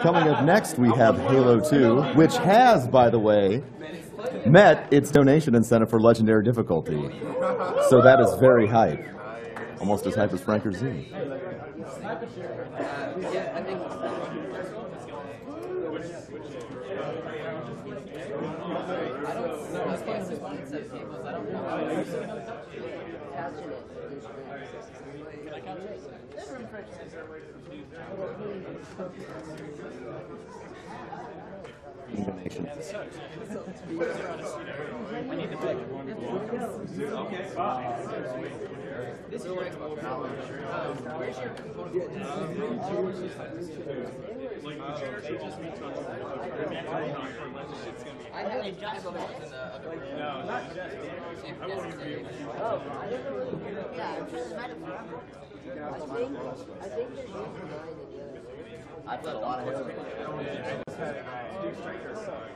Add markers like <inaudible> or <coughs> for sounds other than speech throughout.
Coming up next, we have Halo 2, which has, by the way, met its donation incentive for legendary difficulty. So that is very hype. Almost as hype as FrankerZ. Donations. I have oh, I have other ones in the other room. No, not If necessary. Yeah, I'm sure they might have forever. I think, I think there's usually nine in the other. I played a lot of Halo.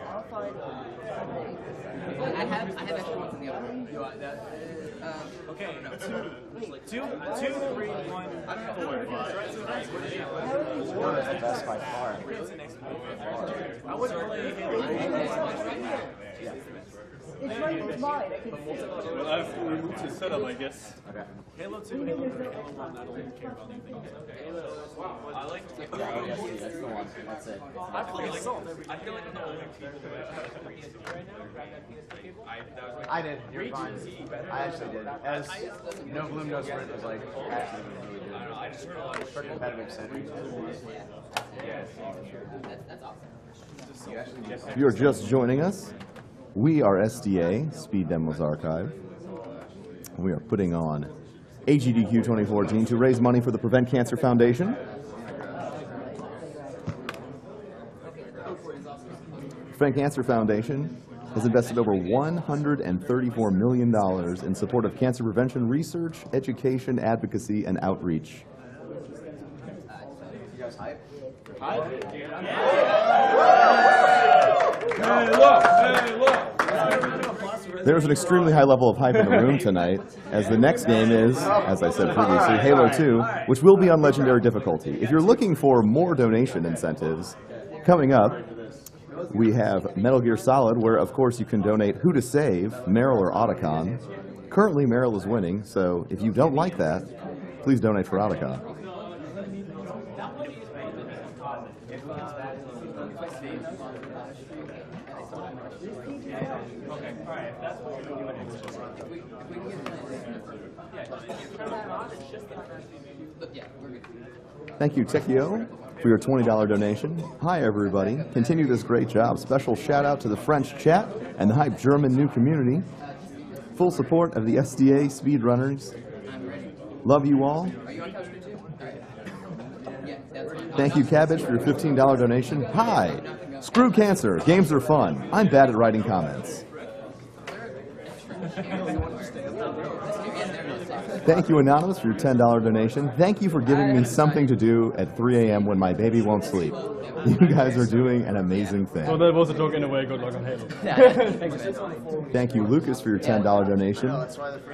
I'll find one. I have I have extra ones in the other room. Um, Okay, two, two, three, one, four. One is the best by far. I would play Halo. It's right, it's mine, I can see it. Well, I've removed his setup, I guess. Halo 2 and Halo 3, Halo 1, I don't really care about anything else. I like Yeah, yes, that's the one. That's it. I play Assault every I feel like no other people that have a PS2 right now grab that PS2 cable. I, that was my I did. You're fine. I actually did. As no bloom, no sprint was like actually really good. I don't know, I just realized For competitive setting. that's that's awesome. You're just joining us, we are SDA, Speed Demos Archive. We are putting on AGDQ 2014 to raise money for the Prevent Cancer Foundation. Prevent Cancer Foundation has invested over $134 million in support of cancer prevention research, education, advocacy, and outreach. Guys hype? There's an extremely high level of hype in the room tonight, as the next game is, as I said previously, Halo 2, which will be on Legendary difficulty. If you're looking for more donation incentives, coming up, we have Metal Gear Solid, where of course you can donate Who to Save, Meryl or Otacon. Currently, Meryl is winning, so if you don't like that, please donate for Otacon. Thank you, Tekio, for your $20 donation. Hi, everybody. Continue this great job. Special shout out to the French chat and the Hype German new community. Full support of the SDA speedrunners. Love you all. Thank you, Cabbage, for your $15 donation. Hi. Screw cancer. Games are fun. I'm bad at writing comments. Thank you, Anonymous, for your $10 donation. Thank you for giving me something to do at 3 a.m. when my baby won't sleep. You guys are doing an amazing thing. Well, that was a joke anyway. Good luck on Halo. <laughs> Thank you, Lucas, for your $10 donation.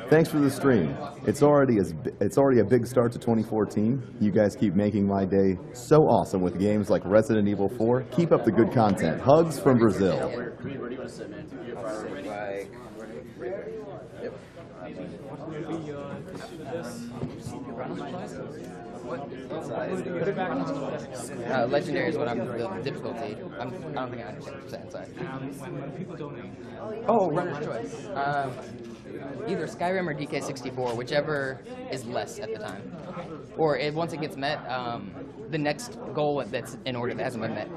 Thanks for the stream. It's already as it's already a big start to 2014. You guys keep making my day so awesome with games like Resident Evil 4. Keep up the good content. Hugs from Brazil. Where do you want to sit, man? Like, Uh, legendary is what I'm the difficulty. I'm, I don't think I understand what you're saying. Sorry. Oh, runner's choice. Um, either Skyrim or DK64, whichever is less at the time, or it, once it gets met, um, the next goal that's in order that hasn't been met.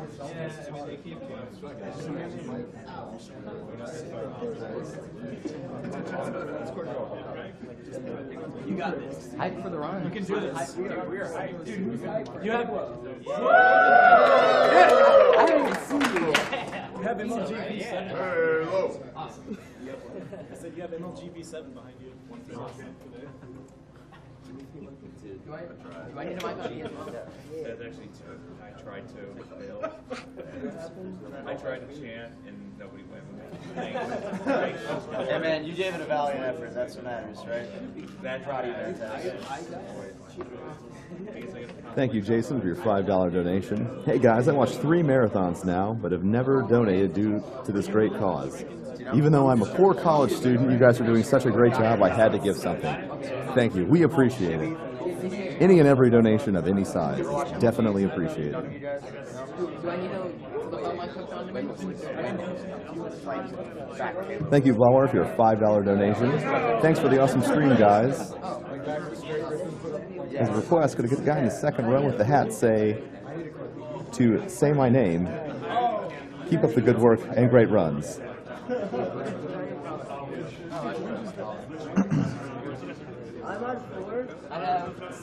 You got this. Hype for the run. You can do this. We are, we are hyped. Dude, you have. what? I haven't even seen you yet. You have MLGB 7. Hello. Awesome. I said you have MLGB 7 behind you. Do I, do I need a mic on me as well? That's actually two. I tried to, but failed. I tried to chant and nobody went with me. hey man, you gave it a valiant effort. That's what matters, right? That Proud of you, fantastic. Thank you, Jason, for your $5 donation. Hey guys, I watched three marathons now, but have never donated due to this great cause. Even though I'm a poor college student, you guys are doing such a great job, I had to give something. Thank you. We appreciate it. Any and every donation of any size is definitely appreciated. Thank you, Blower, for your $5 donation. Thanks for the awesome stream, guys. As a request, could I get the guy in the second row with the hat say to say my name, keep up the good work and great runs. I'm on four. I have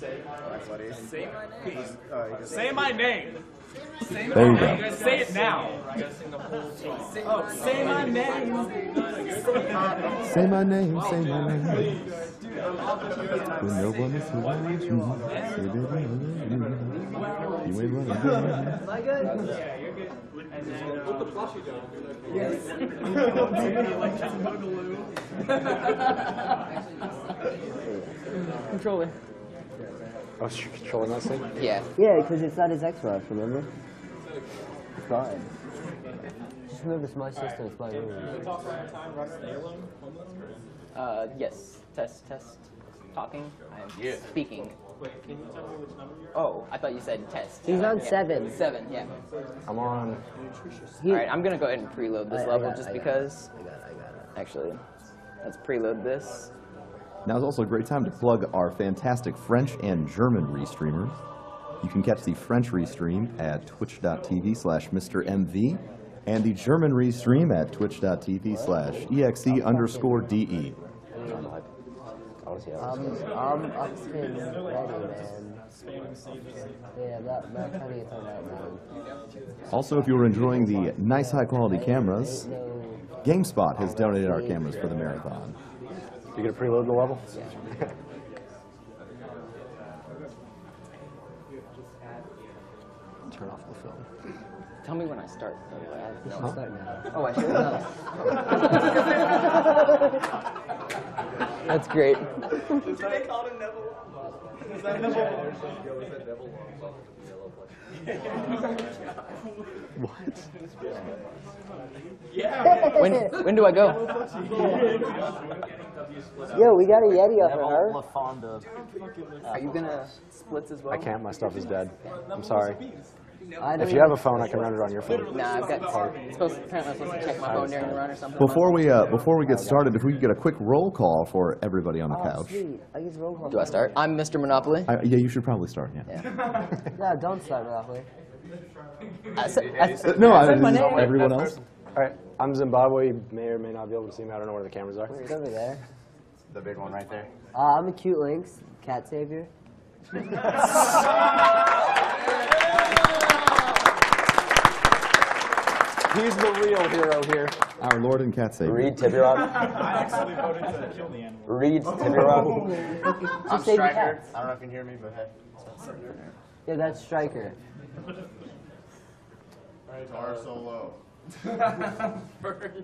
There you go. Say it now. Oh, say my name. Say my name, say my name. When no one is around you, say that I love you. You ain't running down. Am I good? Controller. Oh, so you're controlling that thing? Yeah. Yeah, because it's not his Xbox, remember? It's mine. Just remember, it's my system, it's my room. Uh, yes. Test, test. Talking. I am speaking. Oh, I thought you said test. He's on Yeah. seven. Seven, yeah. I'm on. All right, I'm gonna go ahead and preload this I- I level got- just I got it. because. I got it, I got it. Actually, let's preload this. Now is also a great time to plug our fantastic French and German restreamers. You can catch the French restream at twitch.tv slash MrMV and the German restream at twitch.tv slash exe underscore. DE. I um, I'm, I'm upspin ready, man. Yeah, that, that kind of gets on that, man. Also, if you were enjoying the nice high quality cameras, GameSpot has donated our cameras for the marathon. You gonna preload the level? <laughs> Turn off the film. Tell me when I start. by the way. I have no- Start now. Oh, I should have <laughs> That's great. When when do I go? Yo, we got a Yeti up for her. Are you gonna splits as well? I can't. My stuff is dead. I'm sorry. I If you have a phone, I can run it on your phone. Nah, I've got. It's supposed apparently, I'm supposed to check my phone during the run or something. Before we uh, before we get started, if we could get a quick roll call for everybody on the Oh, couch. sweet. I guess roll call. do I start? I'm Mr. Monopoli. I, yeah, you should probably start. Yeah. <laughs> No, don't start it off way. I said, I, Uh, no, I, said my name. everyone else. All right. I'm Zimbabwe. You may or may not be able to see me. I don't know where the cameras are. It's over there. The big one right there. Uh, I'm a cute lynx, cat savior. <laughs> <laughs> He's the real hero here. Our Lord and Cat Savior. Reed Tibirod. I actually voted to kill the animal. Reed Tibirod. <laughs> I'm save the cats. I don't know if you can hear me, but hey. Yeah, that's Striker.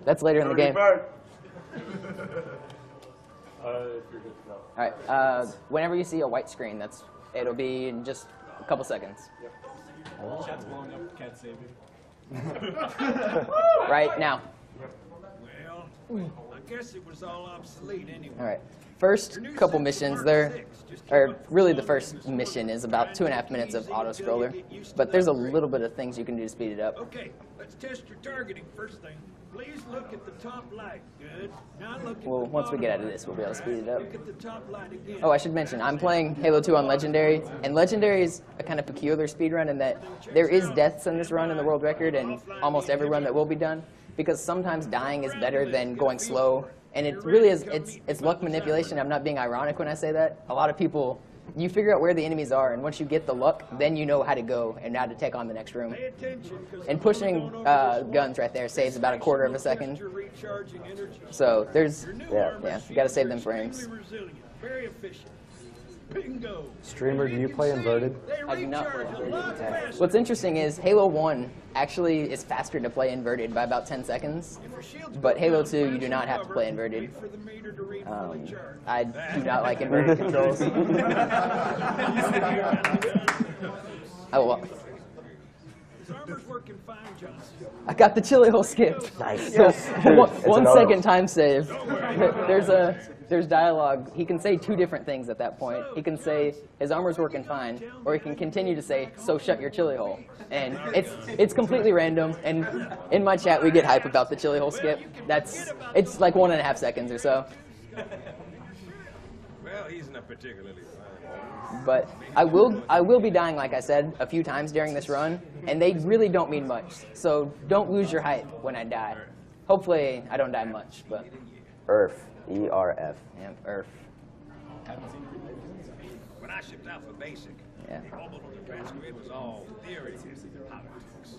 That's later in the game. <laughs> All right. Uh, whenever you see a white screen, that's it'll be in just a couple seconds. Chat's blowing up Cat Savior. <laughs> Right now. Well, I guess it was all obsolete anyway. All right. First couple missions there, or really the first mission is about two and a half minutes of auto scroller, but there's a little bit of things you can do to speed it up. Okay, let's test your targeting first thing. Please look at the top light. Good. Now look at Well, the once we get out of this, we'll be able to speed it up. Look at the top light again. Oh, I should mention, I'm playing Halo 2 on Legendary, and Legendary is a kind of peculiar speed run in that there is deaths in this run in the world record, and almost every run that will be done, because sometimes dying is better than going slow, and it really is, it's, it's luck manipulation. I'm not being ironic when I say that. A lot of people you figure out where the enemies are, and once you get the luck, then you know how to go and how to take on the next room. Pay attention, 'cause And pushing you're going over uh, guns right there saves about a quarter of a second. You're recharging energy. So there's, Yeah. yeah, you gotta save them shields frames. very efficient. Bingo. Streamer, do you play inverted? I do not play inverted. What's interesting is Halo 1 actually is faster to play inverted by about 10 seconds. If your shields But Halo 2, you do not have to play inverted. wait for the meter to read Um. I do not like <laughs> inverted controls. <laughs> Oh, well, His armor's working fine, Johnson. I got the chili hole skip. Nice. So one, It's one an second auto. time save. <laughs> There's a there's dialogue. He can say two different things at that point. He can say his armor's working fine, or he can continue to say, "So shut your chili hole." And it's it's completely random. And in my chat, we get hype about the chili hole skip. That's it's like one and a half seconds or so. Well, he's not particularly fine. But I will I will be dying, like I said, a few times during this run, and they really don't mean much. So don't lose your hype when I die. Hopefully, I don't die much, but ERF. E R F. yeah, Earth. When I shipped out for basic, Yeah. the orbital defense grid was all theory and politics.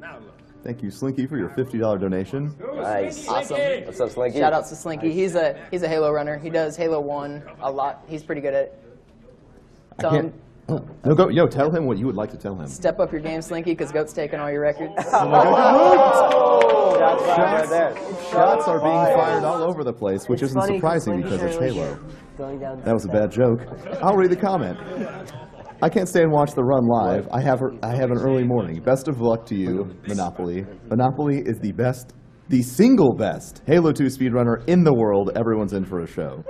Now look. Thank you, Slinky, for your $50 donation. Nice. Awesome. What's up, Slinky? Shout out to Slinky. He's a he's a Halo runner. He does Halo One a lot. He's pretty good at it. I Tell can't. him Oh, no, go. Yo, tell him what you would like to tell him. step up your game, Slinky, because Goat's taking all your records. <laughs> Shots fired right there. Shots are being fired all over the place, which isn't surprising because it's Halo. <laughs> Going down. That was a bad joke. I'll read the comment. I can't stay and watch the run live. I have a, I have an early morning. Best of luck to you, Monopoli. Monopoli is the best, the single best Halo 2 speedrunner in the world. Everyone's in for a show.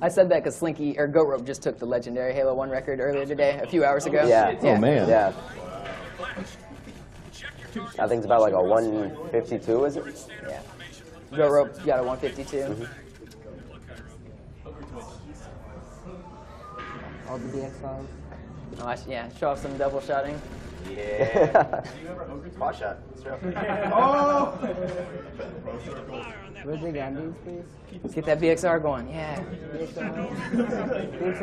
I said that because Slinky or Goat Rope just took the legendary Halo One record earlier today, a few hours ago. Yeah. Oh, man. Yeah. I think it's about like a 152, is it? Yeah. Goat Rope got a 152. Mm-hmm. All the DX5s. Oh, I yeah, show off some double shotting. Spot shot. <laughs> Where's the Gandhi's, please? Let's get that BXR going. Yeah.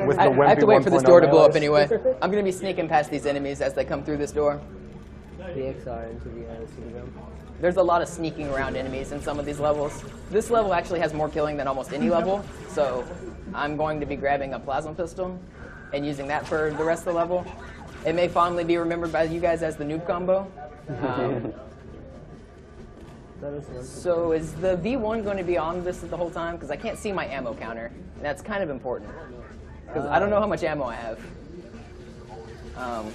With I, the I have to wait for this door to blow up anyway. I'm gonna be sneaking past these enemies as they come through this door. BXR into the uh, There's a lot of sneaking around enemies in some of these levels. This level actually has more killing than almost any level, so I'm going to be grabbing a plasma pistol and using that for the rest of the level. It may fondly be remembered by you guys as the noob combo. <laughs> Um, That is one. so is the V1 going to be on this the whole time? Because I can't see my ammo counter, and that's kind of important. Because I don't know how much ammo I have. Um,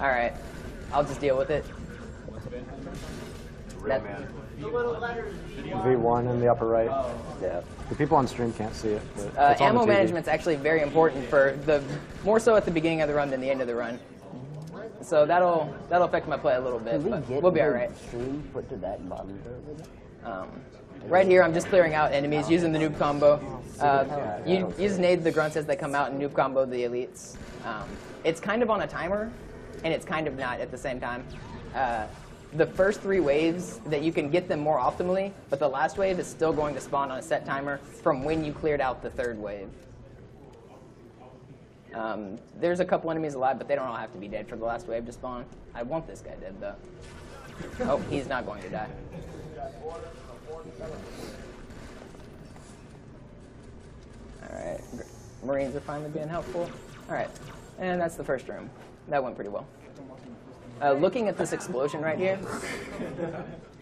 all right, I'll just deal with it. That- V1 in the upper right. Yeah. The people on stream can't see it. But Uh, it's ammo TV. management's actually very important for the more so at the beginning of the run than the end of the run. So that'll that'll affect my play a little bit, Can we but get we'll be all right. stream put to that monitor? Um, right here, I'm just clearing out enemies using the noob combo. Uh, you, you just nade the grunts as they come out and noob combo the elites. Um, it's kind of on a timer, and it's kind of not at the same time. Uh, the first three waves that you can get them more optimally, but the last wave is still going to spawn on a set timer from when you cleared out the third wave. Um, there's a couple enemies alive, but they don't all have to be dead for the last wave to spawn. I want this guy dead though. Oh, he's not going to die. All right, Marines are finally being helpful. All right, and that's the first room. That went pretty well. Uh, looking at this explosion right here.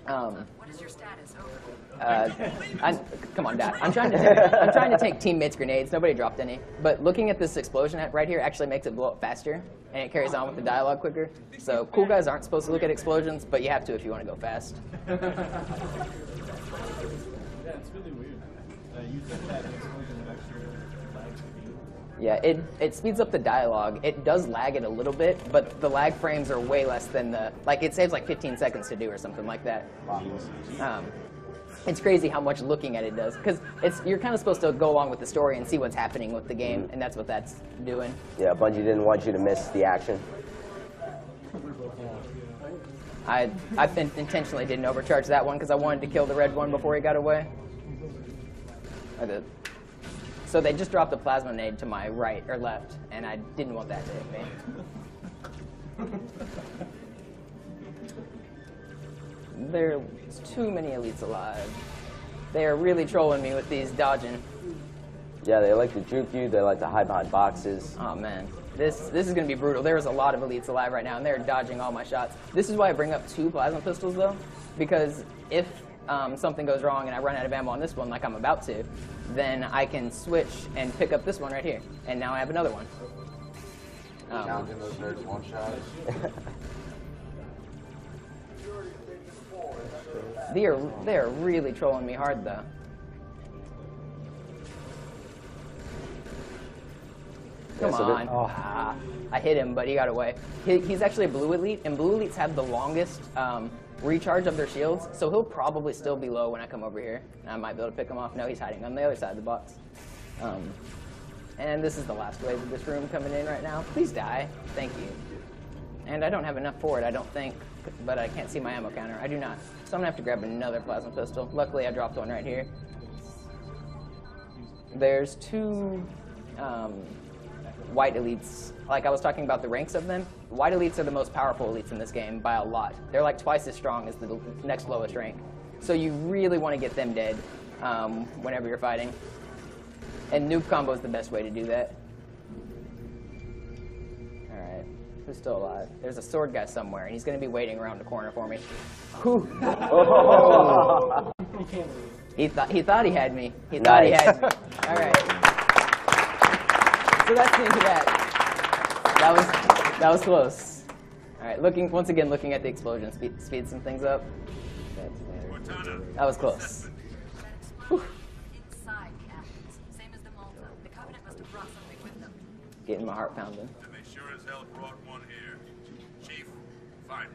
Um, What is your status? Over. uh, I'm, come on, Dad. I'm trying to take, I'm trying to take teammates' grenades. Nobody dropped any. But looking at this explosion at- right here actually makes it blow up faster, and it carries on with the dialogue quicker. So cool guys aren't supposed to look at explosions, but you have to if you want to go fast. <laughs> Yeah, it's really weird. Uh, Yeah, it, it speeds up the dialogue. It does lag it a little bit, but the lag frames are way less than the like. It saves like 15 seconds to do or something like that. Um, it's crazy how much looking at it does because it's you're kind of supposed to go along with the story and see what's happening with the game, and that's what that's doing. Yeah, Bungie didn't want you to miss the action. I, I intentionally didn't overcharge that one because I wanted to kill the red one before he got away. I did. So they just dropped a plasma nade to my right or left, and I didn't want that to hit me. There's too many elites alive. They are really trolling me with these dodging. Yeah, they like to juke you. They like to hide behind boxes. Oh man, this this is gonna be brutal. There is a lot of elites alive right now, and they're dodging all my shots. This is why I bring up two plasma pistols though, because if um, something goes wrong and I run out of ammo on this one, like I'm about to, then I can switch and pick up this one right here, and now I have another one. Um, Challenging those nerds one shot. they are they are really trolling me hard though. Come Yeah, so on. that- Ah, I hit him, but he got away. He, he's actually a blue elite, and blue elites have the longest um, recharge of their shields, so he'll probably still be low when I come over here. And I might be able to pick him off. No, he's hiding on the other side of the box. Um, and this is the last wave of this room coming in right now. Please die. Thank you. And I don't have enough for it, I don't think, but I can't see my ammo counter. I do not. So I'm gonna have to grab another plasma pistol. Luckily, I dropped one right here. There's two um, white elites. Like I was talking about the ranks of them, white elites are the most powerful elites in this game by a lot. They're like twice as strong as the next lowest rank. So you really want to get them dead um, whenever you're fighting. And noob combo is the best way to do that. All right, who's still alive? There's a sword guy somewhere, and he's going to be waiting around the corner for me. Whew. <laughs> He thought he thought he had me. He thought he had me. All right. So that's the end of that. That was that was close. All right, looking once again looking at the explosion speed speed some things up. That was close. Getting my heart pounding. And they sure as hell brought one here. Chief, find it.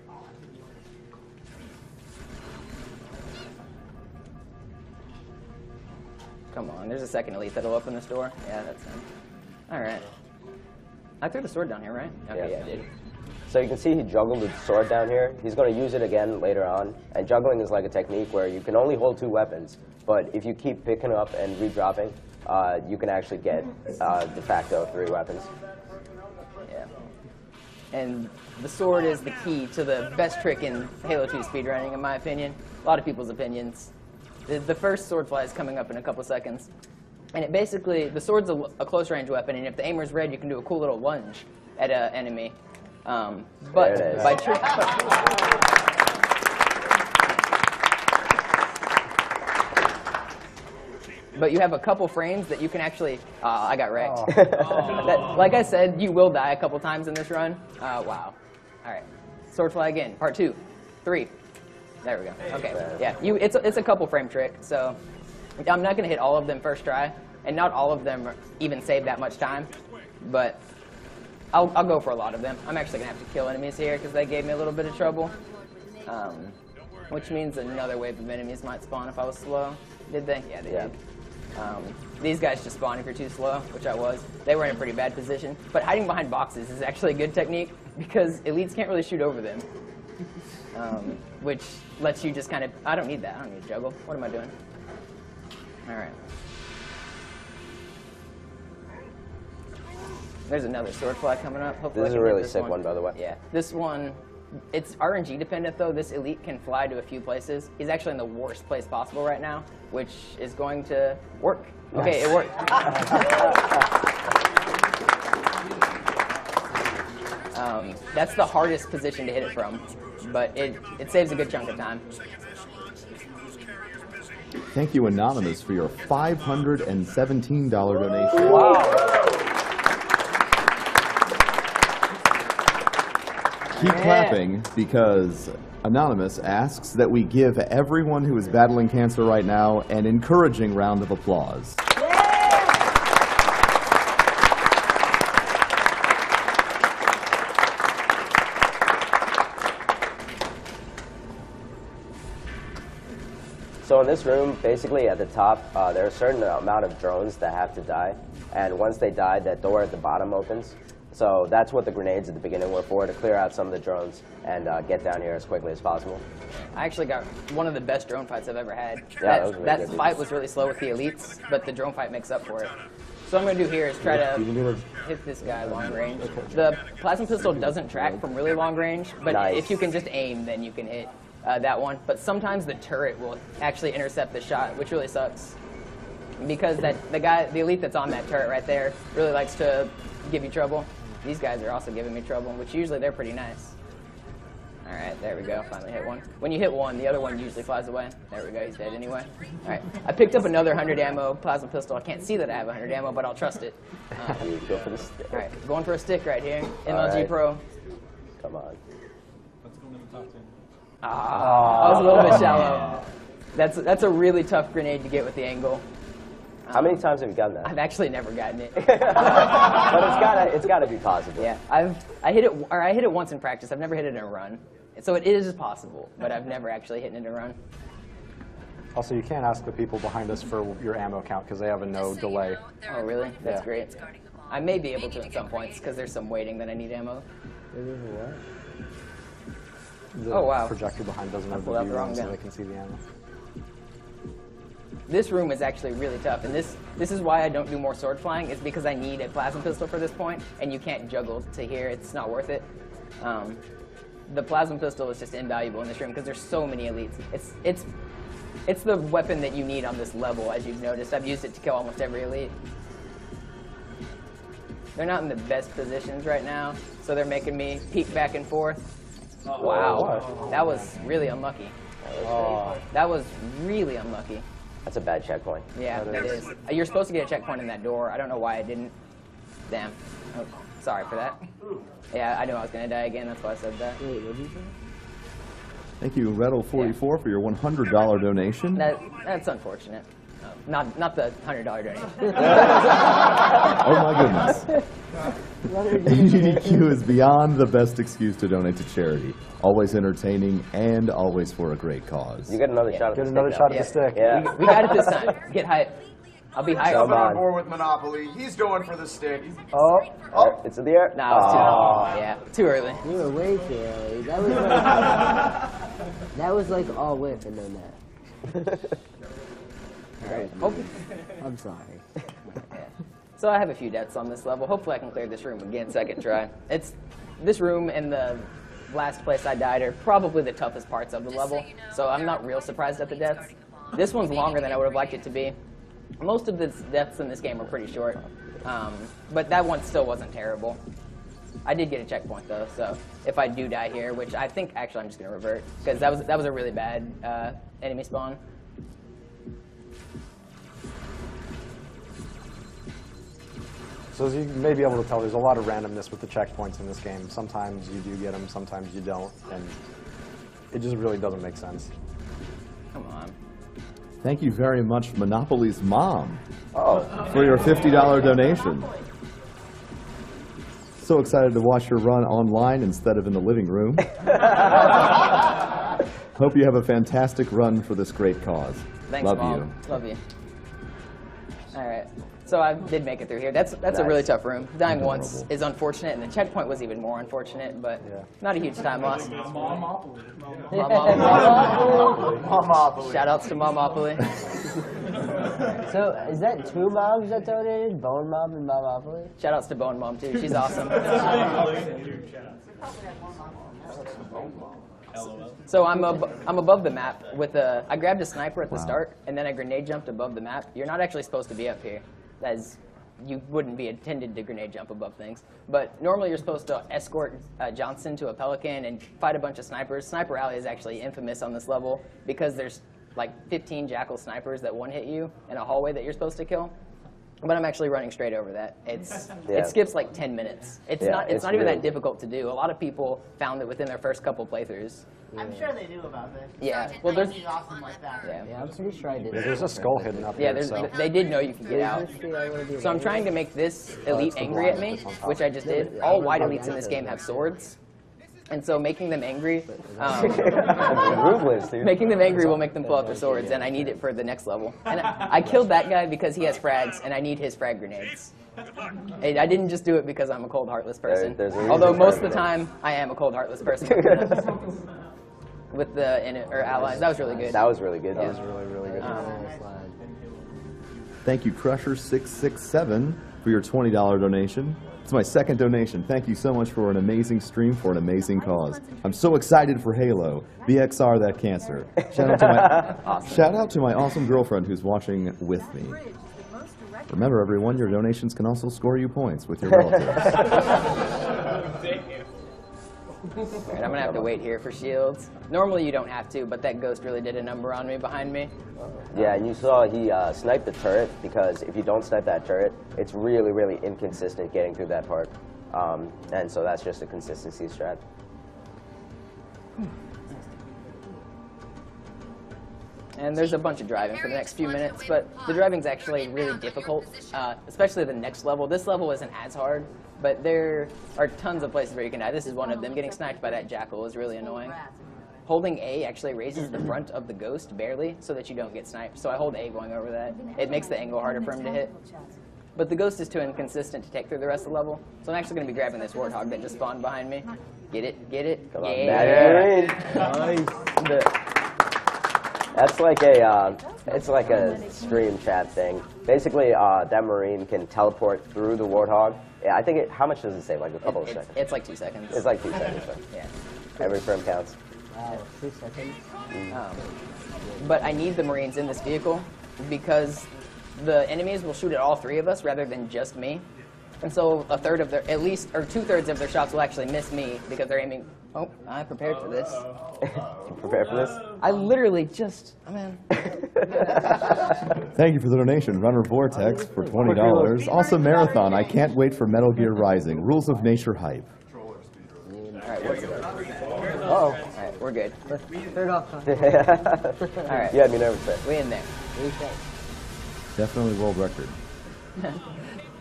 Come on, there's a second elite that'll open this door. Yeah, that's him. All right. I threw the sword down here, right? Okay, Yeah. yeah, I did. So you can see he juggled the sword down here. He's going to use it again later on. And juggling is like a technique where you can only hold two weapons, but if you keep picking up and redropping, uh, you can actually get uh, de facto three weapons. Yeah. And the sword is the key to the best trick in Halo 2 speedrunning, in my opinion. A lot of people's opinions. The, the first sword fly is coming up in a couple seconds. And it basically, the sword's a, a close range weapon, and if the aimer's red, you can do a cool little lunge at an enemy. Um, but There it is. by trick. But you have a couple frames that you can actually. Uh, I got wrecked. <laughs> That- like I said, you will die a couple times in this run. Uh, wow. All right. Swordfly again. Part two, three. There we go. Okay. Yeah. You. It's a, it's a couple frame trick. So I'm not gonna hit all of them first try, and not all of them even save that much time. But I'll I'll go for a lot of them. I'm actually gonna have to kill enemies here because they gave me a little bit of trouble. Um, which means another wave of enemies might spawn if I was slow. Did they? Yeah, they Yeah. did. Um, these guys just spawn if you're too slow, which I was. They were in a pretty bad position. But hiding behind boxes is actually a good technique because elites can't really shoot over them. Um, which lets you just kind of, I don't need that. I don't need to juggle. What am I doing? All right. There's another sword fly coming up. Hopefully This is a really sick one. one, by the way. Yeah, this one, it's RNG dependent though. This elite can fly to a few places. He's actually in the worst place possible right now, which is going to work. Okay, it worked. <laughs> um, that's the hardest position to hit it from, but it, it saves a good chunk of time. Thank you, Anonymous, for your $517 donation. Keep clapping because Anonymous asks that we give everyone who is battling cancer right now an encouraging round of applause. This room, basically at the top, uh, there are a certain amount of drones that have to die. And once they die, that door at the bottom opens. So that's what the grenades at the beginning were for, to clear out some of the drones and uh, get down here as quickly as possible. I actually got one of the best drone fights I've ever had. Yeah, that that was really that fight was really slow with the elites, but the drone fight makes up for it. So what I'm gonna do here is try to hit this guy long range. The plasma pistol doesn't track from really long range, but Nice. if you can just aim, then you can hit uh, that one. But sometimes the turret will actually intercept the shot, which really sucks. Because that the guy, the elite that's on that turret right there, really likes to give you trouble. These guys are also giving me trouble, which usually they're pretty nice. All right, there we go. Finally hit one. When you hit one, the other one usually flies away. There we go. He's dead anyway. All right, I picked up another 100 ammo plasma pistol. I can't see that I have 100 ammo, but I'll trust it. <laughs> You go for the stick. all right, going for a stick right here. MLG right. Pro. Come on. Let's go to the top 10. Ah, I was a little bit shallow. <laughs> That's that's a really tough grenade to get with the angle. How many times have you gotten that? I've actually never gotten it. <laughs> but it's gotta, it's gotta be possible. Yeah, I've I hit it or I hit it once in practice. I've never hit it in a run, so it is possible, but I've never actually hit it in a run. Also, you can't ask the people behind us for your ammo count because they have a no delay. Oh really? That's Yeah. great. I may be able to at some points because there's some waiting that I need ammo. The Oh, wow. projector behind doesn't have the view on so they can see the ammo. This room is actually really tough, and this this is why I don't do more sword flying. Is because I need a plasma pistol for this point, and you can't juggle to here. It's not worth it. Um, the plasma pistol is just invaluable in this room because there's so many elites. It's it's it's the weapon that you need on this level, as you've noticed. I've used it to kill almost every elite. They're not in the best positions right now, so they're making me peek back and forth. Wow, that was really unlucky. That was really unlucky. That's a bad checkpoint. Yeah, that is. Uh, You're supposed to get a checkpoint in that door. I don't know why I didn't. Damn. Oh, sorry for that. Yeah, I knew I was gonna die again. That's why I said that. Thank you, Rettle44, for your $100 donation. That that's unfortunate. Uh, not not the hundred dollar donation. Oh my goodness. AGDQ is beyond the best excuse to donate to charity. Always entertaining and always for a great cause. You get another shot at Get the another stick shot now. at the stick. Yeah. we got it this time. Get hype. I'll be hype. Come Coming on on. board with Monopoli. He's going for the stick. Oh, Oh, it's in the air. Nah, it was too Aw. yeah, too early. You were way too early. That was like, that was like all whip and then that. <laughs> Hope- I'm sorry. So I have a few deaths on this level. Hopefully I can clear this room again second try. It's this room and the last place I died are probably the toughest parts of the level. So I'm not real surprised at the deaths. This one's longer than I would have liked it to be. Most of the deaths in this game are pretty short, um, but that one still wasn't terrible. I did get a checkpoint though, so if I do die here, which I think actually I'm just gonna revert because that was that was a really bad uh, enemy spawn. So as you may be able to tell, there's a lot of randomness with the checkpoints in this game. Sometimes you do get them, sometimes you don't, and it just really doesn't make sense. Come on. Thank you very much, Monopoli's mom, Oh, for your $50 donation. So excited to watch your run online instead of in the living room. <laughs> Hope you have a fantastic run for this great cause. Thanks, Love Mom. you. Love you. All right. So I did make it through here. That's that's a really tough room. Dying once is unfortunate, and the checkpoint was even more unfortunate, but not a huge time loss. Monopoli. Momopoly. <laughs> Shout outs to Momopoly. So is that two moms that donated? Bone Mom and Momopoly? Shout outs to Bone Mom too. <laughs> She's awesome. So I'm ab- I'm above the map with a. I grabbed a sniper at the Wow. start, and then I grenade jumped above the map. You're not actually supposed to be up here. Is, you wouldn't be intended to grenade jump above things. But normally you're supposed to escort uh, Johnson to a Pelican and fight a bunch of snipers. Sniper Alley is actually infamous on this level because there's like 15 Jackal snipers that one hit you in a hallway that you're supposed to kill. But I'm actually running straight over that. It's <laughs> Yeah. it skips like 10 minutes. It's Yeah, not it's, it's not even really- that difficult to do. A lot of people found it within their first couple playthroughs. I'm mm. sure they knew about this. Yeah. Well, there's He's awesome like that. yeah. Yeah, I'm pretty sure I did. There's a skull hidden up there. Yeah, so. they did know you could get out. So I'm trying to make this oh, elite the angry at me, that's on top. which I just did. All white elites in this game have swords, and so making them angry, um, <laughs> making them angry will make them pull out their swords, and I need it for the next level. And I, I killed that guy because he has frags, and I need his frag grenades. Hey, I didn't just do it because I'm a cold, heartless person. there's Although most of the time, I am a cold, heartless person. <laughs> With the in or allies, that was really good. That was really good. That yeah. was really, really good. Thank you, Crusher667, for your $20 donation. It's my second donation. Thank you so much for an amazing stream for an amazing cause. I'm so excited for Halo. BXR that cancer. Shout out to my, <laughs> shout out to my awesome girlfriend who's watching with me. Remember, everyone, your donations can also score you points with your <laughs> relatives. I'm gonna have to wait here for shields. Normally you don't have to, but that ghost really did a number on me behind me. Yeah, and you saw he uh, sniped the turret because if you don't snipe that turret, it's really, really inconsistent getting through that part. Um, and so that's just a consistency strat. And there's a bunch of driving for the next few minutes, but the driving's actually really difficult, uh, especially the next level. This level isn't as hard, but there are tons of places where you can die. This is one of them. Getting sniped by that jackal is really annoying. Holding A actually raises the front of the ghost barely so that you don't get sniped. So I hold A going over that. It makes the angle harder for him to hit. But the ghost is too inconsistent to take through the rest of the level. So I'm actually going to be grabbing this warthog that just spawned behind me. Get it? Get it? Come on, yeah. Magic The- That's like a, uh, it's like a stream chat thing. Basically, uh, that marine can teleport through the warthog. Yeah, I think it. How much does it say? Like a couple of it's, seconds. it's like two seconds. It's like two seconds. So. Yeah. Every frame counts. Wow, two seconds. Um, but I need the Marines in this vehicle because the enemies will shoot at all three of us rather than just me. And so a third of their, at least, or two thirds of their shots will actually miss me because they're aiming. Oh, I prepared for this. You <laughs> prepared for this? I literally just, I mean, Thank you for the donation, Runner Vortex, for $20. Also, Marathon. I can't wait for Metal Gear Rising. Rules of Nature hype. all right, what's Oh. All right, we're good. Third off. <laughs> All right, You had me nervous there. we in there. Definitely world record. <laughs>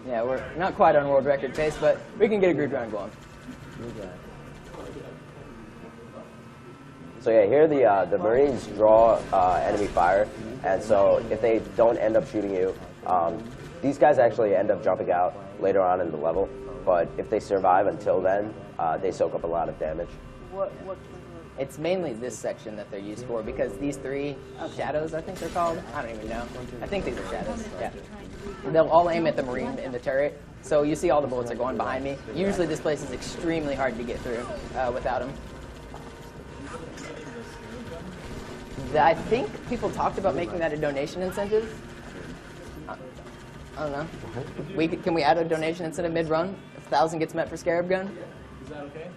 Yeah, we're not quite on world record pace, but we can get a group round going. So yeah, here the uh, the Marines draw uh, enemy fire, and so if they don't end up shooting you, um, these guys actually end up jumping out later on in the level. But if they survive until then, uh, they soak up a lot of damage. What, what, It's mainly this section that they're used for because these three shadows, I think they're called. I don't even know. I think these are shadows. Yeah. They'll all aim at the marine in the turret. So you see all the bullets are going behind me. Usually this place is extremely hard to get through uh, without them. I think people talked about making that a donation incentive. I I don't know. We can we add a donation incentive mid-run if a thousand gets met for Scarab Gun? Is that okay?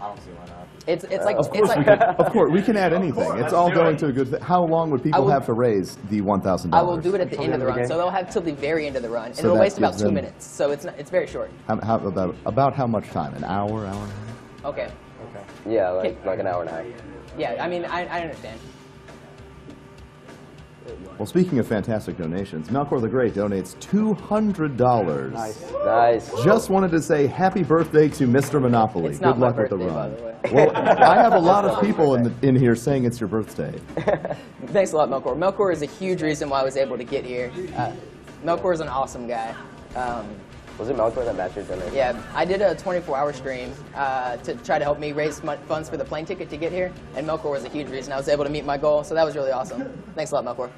I don't see why not. It's it's uh, like Of it's course, we can, of course, we can add anything. It's all going to a good thing. How long would people will- have to raise the $1,000? I will do it at the end of the the run, so they'll have till the very end of the run, and So it'll that waste about two them- minutes. So it's not, it's very short. How, how, about, about how much time? An hour, hour and a half? Okay. Yeah, like like an hour and a half. Yeah, I mean I, I understand. Well, speaking of fantastic donations, Melkor the Great donates $200. Nice. Nice. Just wanted to say happy birthday to Mr. Monopoli. It's Good not my luck with the birthday, by run. the way. Well, <laughs> I have a lot of people in, the, in here saying it's your birthday. <laughs> Thanks a lot, Melkor. Melkor is a huge reason why I was able to get here. Uh, Melkor is an awesome guy. Um, Was it Melkor that matched your donation? yeah, I did a 24-hour stream uh, to try to help me raise funds for the plane ticket to get here, and Melkor was a huge reason I was able to meet my goal. So that was really awesome. Thanks a lot, Melkor.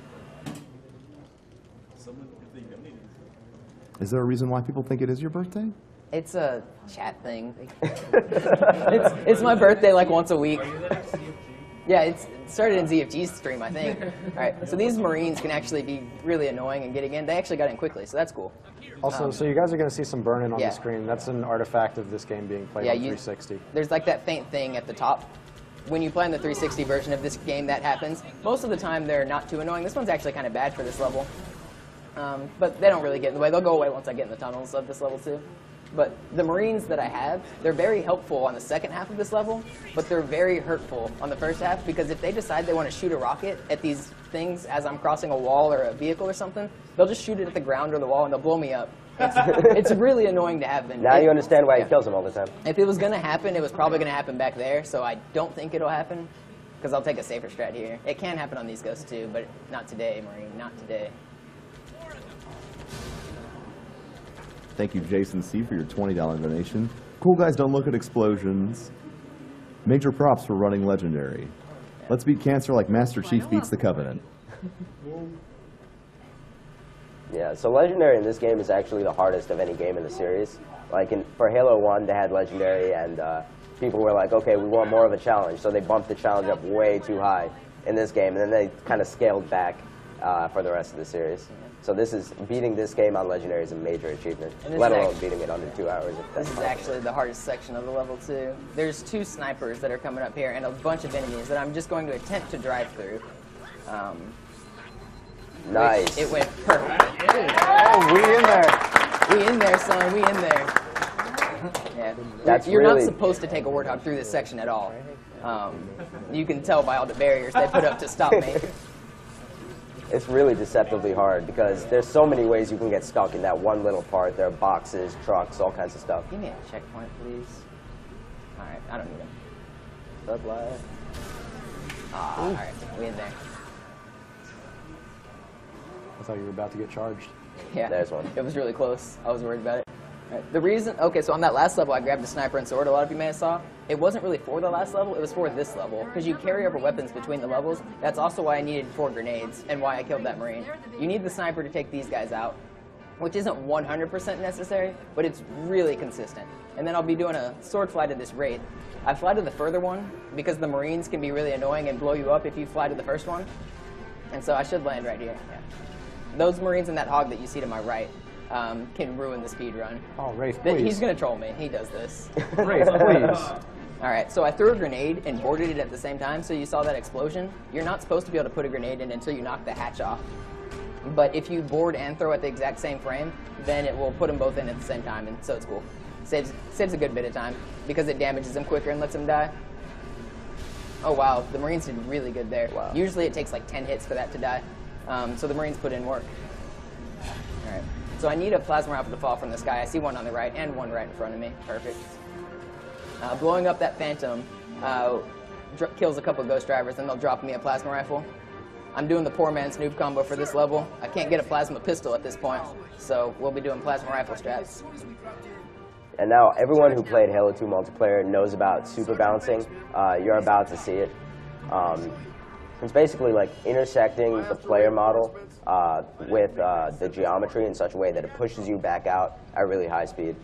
Someone, if they donated. Is there a reason why people think it is your birthday? It's a chat thing. <laughs> it's, it's my birthday like once a week. Yeah, it's, it started in ZFG's stream, I think. All right, so these Marines can actually be really annoying and getting in. They actually got in quickly, so that's cool. Also, so you guys are going to see some burn-in on yeah. the screen. That's an artifact of this game being played Yeah, on you- 360. There's like that faint thing at the top. When you play on the 360 version of this game, that happens. Most of the time, they're not too annoying. This one's actually kind of bad for this level. Um, but they don't really get in the way. They'll go away once I get in the tunnels of this level too. But the Marines that I have, they're very helpful on the second half of this level, but they're very hurtful on the first half because if they decide they want to shoot a rocket at these things as I'm crossing a wall or a vehicle or something, they'll just shoot it at the ground or the wall and they'll blow me up. It's, <laughs> it's really annoying to have happen. Now It- you understand why yeah. he kills them all the time. If it was going to happen, it was probably going to happen back there, so I don't think it'll happen because I'll take a safer strat here. It can happen on these ghosts too, but not today, Marine, not today. Thank you, Jason C, for your $20 donation. Cool guys don't look at explosions. Major props for running legendary. Let's beat cancer like Master Chief beats the Covenant. <laughs> Yeah, so Legendary in this game is actually the hardest of any game in the series. Like in, for Halo 1, they had Legendary, and uh, people were like, okay, we want more of a challenge, so they bumped the challenge up way too high in this game, and then they kind of scaled back uh, for the rest of the series. So this is beating this game on Legendary is a major achievement, let alone act- beating it under two hours. If that's This is actually the hardest section of the level too. There's two snipers that are coming up here and a bunch of enemies that I'm just going to attempt to drive through. Um, Nice. It went perfect. Oh, we in there. We in there, son. We in there. Yeah. That's You're really- not supposed to take a warthog through this section at all. Um, you can tell by all the barriers they put up to stop me. <laughs> It's really deceptively hard because there's so many ways you can get stuck in that one little part. There are boxes, trucks, all kinds of stuff. Give me a checkpoint, please. All right, I don't need him. Bud Light. Ah, all right, we in there. I thought you were about to get charged. <laughs> Yeah. There's one. It was really close. I was worried about it. Alright, The reason, okay, so on that last level, I grabbed the sniper and sword. A lot of you may have saw. It wasn't really for the last level. It was for this level because you carry over weapons between the levels. That's also why I needed four grenades and why I killed that marine. You need the sniper to take these guys out, which isn't 100% necessary, but it's really consistent. And then I'll be doing a sword fly to this Wraith. I fly to the further one because the marines can be really annoying and blow you up if you fly to the first one. And so I should land right here. Yeah. Those marines and that hog that you see to my right um, can ruin the speed run. Oh, Rafe, please. He's gonna troll me. He does this. <laughs> Rafe, please. All right, so I threw a grenade and boarded it at the same time. So you saw that explosion. You're not supposed to be able to put a grenade in until you knock the hatch off. But if you board and throw at the exact same frame, then it will put them both in at the same time, and so it's cool. Saves saves a good bit of time because it damages them quicker and lets them die. Oh wow, the Marines did really good there. Wow. Usually it takes like 10 hits for that to die. Um, so the Marines put in work. All right. So I need a plasma rifle to fall from the sky. I see one on the right and one right in front of me. Perfect. Uh, blowing up that Phantom uh, kills a couple ghost drivers, and they'll drop me a plasma rifle. I'm doing the poor man's noob combo for this level. I can't get a plasma pistol at this point, so we'll be doing plasma rifle straps. And now everyone who played Halo 2 multiplayer knows about super bouncing. Uh, you're about to see it. Um, it's basically like intersecting the player model uh, with uh, the geometry in such a way that it pushes you back out at really high speed.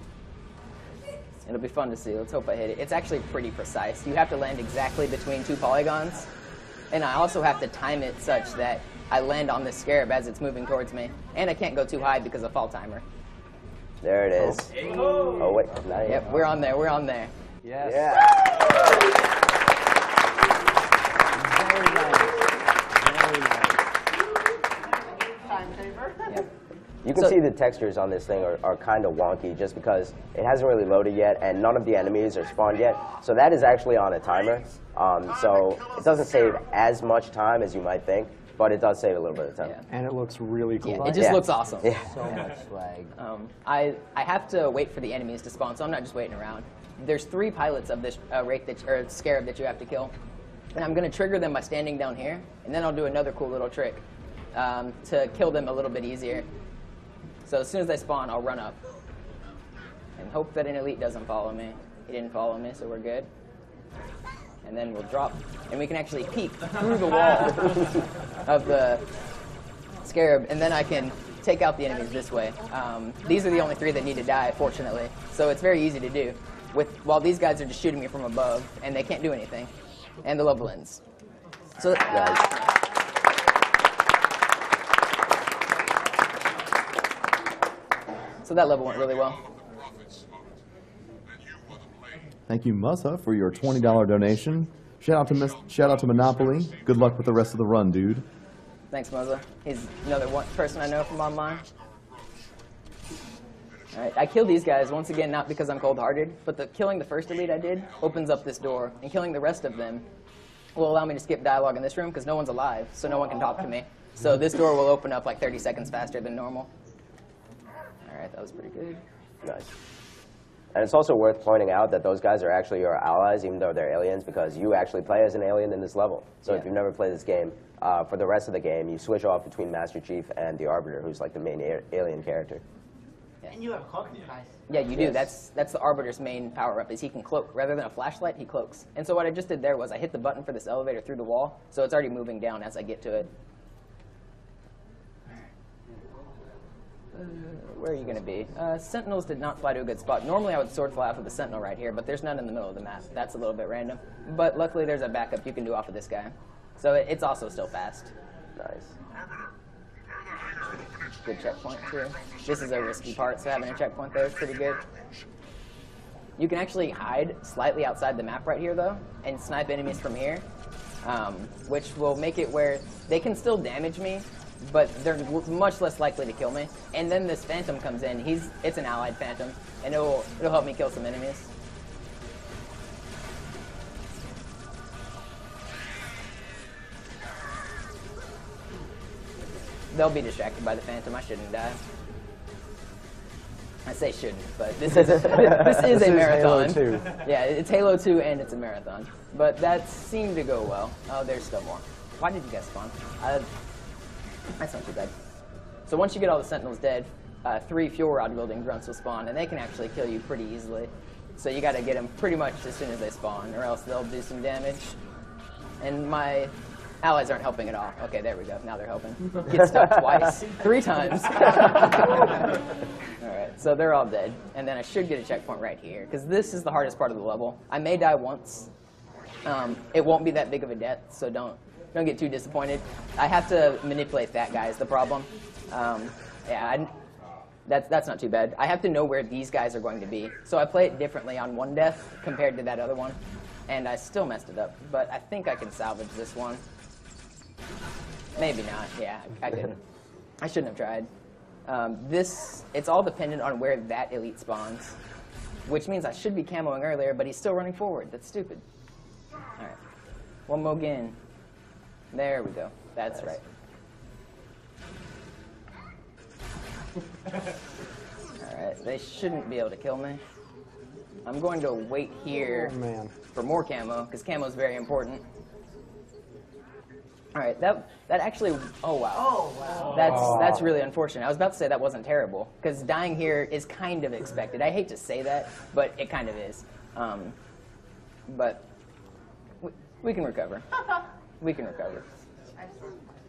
It'll be fun to see. Let's hope I hit it. It's actually pretty precise. You have to land exactly between two polygons, and I also have to time it such that I land on the scarab as it's moving towards me, and I can't go too high because of fall timer. There it is. Oh, wait, not. Yep, we're on there. We're on there. Yes. Yeah. You can So- see the textures on this thing are, are kind of wonky just because it hasn't really loaded yet and none of the enemies are spawned yet. So that is actually on a timer. Um, so it doesn't save as much time as you might think, but it does save a little bit of time. Yeah. And it looks really cool. Yeah, it just Yeah. looks awesome. Yeah. So much swag. Um, I, I have to wait for the enemies to spawn, so I'm not just waiting around. There's three pilots of this uh, rake that, or scarab that you have to kill, and I'm going to trigger them by standing down here, and then I'll do another cool little trick um, to kill them a little bit easier. So as soon as they spawn, I'll run up and hope that an elite doesn't follow me. He didn't follow me, so we're good. And then we'll drop, and we can actually peek through the wall <laughs> of the scarab, and then I can take out the enemies this way. Um, these are the only three that need to die, fortunately. So it's very easy to do. With while these guys are just shooting me from above, and they can't do anything, and the level ends. So so that level went really well. Thank you, Muzza, for your $20 donation. Shout out to shout out to Monopoli. Good luck with the rest of the run, dude. Thanks, Muzza. He's another one person I know from online. All right, I killed these guys once again, not because I'm cold-hearted, but the killing the first elite I did opens up this door, and killing the rest of them will allow me to skip dialogue in this room because no one's alive, so no one can talk to me. So this door will open up like 30 seconds faster than normal. All right, that was pretty good. Nice. And it's also worth pointing out that those guys are actually your allies, even though they're aliens, because you actually play as an alien in this level. So if you've never played this game, uh, for the rest of the game, you switch off between Master Chief and the Arbiter, who's like the main a- alien character. And you have cloaking guys. Yeah, you do. That's that's the Arbiter's main power up is he can cloak. Rather than a flashlight, he cloaks. And so what I just did there was I hit the button for this elevator through the wall, so it's already moving down as I get to it. Where are you going to be? Uh, Sentinels did not fly to a good spot. Normally I would sword fly off of the Sentinel right here, but there's none in the middle of the map. That's a little bit random. But luckily there's a backup you can do off of this guy. So it, it's also still fast. Nice. Good checkpoint too. This is a risky part, so having a checkpoint there is pretty good. You can actually hide slightly outside the map right here though, and snipe enemies from here, um, which will make it where they can still damage me, but they're much less likely to kill me. And then this phantom comes in. He's it's an allied phantom, and it'll it'll help me kill some enemies. They'll be distracted by the phantom. I shouldn't die. I say shouldn't, but this is <laughs> this is This a is marathon. Halo 2. Yeah, it's Halo 2 and it's a marathon. But that seemed to go well. Oh, there's still more. Why did you guys spawn? Uh, that's not too bad. So once you get all the Sentinels dead, uh, three fuel rod wielding grunts will spawn, and they can actually kill you pretty easily. So you got to get them pretty much as soon as they spawn, or else they'll do some damage. And my allies aren't helping at all. Okay, there we go. Now they're helping. <laughs> Get stuck twice, three times. <laughs> all right, so they're all dead, and then I should get a checkpoint right here because this is the hardest part of the level. I may die once. Um, it won't be that big of a death, so don't don't get too disappointed. I have to manipulate that guy is the problem. Um, yeah, I, that's that's not too bad. I have to know where these guys are going to be, so I play it differently on one death compared to that other one, and I still messed it up. But I think I can salvage this one. Maybe not. Yeah, I could. I shouldn't have tried. Um, this it's all dependent on where that elite spawns, which means I should be camoing earlier, but he's still running forward. That's stupid. All right, one more. There we go. That's right. All right, they shouldn't be able to kill me. I'm going to wait here Oh, man. for more camo because camo is very important. All right, that that actually. Oh wow. Oh, wow. That's that's really unfortunate. I was about to say that wasn't terrible because dying here is kind of expected. I hate to say that, but it kind of is. Um, but we, we can recover. <laughs> We can recover.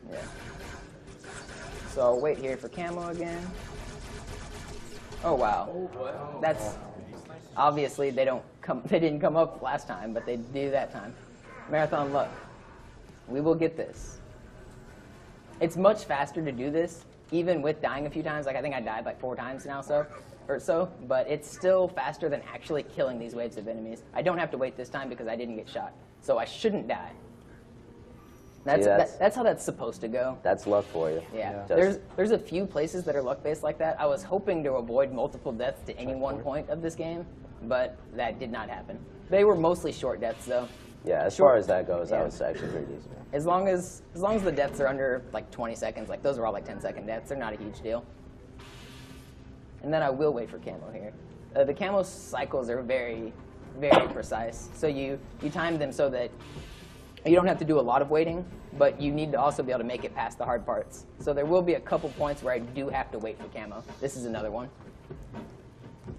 Yeah. So wait here for camo again. Oh wow. That's obviously they don't come. <laughs> They didn't come up last time, but they do that time. Marathon luck. We will get this. It's much faster to do this, even with dying a few times. Like I think I died like four times now, so or so. But it's still faster than actually killing these waves of enemies. I don't have to wait this time because I didn't get shot, so I shouldn't die. That's that's- that, that's how that's supposed to go. That's luck for you. Yeah. Just- There's there's a few places that are luck based like that. I was hoping to avoid multiple deaths to any one point of this game, but that did not happen. They were mostly short deaths though. yeah, as Short- far as that goes, yeah. that was actually pretty decent. As long as as long as the deaths are under like 20 seconds, like those are all like 10 second deaths, they're not a huge deal. And then I will wait for camo here. Uh, the camo cycles are very, very precise. So you you time them so that you don't have to do a lot of waiting, but you need to also be able to make it past the hard parts. So there will be a couple points where I do have to wait for camo. This is another one.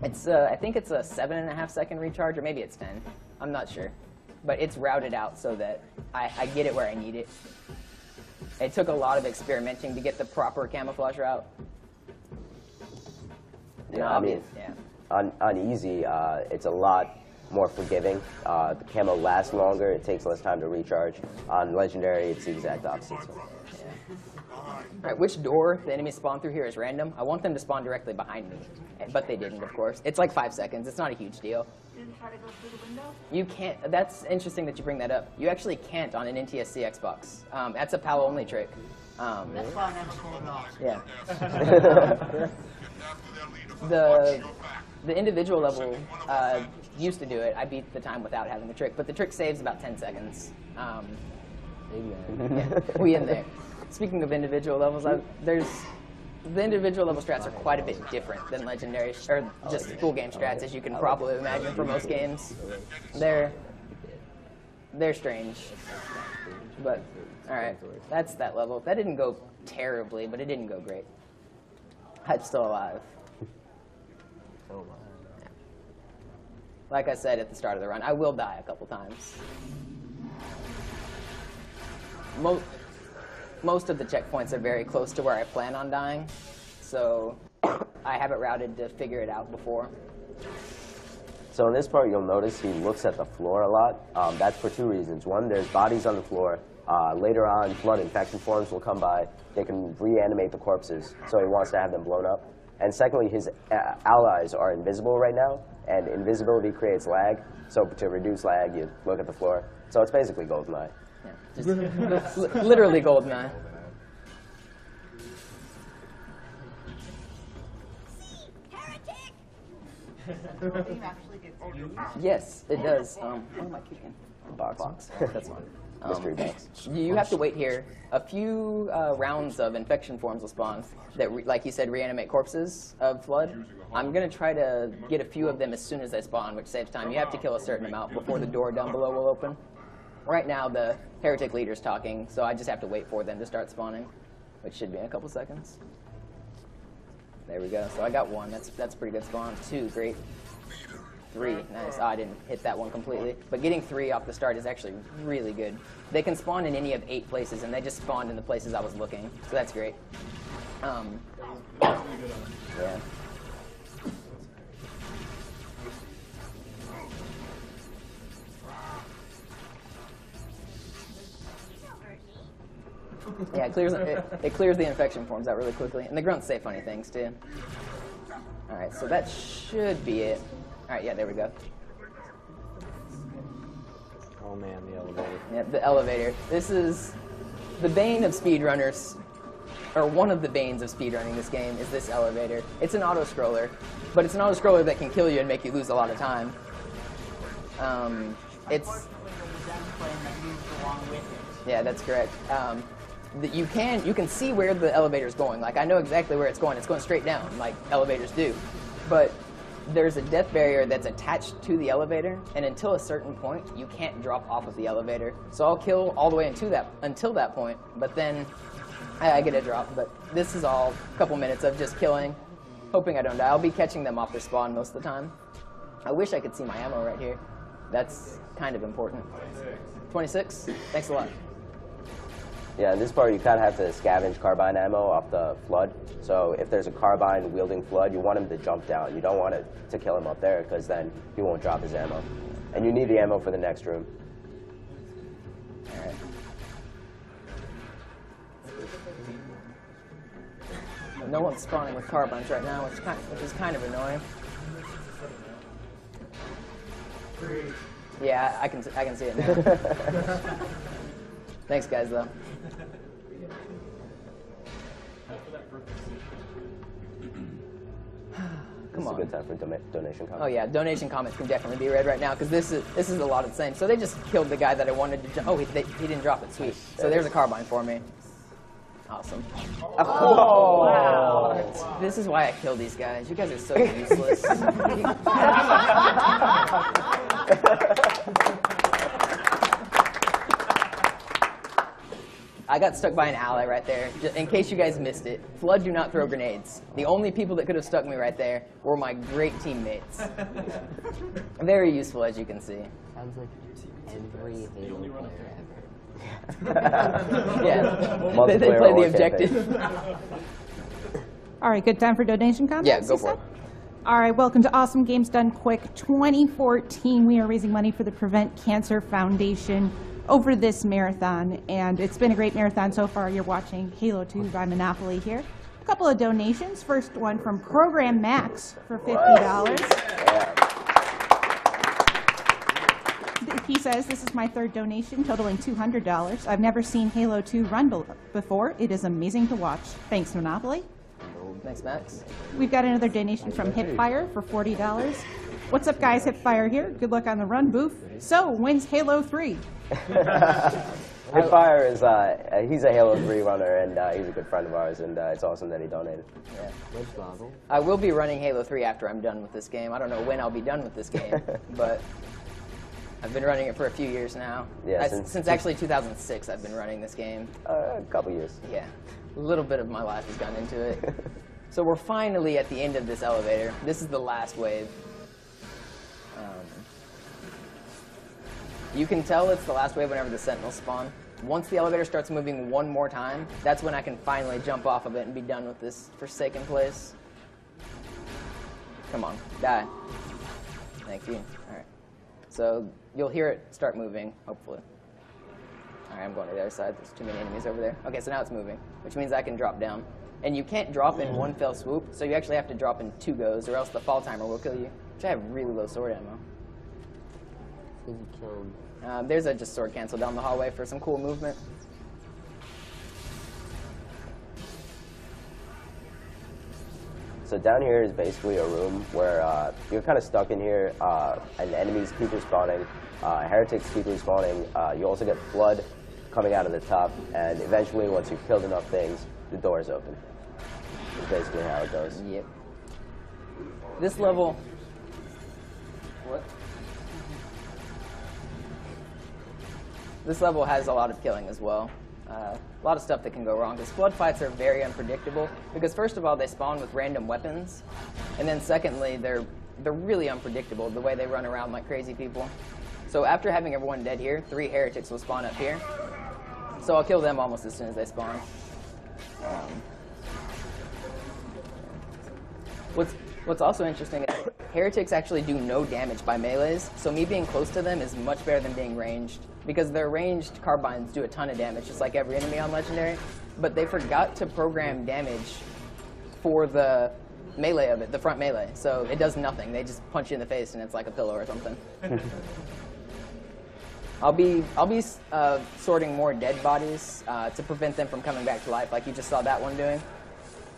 It's uh, I think it's a seven and a half second recharge, or maybe it's ten. I'm not sure, but it's routed out so that I, I get it where I need it. It took a lot of experimenting to get the proper camouflage route. And Yeah, I mean, obvious- yeah. on, on easy, uh, it's a lot more forgiving. Uh, the camo lasts longer. It takes less time to recharge. On legendary, it's the exact opposite. So. All right, which door the enemies spawn through here is random. I want them to spawn directly behind me, but they didn't, of course. It's like five seconds. It's not a huge deal. Didn't try to go through the window? You can't. That's interesting that you bring that up. You actually can't on an NTSC Xbox. Um, that's a PAL only trick. Um, That's why I never pulled off. yeah. <laughs> <laughs> the the individual level uh, used to do it. I beat the time without having the trick, but the trick saves about 10 seconds. Um, yeah, we in there. Speaking of individual levels, I, there's the individual level strats are quite a bit different than legendary or just full game strats, as you can probably imagine for most games. They're they're strange, but all right, that's that level. That didn't go terribly, but it didn't go great. I'm still alive. Like I said at the start of the run, I will die a couple times. Most, most of the checkpoints are very close to where I plan on dying, so <coughs> I have it routed to figure it out before. So in this part, you'll notice he looks at the floor a lot. Um, that's for two reasons. One, there's bodies on the floor. Uh, later on, Flood infection forms will come by. They can reanimate the corpses, so he wants to have them blown up. And secondly, his uh, allies are invisible right now, and invisibility creates lag. So to reduce lag, you look at the floor. So it's basically GoldenEye. Just li- <laughs> literally GoldenEye. Team actually gets used. Yes, it does. Um, what am I kicking? Box. That's fine. Mystery box. You have to wait here. A few uh, rounds of infection forms will spawn that, re- like you said, reanimate corpses of Flood. I'm going to try to get a few of them as soon as they spawn, which saves time. You have to kill a certain amount before the door down below will open. Right now, the heretic leader's talking, so I just have to wait for them to start spawning, which should be in a couple seconds. There we go. So I got one. That's that's a pretty good spawn. Two, great. Three, nice. Oh, I didn't hit that one completely. But getting three off the start is actually really good. They can spawn in any of eight places, and they just spawned in the places I was looking. So that's great. Um, yeah. Yeah, it clears it, it clears the infection forms out really quickly, and the grunts say funny things too. All right, so that should be it. All right, yeah, there we go. Oh man, the elevator. Yeah, the elevator. This is the bane of speedrunners, or one of the banes of speedrunning this game is this elevator. It's an auto scroller, but it's an auto scroller that can kill you and make you lose a lot of time. Um, it's yeah, that's correct. Um, the, you can you can see where the elevator's going. Like I know exactly where it's going. It's going straight down, like elevators do. But there's a death barrier that's attached to the elevator, and until a certain point, you can't drop off of the elevator. So I'll kill all the way into that until that point, but then I, I get a drop. But this is all a couple minutes of just killing, hoping I don't die. I'll be catching them off their spawn most of the time. I wish I could see my ammo right here. That's kind of important. 26. Thanks a lot. Yeah, in this part you kind of have to scavenge carbine ammo off the flood. So if there's a carbine wielding flood, you want him to jump down. You don't want it to kill him up there because then he won't drop his ammo. And you need the ammo for the next room. Alright. No one's spawning with carbines right now, which, kind which is kind of annoying. Yeah, I can I can see it now. <laughs> Thanks, guys, though. <clears throat> This is a good time for doma- donation comments. Oh yeah, donation comments can definitely be read right now because this is this is a lot of the same. So they just killed the guy that I wanted to. ju- Oh, he, they, he didn't drop it. Sweet. So there's a carbine for me. Awesome. Oh, wow. This is why I kill these guys. You guys are so <laughs> useless. <laughs> <laughs> I got stuck by an ally right there. Ju- In case you guys missed it, Flood do not throw grenades. The only people that could have stuck me right there were my great teammates. <laughs> Very useful, as you can see. Sounds like every Halo player yeah, they, they Multiplayer play the objective. <laughs> All right, good time for donation comments? Yeah, go you for it. All right, welcome to Awesome Games Done Quick 2014. We are raising money for the Prevent Cancer Foundation over this marathon, and it's been a great marathon so far. You're watching Halo 2 by Monopoli here. A couple of donations. First one from Program Max for $50. He says, This is my third donation, totaling $200. I've never seen Halo 2 run be- before. It is amazing to watch. Thanks, Monopoli. Thanks, Max. We've got another donation from Hipfire for $40. What's up, guys? Hipfire here. Good luck on the run, Booth. So, when's Halo 3? <laughs> Hipfire is uh, he's a Halo 3 runner and uh, he's a good friend of ours and uh, it's awesome that he donated. Yeah. I will be running Halo 3 after I'm done with this game. I don't know when I'll be done with this game, <laughs> but I've been running it for a few years now. Yeah, I- since- since actually 2006, I've been running this game. Uh, a couple years. Yeah, a little bit of my life has gone into it. <laughs> So we're finally at the end of this elevator. This is the last wave. You can tell it's the last wave whenever the sentinels spawn. Once the elevator starts moving one more time, that's when I can finally jump off of it and be done with this forsaken place. Come on, die. Thank you. All right. So you'll hear it start moving, hopefully. All right, I'm going to the other side. There's too many enemies over there. Okay, so now it's moving, which means I can drop down. And you can't drop in one fell swoop, so you actually have to drop in two goes, or else the fall timer will kill you. Which I have really low sword ammo. Uh, there's a just sword cancel down the hallway for some cool movement. So down here is basically a room where uh, you're kind of stuck in here, uh, and enemies keep respawning, uh, heretics keep respawning. Uh, you also get Flood coming out of the top, and eventually, once you've killed enough things, the doors open. That's basically how it goes. Yep. This level. What? This level has a lot of killing as well. Uh, a lot of stuff that can go wrong. Because flood fights are very unpredictable. Because first of all, they spawn with random weapons, and then secondly, they're they're really unpredictable the way they run around like crazy people. So after having everyone dead here, three heretics will spawn up here. So I'll kill them almost as soon as they spawn. Um, What's What's also interesting is <coughs> heretics actually do no damage by melees, so me being close to them is much better than being ranged. Because their ranged carbines do a ton of damage, just like every enemy on Legendary, but they forgot to program damage for the melee of it, the front melee. So it does nothing. They just punch you in the face and it's like a pillow or something. <laughs> I'll be I'll be uh, sorting more dead bodies uh, to prevent them from coming back to life, like you just saw that one doing.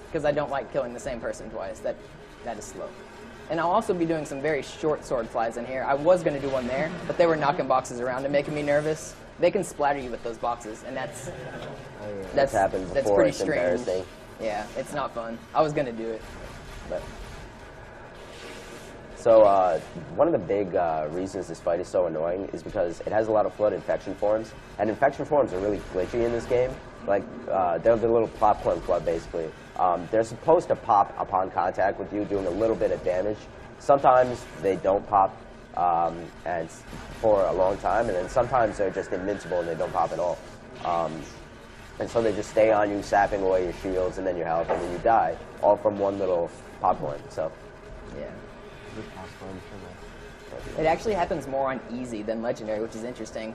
Because I don't like killing the same person twice. That that is slow. And I'll also be doing some very short sword flies in here. I was going to do one there, but they were knocking boxes around and making me nervous. They can splatter you with those boxes, and that's that's That's happened that's before. pretty It's strange. embarrassing. Yeah, it's not fun. I was going to do it, but So uh, one of the big uh, reasons this fight is so annoying is because it has a lot of flood infection forms, and infection forms are really glitchy in this game. Like uh, they're the little popcorn flood, basically. Um, they're supposed to pop upon contact with you, doing a little bit of damage. Sometimes they don't pop, um, and for a long time, and then sometimes they're just invincible and they don't pop at all. Um, and so they just stay on you, sapping away your shields and then your health, and then you die, all from one little popcorn. So. yeah. It actually happens more on easy than legendary, which is interesting.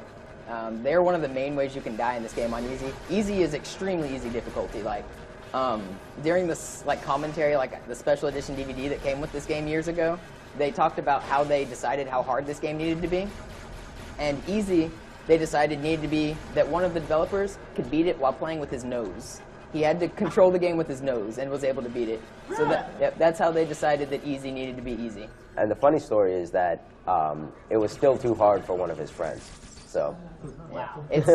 Um, they're one of the main ways you can die in this game on easy. Easy is extremely easy difficulty. Like um, during this like commentary, like the special edition DVD that came with this game years ago, they talked about how they decided how hard this game needed to be. And easy, they decided needed to be that one of the developers could beat it while playing with his nose. He had to control the game with his nose and was able to beat it. So that, yep, that's how they decided that easy needed to be easy. And the funny story is that um, it was still too hard for one of his friends. So. Yeah, it's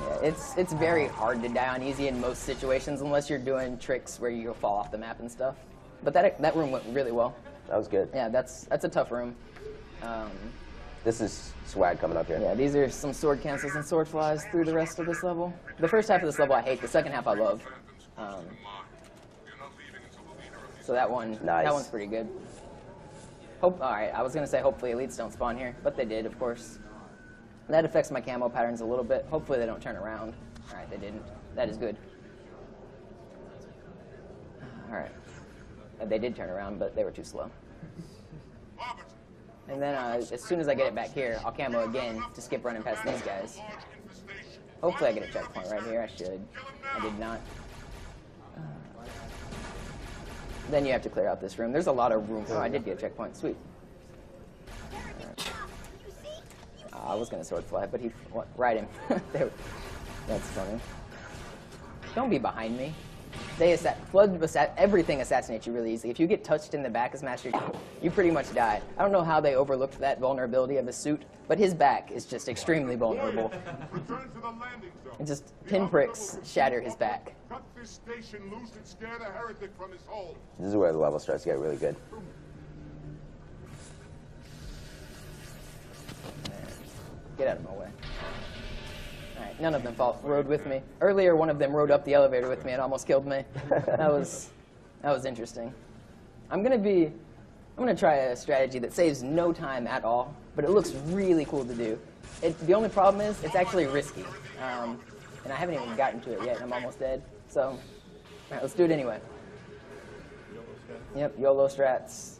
yeah, it's it's very hard to die on easy in most situations unless you're doing tricks where you fall off the map and stuff. But that that room went really well. That was good. Yeah, that's that's a tough room. Um, This is swag coming up here. yeah, these are some sword cancels and sword flies through the rest of this level. The first half of this level I hate. The second half I love. Um, so that one, Nice. that one's pretty good. Hope. All right, I was gonna say hopefully elites don't spawn here, but they did, of course. That affects my camo patterns a little bit. Hopefully they don't turn around. All right, they didn't. That is good. All right. Uh, They did turn around, but they were too slow. And then uh, as soon as I get it back here, I'll camo again to skip running past these guys. Hopefully I get a checkpoint right here. I should. I did not. Then you have to clear out this room. There's a lot of room. Oh, I did get a checkpoint. Sweet. Uh, I was gonna sword fly, but he what, right him. <laughs> That's funny. Don't be behind me. They assa- flood assa- everything assassinates you really easily. If you get touched in the back as Master, Chief, you pretty much die. I don't know how they overlooked that vulnerability of his suit, but his back is just extremely vulnerable. Return to the landing zone. And just pinpricks shatter his back. Cut this station loose and scare the heretic from his hole. This is where the level starts to get really good. Get out of my way. Alright, none of them fall, rode with me. Earlier, one of them rode up the elevator with me and almost killed me. That was That was interesting. I'm gonna be, I'm gonna try a strategy that saves no time at all, but it looks really cool to do. It, the only problem is it's actually risky, um, and I haven't even gotten to it yet. and I'm almost dead. So, all right, let's do it anyway. Yep, YOLO strats.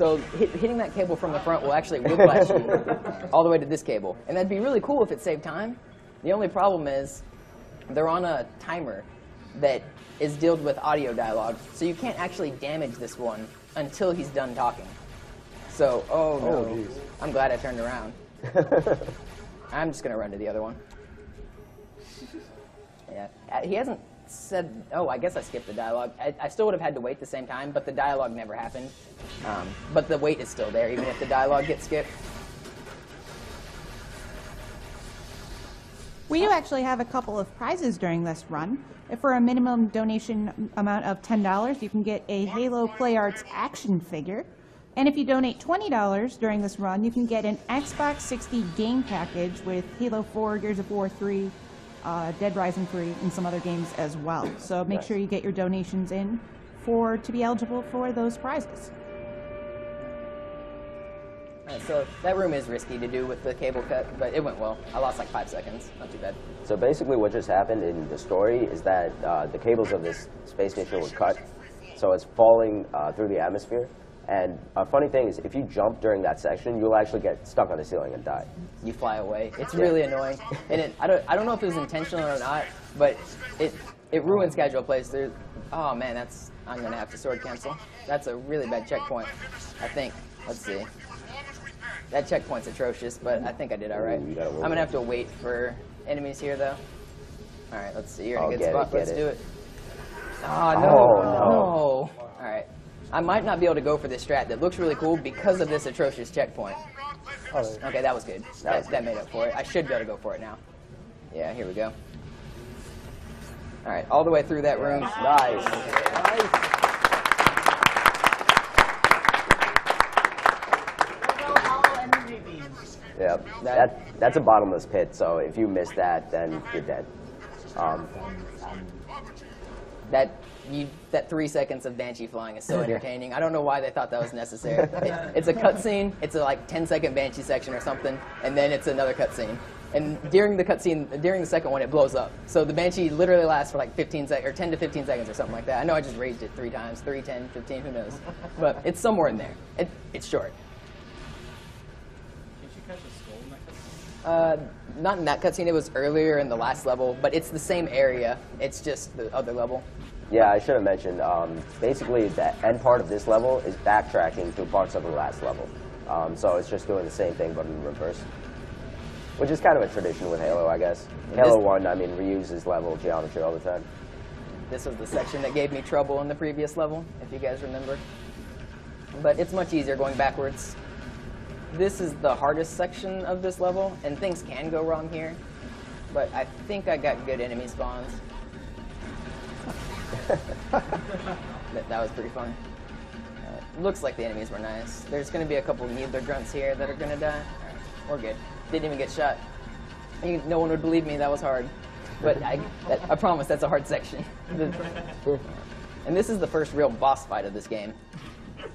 From the front. So hit, hitting that cable from the front will actually whiplash <laughs> you all the way to this cable, and that'd be really cool if it saved time. The only problem is they're on a timer that is dealt with audio dialogue, so you can't actually damage this one until he's done talking. So, oh no, Oh. I'm glad I turned around. <laughs> I'm just gonna run to the other one. Yeah, Uh, he hasn't said. Oh, I guess I skipped the dialogue. I, I still would have had to wait the same time, but the dialogue never happened. Um, but the wait is still there, even if the dialogue gets skipped. We do actually have a couple of prizes during this run. If For a minimum donation amount of $10, you can get a Halo Play Arts action figure. And if you donate $20 during this run, you can get an Xbox 60 game package with Halo 4, Gears of War 3, uh, Dead Rising 3, and some other games as well. So make sure you get your donations in for to be eligible for those prizes. Alright, so that room is risky to do with the cable cut, but it went well. I lost like five seconds. Not too bad. So basically, what just happened in the story is that uh, the cables of this space station were cut, so it's falling uh, through the atmosphere. And a funny thing is, if you jump during that section, you'll actually get stuck on the ceiling and die. You fly away. It's really annoying, and it, I don't I don't know if it was intentional or not, but it it ruins schedule plays. There, oh man, that's I'm gonna have to sword cancel. That's a really bad checkpoint. I think. Let's see. That checkpoint's atrocious, but I think I did all right. Ooh, you got a I'm gonna have to wait for enemies here though. All right, let's see. You're in a good get it, spot. let's it. do it. Oh no! Oh, no. no. All right. I might not be able to go for this strat that looks really cool because of this atrocious checkpoint. Oh, Okay, that was good. That, that made up for it. I should be able to go for it now. Yeah, here we go. All right, all the way through that room. Nice. Yep. That that's a bottomless pit. So if you miss that, then you're dead. Um, That you that three seconds of Banshee flying is so entertaining. I don't know why they thought that was necessary. <laughs> It- it's a cutscene. It's a like 10 second Banshee section or something, and then it's another cutscene. And during the cutscene, during the second one, it blows up. So the Banshee literally lasts for like 15 sec or 10 to 15 seconds or something like that. I know I just raged it three times, 3, 10, 15, who knows? But it's somewhere in there. It, it's short. Did you catch a skull in that cutscene? Uh, not in that cutscene. It was earlier in the last level, but it's the same area. It's just the other level. Yeah, I should have mentioned. Um, basically, the end part of this level is backtracking to parts of the last level. Um, so it's just doing the same thing but in reverse, which is kind of a tradition with Halo, I guess. Halo One, I mean, reuses level geometry all the time. This was the section that gave me trouble in the previous level, if you guys remember. But it's much easier going backwards. This is the hardest section of this level, and things can go wrong here. But I think I got good enemy spawns. <laughs> that, that was pretty fun. Uh, looks like the enemies were nice. There's going to be a couple of needler grunts here that are going to die. Alright, we're good. Didn't even get shot. You- No one would believe me. That was hard. But I, that, I promise that's a hard section. And this is the first real boss fight of this game.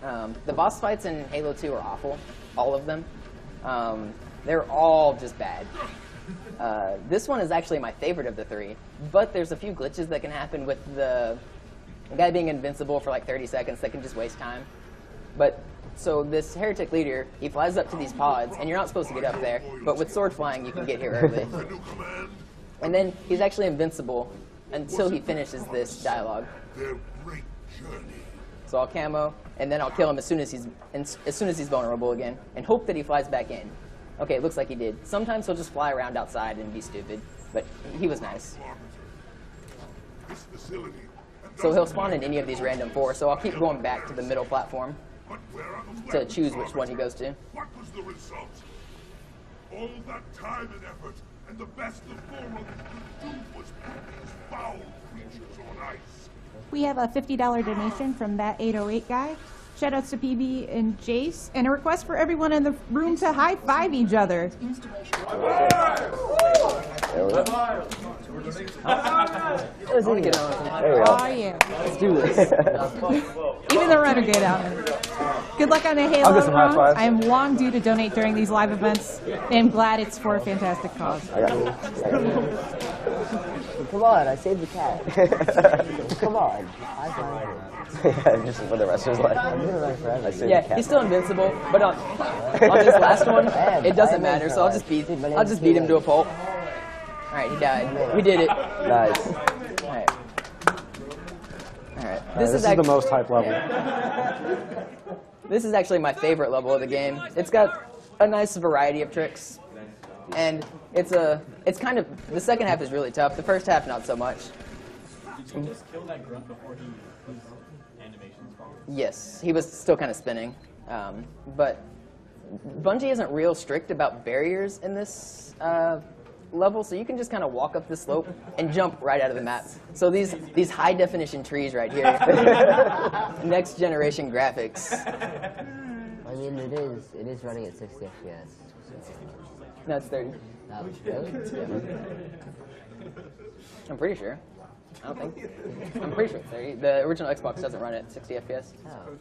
Um, the boss fights in Halo 2 are awful, all of them. Um, they're all just bad. Uh, this one is actually my favorite of the three, but there's a few glitches that can happen with the guy being invincible for like 30 seconds that can just waste time. But so this heretic leader, he flies up to these pods, and you're not supposed to get up there. But with sword flying, you can get here early. And then he's actually invincible until he finishes this dialogue. So I'll camo, and then I'll kill him as soon as he's as soon as he's vulnerable again, and hope that he flies back in. Okay, it looks like he did. Sometimes he'll just fly around outside and be stupid, but he was nice. So he'll spawn in any of these random four. So I'll keep going back to the middle platform But where are the to choose which one he goes to. What was the result? All that time and effort, and the best of foremost, the doom was put these foul creatures on ice. We have a $50 donation from that 808 guy. Shoutouts to PB and Jace, and a request for everyone in the room to high five each other. There we go. Let's get on with it. There we go. Oh, yeah. Let's do this. Even the renegade out. Good luck on the Halo I'll get some high round. fives. I am long due to donate during these live events. I am glad it's for a fantastic cause. I got you. Come on, I saved the cat. <laughs> Come on. High five. yeah, just for the rest of his life. I'm gonna run forever. I saved the Yeah, he's still invincible, but on <laughs> on this last one, it doesn't matter. So I'll just beat I'll just beat him to a pulp. All right, he died. We did it. Nice. right. All right. Uh, This, this is the most hype level. This is actually my favorite level of the game. It's got a nice variety of tricks, and it's a it's kind of the second half is really tough. The first half not so much. Did you just kill that grunt before he his animations fall? Yes, he was still kind of spinning, um, but Bungie isn't real strict about barriers in this uh, level, so you can just kind of walk up the slope and jump right out of the map. So these these high definition trees right here, <laughs> next generation graphics. I mean, it is. It is running at 60 FPS. No, it's 30. Oh, really? <laughs> I'm pretty sure. I don't think. I'm pretty sure it's 30. The original Xbox doesn't run at 60 FPS. Oh.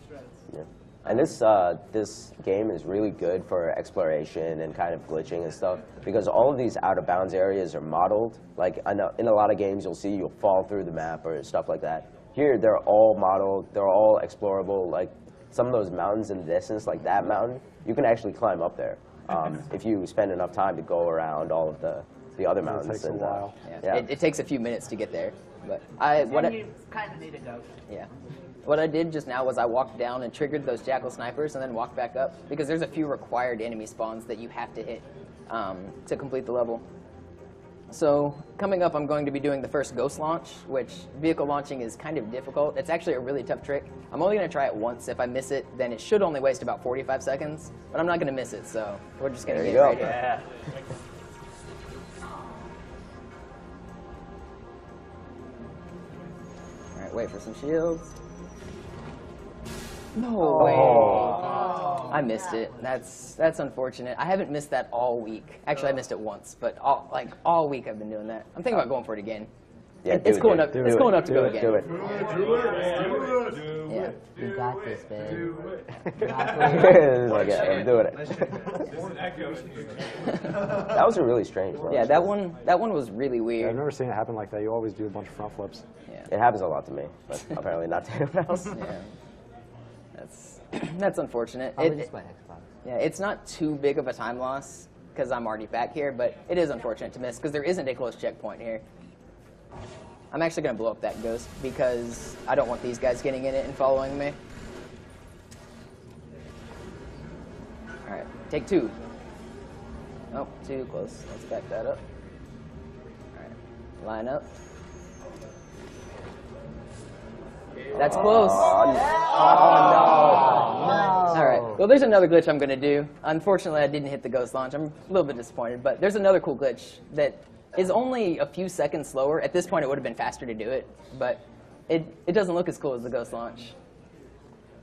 Yeah. And this uh, this game is really good for exploration and kind of glitching and stuff because all of these out of bounds areas are modeled. Like I know in a lot of games, you'll see you'll fall through the map or stuff like that. Here, they're all modeled. They're all explorable. Like some of those mountains in the distance, like that mountain, you can actually climb up there um, <laughs> if you spend enough time to go around all of the the other mountains. It takes a and, uh, while. Yeah. yeah. It, it takes a few minutes to get there, but I what I, kind of need to go. yeah. What I did just now was I walked down and triggered those jackal snipers and then walked back up because there's a few required enemy spawns that you have to hit um, to complete the level. So coming up, I'm going to be doing the first ghost launch, which vehicle launching is kind of difficult. It's actually a really tough trick. I'm only going to try it once. If I miss it, then it should only waste about 45 seconds, but I'm not going to miss it, so we're just going to get go. right here. All right, wait for some shields. No oh. way. I missed it. That's that's unfortunate. I haven't missed that all week. Actually, I missed it once, but all like all week I've been doing that. I'm thinking about going for it again. Yeah, It- do it's it, cool dude. enough. Do it's it. cool enough to Do go it, again. do it. Yeah. You got this, man. <laughs> <laughs> It's like, yeah, I'm doing it. <laughs> that was a really strange one. Yeah, that one that one was really weird. I've weird. never seen it happen like that. You always do a bunch of front flips. Yeah. It happens a lot to me, but apparently not to anyone else. Yeah. <clears throat> That's unfortunate. Probably It- my Xbox. Yeah, it's not too big of a time loss because I'm already back here, but it is unfortunate to miss because there isn't a close checkpoint here. I'm actually going to blow up that ghost because I don't want these guys getting in it and following me. All right, take two. Oh, too close. Let's back that up. All right, line up. That's close. Oh, no. All right. Well, there's another glitch I'm going to do. Unfortunately, I didn't hit the ghost launch. I'm a little bit disappointed, but there's another cool glitch that is only a few seconds slower. At this point, it would have been faster to do it, but it, it doesn't look as cool as the ghost launch.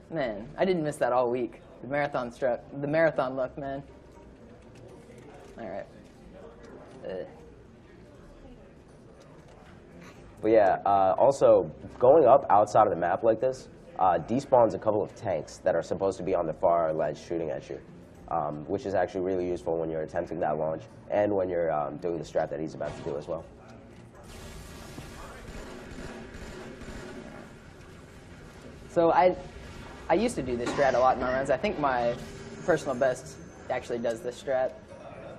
Man, I didn't miss that all week. The marathon struck. The marathon luck, man. All right. Ugh. But yeah, uh, also going up outside of the map like this uh, despawns a couple of tanks that are supposed to be on the far ledge shooting at you, um, which is actually really useful when you're attempting that launch and when you're um, doing the strat that he's about to do as well. So I, I used to do this strat a lot in my runs. I think my personal best actually does this strat,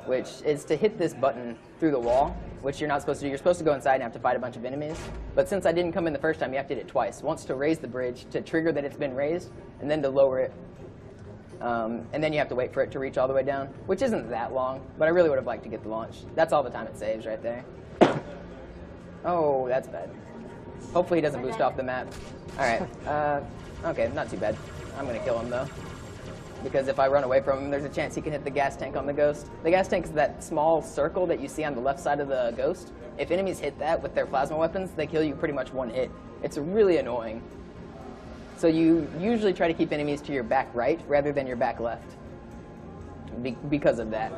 which is to hit this button through the wall, which you're not supposed to do. You're supposed to go inside and have to fight a bunch of enemies. But since I didn't come in the first time, you have to hit it twice. Once to raise the bridge, to trigger that it's been raised, and then to lower it. Um, and then you have to wait for it to reach all the way down, which isn't that long, but I really would have liked to get the launch. That's all the time it saves right there. Oh, that's bad. Hopefully he doesn't boost off the map. All right. Uh, okay, not too bad. I'm gonna kill him though, because if I run away from him, there's a chance he can hit the gas tank on the ghost. The gas tank is that small circle that you see on the left side of the ghost. If enemies hit that with their plasma weapons, they kill you pretty much one hit. It's really annoying. So you usually try to keep enemies to your back right rather than your back left, be- because of that.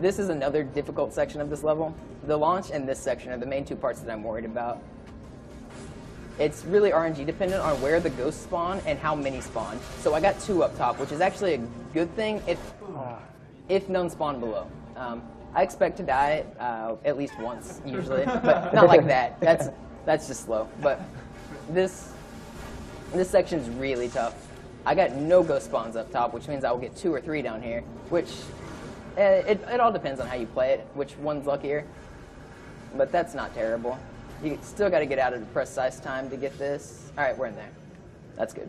this is another difficult section of this level. The launch and this section are the main two parts that I'm worried about. It's really RNG dependent on where the ghosts spawn and how many spawn. So I got two up top, which is actually a good thing if, if none spawn below. Um, I expect to die uh, at least once, usually, <laughs> but not like that. That's, that's just slow. But this, this section is really tough. I got no ghost spawns up top, which means I will get two or three down here, which uh, it, it all depends on how you play it, which one's luckier. But that's not terrible. You still got to get out at a precise time to get this. All right, we're in there. That's good.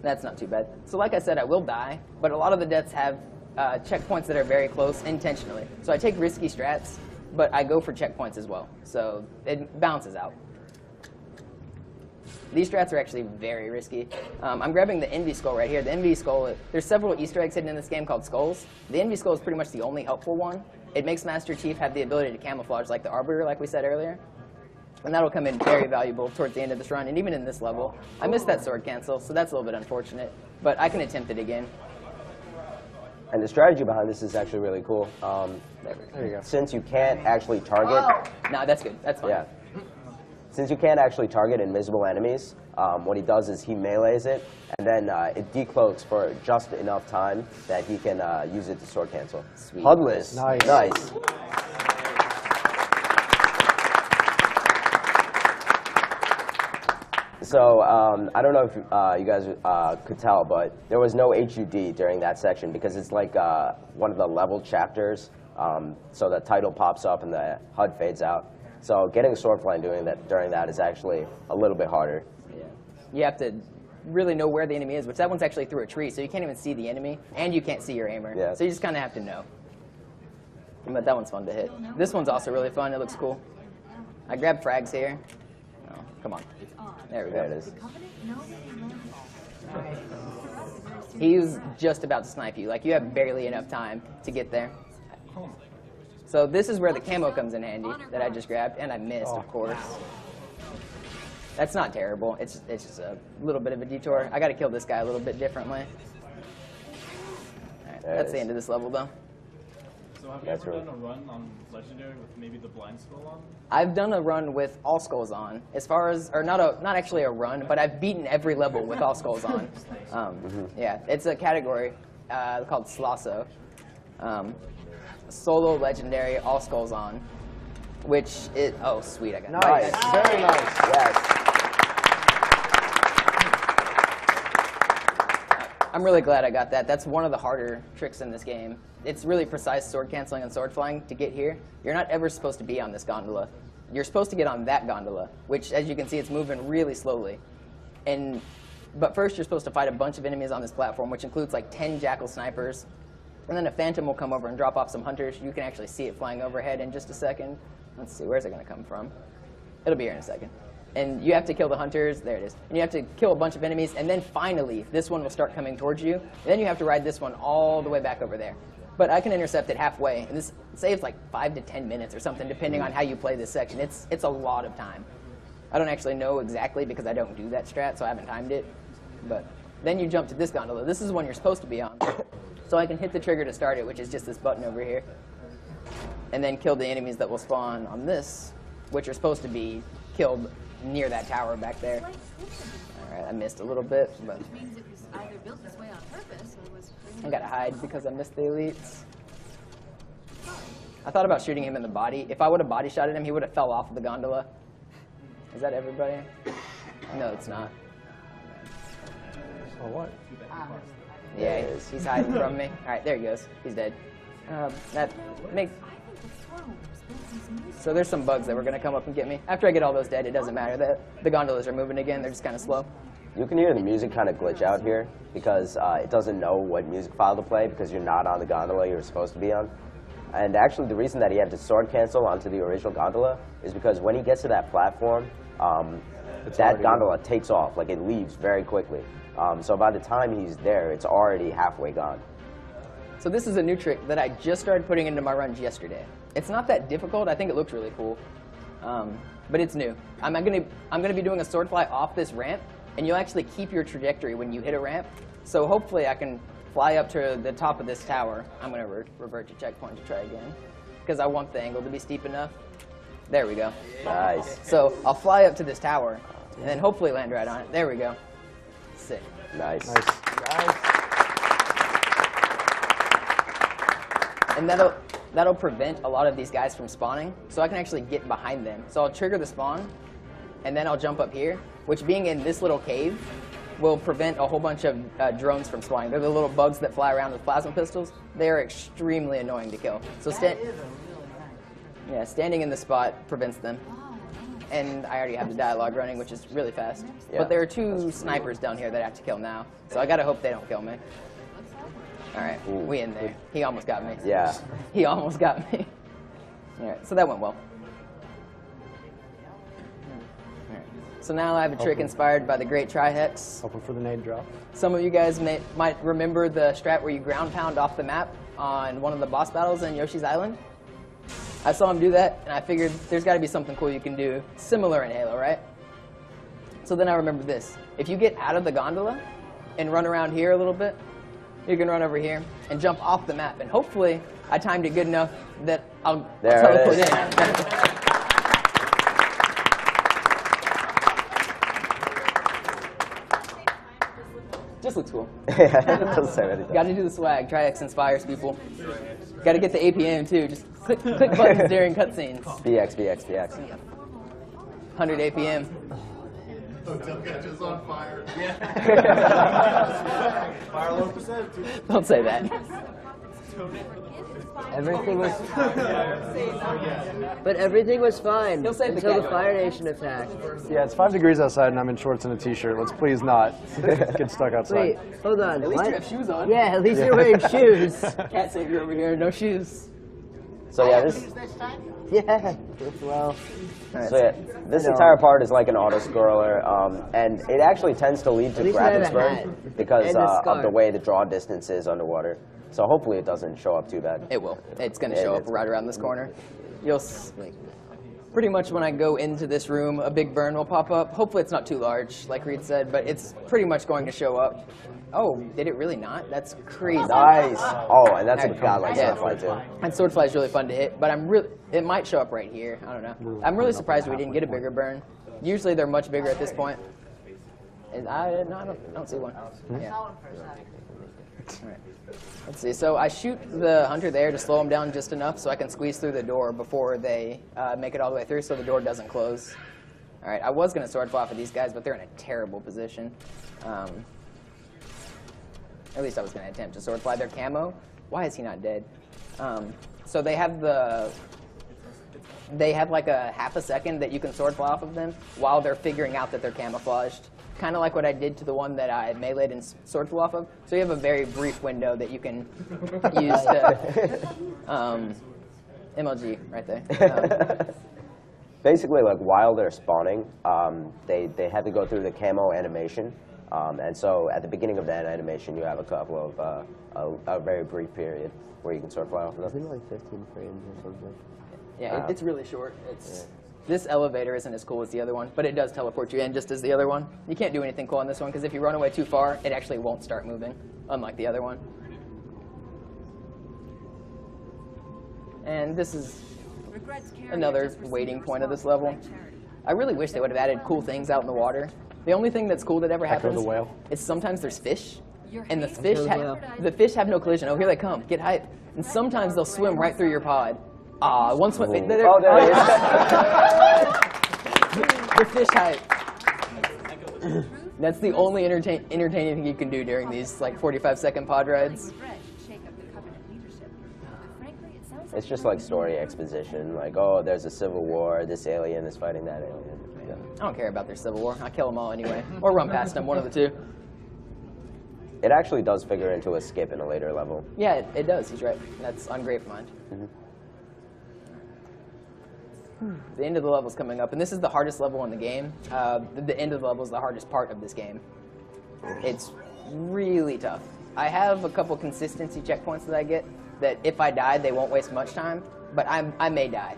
That's not too bad. So like I said, I will die, but a lot of the deaths have uh, checkpoints that are very close intentionally. So I take risky strats, but I go for checkpoints as well. So it balances out. These strats are actually very risky. Um, I'm grabbing the Envy Skull right here. The Envy Skull, there's several Easter eggs hidden in this game called skulls. The Envy Skull is pretty much the only helpful one. It makes Master Chief have the ability to camouflage like the Arbiter, like we said earlier. And that'll come in very valuable towards the end of this run, and even in this level. I missed that sword cancel, so that's a little bit unfortunate. But I can attempt it again. And the strategy behind this is actually really cool. Um, There you go. Since you can't actually target, No, that's good. That's fine. yeah. Since you can't actually target invisible enemies, um, what he does is he melees it, and then uh, it decloaks for just enough time that he can uh, use it to sword cancel. Sweet. Hudless. Nice. Nice. So um, I don't know if uh, you guys uh, could tell, but there was no HUD during that section because it's like uh, one of the level chapters. Um, so the title pops up and the HUD fades out. So getting a sword fly and doing that during that is actually a little bit harder. Yeah. You have to really know where the enemy is, which that one's actually through a tree, so you can't even see the enemy, and you can't see your aimer. Yeah. So you just kind of have to know. But that one's fun to hit. This one's also really fun. It looks cool. I grabbed frags here. Oh, come on. There we go. There it is. He was just about to snipe you. Like, you have barely enough time to get there. So this is where the camo comes in handy that I just grabbed, and I missed, of oh. course. That's not terrible. It's, it's just a little bit of a detour. I got to kill this guy a little bit differently. All right, that's the end of this level, though. So have you That's ever really- done a run on Legendary with maybe the blind skull on? I've done a run with all skulls on. As far as, or not a, not actually a run, but I've beaten every level with all skulls on. <laughs> Um, Yeah, it's a category uh, called SLASO. Um, solo legendary, all skulls on, which is oh sweet, I got it. Nice. Very nice. Yes. I'm really glad I got that. That's one of the harder tricks in this game. It's really precise sword canceling and sword flying to get here. You're not ever supposed to be on this gondola. You're supposed to get on that gondola, which, as you can see, it's moving really slowly. And but first, you're supposed to fight a bunch of enemies on this platform, which includes like 10 jackal snipers. And then a phantom will come over and drop off some hunters. You can actually see it flying overhead in just a second. Let's see, where's it going to come from? It'll be here in a second. And you have to kill the hunters. There it is. And you have to kill a bunch of enemies. And then finally, this one will start coming towards you. And then you have to ride this one all the way back over there. But I can intercept it halfway. And this saves like five to 10 minutes or something, depending on how you play this section. It's, it's a lot of time. I don't actually know exactly because I don't do that strat, so I haven't timed it. But then you jump to this gondola. This is the one you're supposed to be on. <coughs> So I can hit the trigger to start it, which is just this button over here. And then kill the enemies that will spawn on this, which are supposed to be killed near that tower back there. All right, I missed a little bit, but Which means it was either built this way on purpose or was. I gotta hide because I missed the elites. I thought about shooting him in the body. If I would have body shot at him, he would have fell off of the gondola. Is that everybody? No, it's not. Oh, what? Yeah, he is. He's hiding from me. All right, there he goes. He's dead. Uh, that make. So there's some bugs that were gonna come up and get me. After I get all those dead, it doesn't matter. The, the gondolas are moving again. They're just kind of slow. You can hear the music kind of glitch out here because uh, it doesn't know what music file to play because you're not on the gondola you're supposed to be on. And actually, the reason that he had to sword cancel onto the original gondola is because when he gets to that platform, um, that already gondola takes off. Like it leaves very quickly. Um, so by the time he's there, it's already halfway gone. So this is a new trick that I just started putting into my runs yesterday. It's not that difficult. I think it looks really cool, um, but it's new. I'm gonna I'm gonna be doing a sword fly off this ramp, and you'll actually keep your trajectory when you hit a ramp. So hopefully I can fly up to the top of this tower. I'm going to re- revert to checkpoint to try again because I want the angle to be steep enough. There we go. Nice. So I'll fly up to this tower and then hopefully land right on it. There we go. Sick. Nice. Nice. And that'll that'll prevent a lot of these guys from spawning, so I can actually get behind them. So I'll trigger the spawn, and then I'll jump up here, which being in this little cave will prevent a whole bunch of uh, drones from spawning. They're the little bugs that fly around with plasma pistols. They are extremely annoying to kill. So stand, yeah, standing in the spot prevents them. And I already have the dialogue running, which is really fast. Yeah. But there are two snipers down here that I have to kill now, so I gotta hope they don't kill me. All right, Ooh. we in there. He almost got me. Yeah. He almost got me. <laughs> All right, so that went well. All right. So now I have a trick Hopefully. inspired by the great Trihex. Hoping for the nade drop. Some of you guys may, might remember the strat where you ground pound off the map on one of the boss battles in Yoshi's Island. I saw him do that, and I figured there's got to be something cool you can do similar in Halo, right? So then I remember this. If you get out of the gondola and run around here a little bit, you can run over here and jump off the map. And hopefully, I timed it good enough that I'll, I'll There it teleport in. Just looks cool. <laughs> yeah, it doesn't say anything. Got to do the swag. Trihex inspires people. Got to get the APM too. Just click, click buttons during cutscenes. BX, BX, BX. 100 APM. Hotel catches on fire. <laughs> Fire low percent. Don't say that. Everything was. But everything was fine He'll the until the. Fire Nation attacked. Yeah, it's five degrees outside and I'm in shorts and a t-shirt. Let's please not <laughs> get stuck outside. Wait, hold on. At least what? you have shoes on. Yeah, at least you're wearing shoes. <laughs> Cat savior over here, no shoes. So yeah, this <laughs> Yeah. Well, so yeah, this No. entire part is like an auto scroller, um, and it actually tends to lead to At least I have graphics burn because uh, of the way the draw distance is underwater. So hopefully it doesn't show up too bad. It will. It's going to Yeah, show it up right around this corner. You'll s- pretty much when I go into this room, a big burn will pop up. Hopefully it's not too large, like Reed said, but it's pretty much going to show up. Oh, did it really not? That's crazy. Nice. Oh, and that's a Alright. godlike Yeah. swordfly too. And swordfly is really fun to hit, but I'm really it might show up right here. I don't know. I'm really surprised we didn't get a bigger burn. Usually they're much bigger at this point. And I, no, I, don't, I don't see one. Yeah. Alright. Let's see. So I shoot the hunter there to slow him down just enough so I can squeeze through the door before they uh, make it all the way through, so the door doesn't close. All right. I was going to sword fly for these guys, but they're in a terrible position. Um, at least I was going to attempt to sword fly their camo. Why is he not dead? Um, so they have the they have like a half a second that you can sword fly off of them while they're figuring out that they're camouflaged. Kind of like what I did to the one that I meleeed and sword flew off of. So you have a very brief window that you can use to <laughs> um, MLG right there. <laughs> Um, Basically, like while they're spawning, um, they they have to go through the camo animation, um, and so at the beginning of that animation, you have a couple of uh, a, a very brief period where you can sort of fly off of them. like 15 frames or something. Yeah, Wow. it, it's really short. It's this elevator isn't as cool as the other one, but it does teleport you in just as the other one. You can't do anything cool on this one because if you run away too far, it actually won't start moving, unlike the other one. And this is another waiting point of this level. I really wish they would have added cool things out in the water. The only thing that's cool that ever Echo the happens whale. is sometimes there's fish, Your and the fish Echo the ha- the fish have no collision. Oh, here they come! Get hype! And sometimes they'll swim right through your pod. Ah, one swim. Ooh. there- Oh, there it <laughs> the fish hype. That's the only entertain- entertaining thing you can do during these like 45 second pod rides. Regret to shake up the Covenant leadership. But frankly, it sounds It's just like story exposition, like oh, there's a civil war, this alien is fighting that alien. I don't care about their civil war. I kill them all anyway, or run past them. One of the two. It actually does figure into a skip in a later level. Yeah, it, it does. He's right. That's on Gravemind. The end of the level's is coming up, and this is the hardest level in the game. Uh, the, the end of the level is the hardest part of this game. It's really tough. I have a couple consistency checkpoints that I get that if I die, they won't waste much time, but I'm, I may die.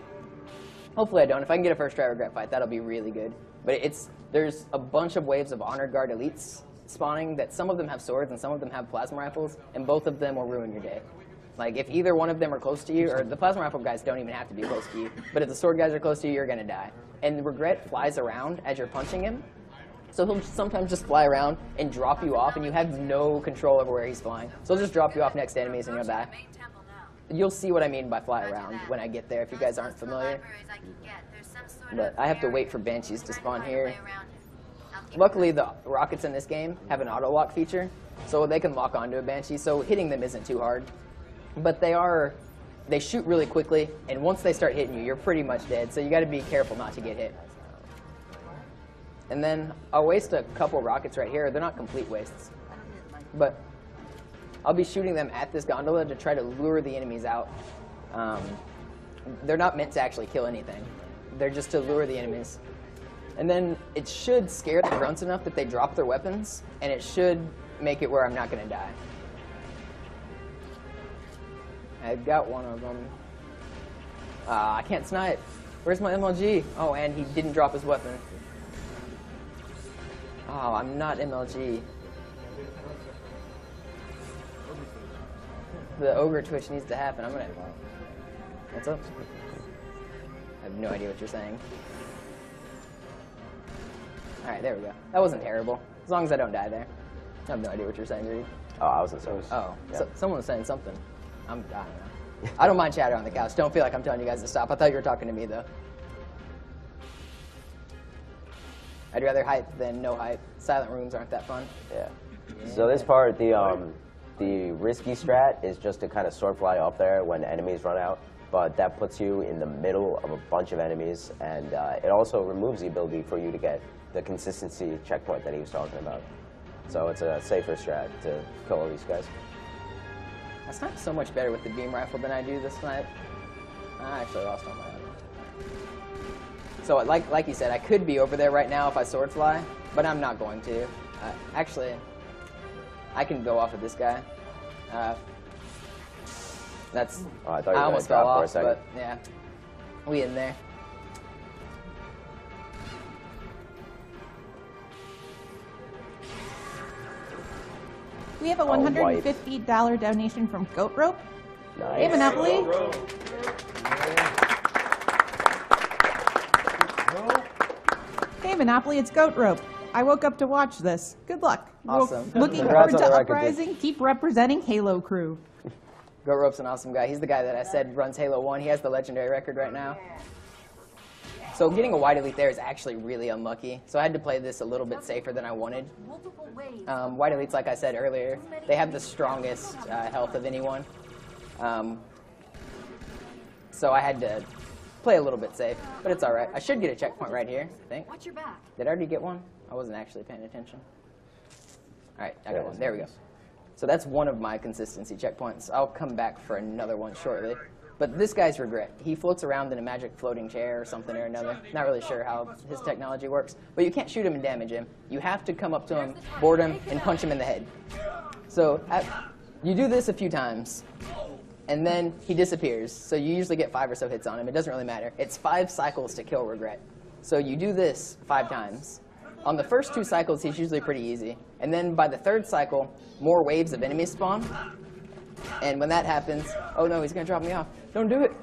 Hopefully I don't. If I can get a first try regret fight, that'll be really good. But it's there's a bunch of waves of honor guard elites spawning that some of them have swords and some of them have plasma rifles, and both of them will ruin your day. Like if either one of them are close to you, or the plasma rifle guys don't even have to be close to you, but if the sword guys are close to you, you're gonna die. And regret flies around as you're punching him, so he'll sometimes just fly around and drop you off, and you have no control over where he's flying. So he'll just drop you off next to enemies, and you'll die. You'll see what I mean by fly around when I get there if you guys aren't familiar. But I have to wait for banshees to spawn here. Luckily, the rockets in this game have an auto lock feature, so they can lock onto a banshee. So hitting them isn't too hard. But they are, they shoot really quickly, and once they start hitting you, you're pretty much dead. So you got to be careful not to get hit. And then I'll waste a couple rockets right here. They're not complete wastes, but I'll be shooting them at this gondola to try to lure the enemies out. Um, they're not meant to actually kill anything. They're just to lure the enemies. And then it should scare the grunts enough that they drop their weapons, and it should make it where I'm not going to die. I've got one of them. Uh, I can't snipe. Where's my MLG? Oh, and he didn't drop his weapon. Oh, I'm not MLG. The ogre twitch needs to happen. I'm gonna. What's up? I have no idea what you're saying. Alright, there we go. That wasn't terrible. As long as I don't die there. I have no idea what you're saying, Reed. Oh, I wasn't so. Oh, yeah. so, someone was saying something. I'm, I don't know. I don't mind chatter on the couch. Don't feel like I'm telling you guys to stop. I thought you were talking to me, though. I'd rather hype than no hype. Silent rooms aren't that fun. Yeah. So this part, the um, the risky strat is just to kind of sword fly up there when enemies run out, but that puts you in the middle of a bunch of enemies, and uh, it also removes the ability for you to get the consistency checkpoint that he was talking about. So it's a safer strat to kill all these guys. I snipe so much better with the beam rifle than I do this snipe. I actually lost all my ammo. So like like you said, I could be over there right now if I sword fly, but I'm not going to. Uh, actually, I can go off of this guy. Uh, that's. Oh, I thought you were gonna almost drop fell for a off, second. but yeah, we in there. We have a Oh, $150 donation from Goat Rope. Hey, Nice. Monopoli. Hey, Monopoli, it's Goat Rope. I woke up to watch this. Good luck. Awesome. Looking Congrats forward on to the record, Uprising. Keep representing Halo Crew. <laughs> Goat Rope's an awesome guy. He's the guy that I said runs Halo 1. He has the legendary record right now. So getting a wide elite there is actually really unlucky. So I had to play this a little bit safer than I wanted. Um, wide elites, like I said earlier, they have the strongest uh, health of anyone. Um, so I had to play a little bit safe, but it's all right. I should get a checkpoint right here, I think. Watch your back. Did I already get one? I wasn't actually paying attention. All right, I got one. There we go. So that's one of my consistency checkpoints. I'll come back for another one shortly. But this guy's regret. He floats around in a magic floating chair or something or another. Not really sure how his technology works. But you can't shoot him and damage him. You have to come up to him, board him, and punch him in the head. So you do this a few times, and then he disappears. So you usually get five or so hits on him. It doesn't really matter. It's five cycles to kill regret. So you do this five times. On the first two cycles, he's usually pretty easy. And then by the third cycle, more waves of enemies spawn. And when that happens, oh no, he's gonna drop me off. Don't do it.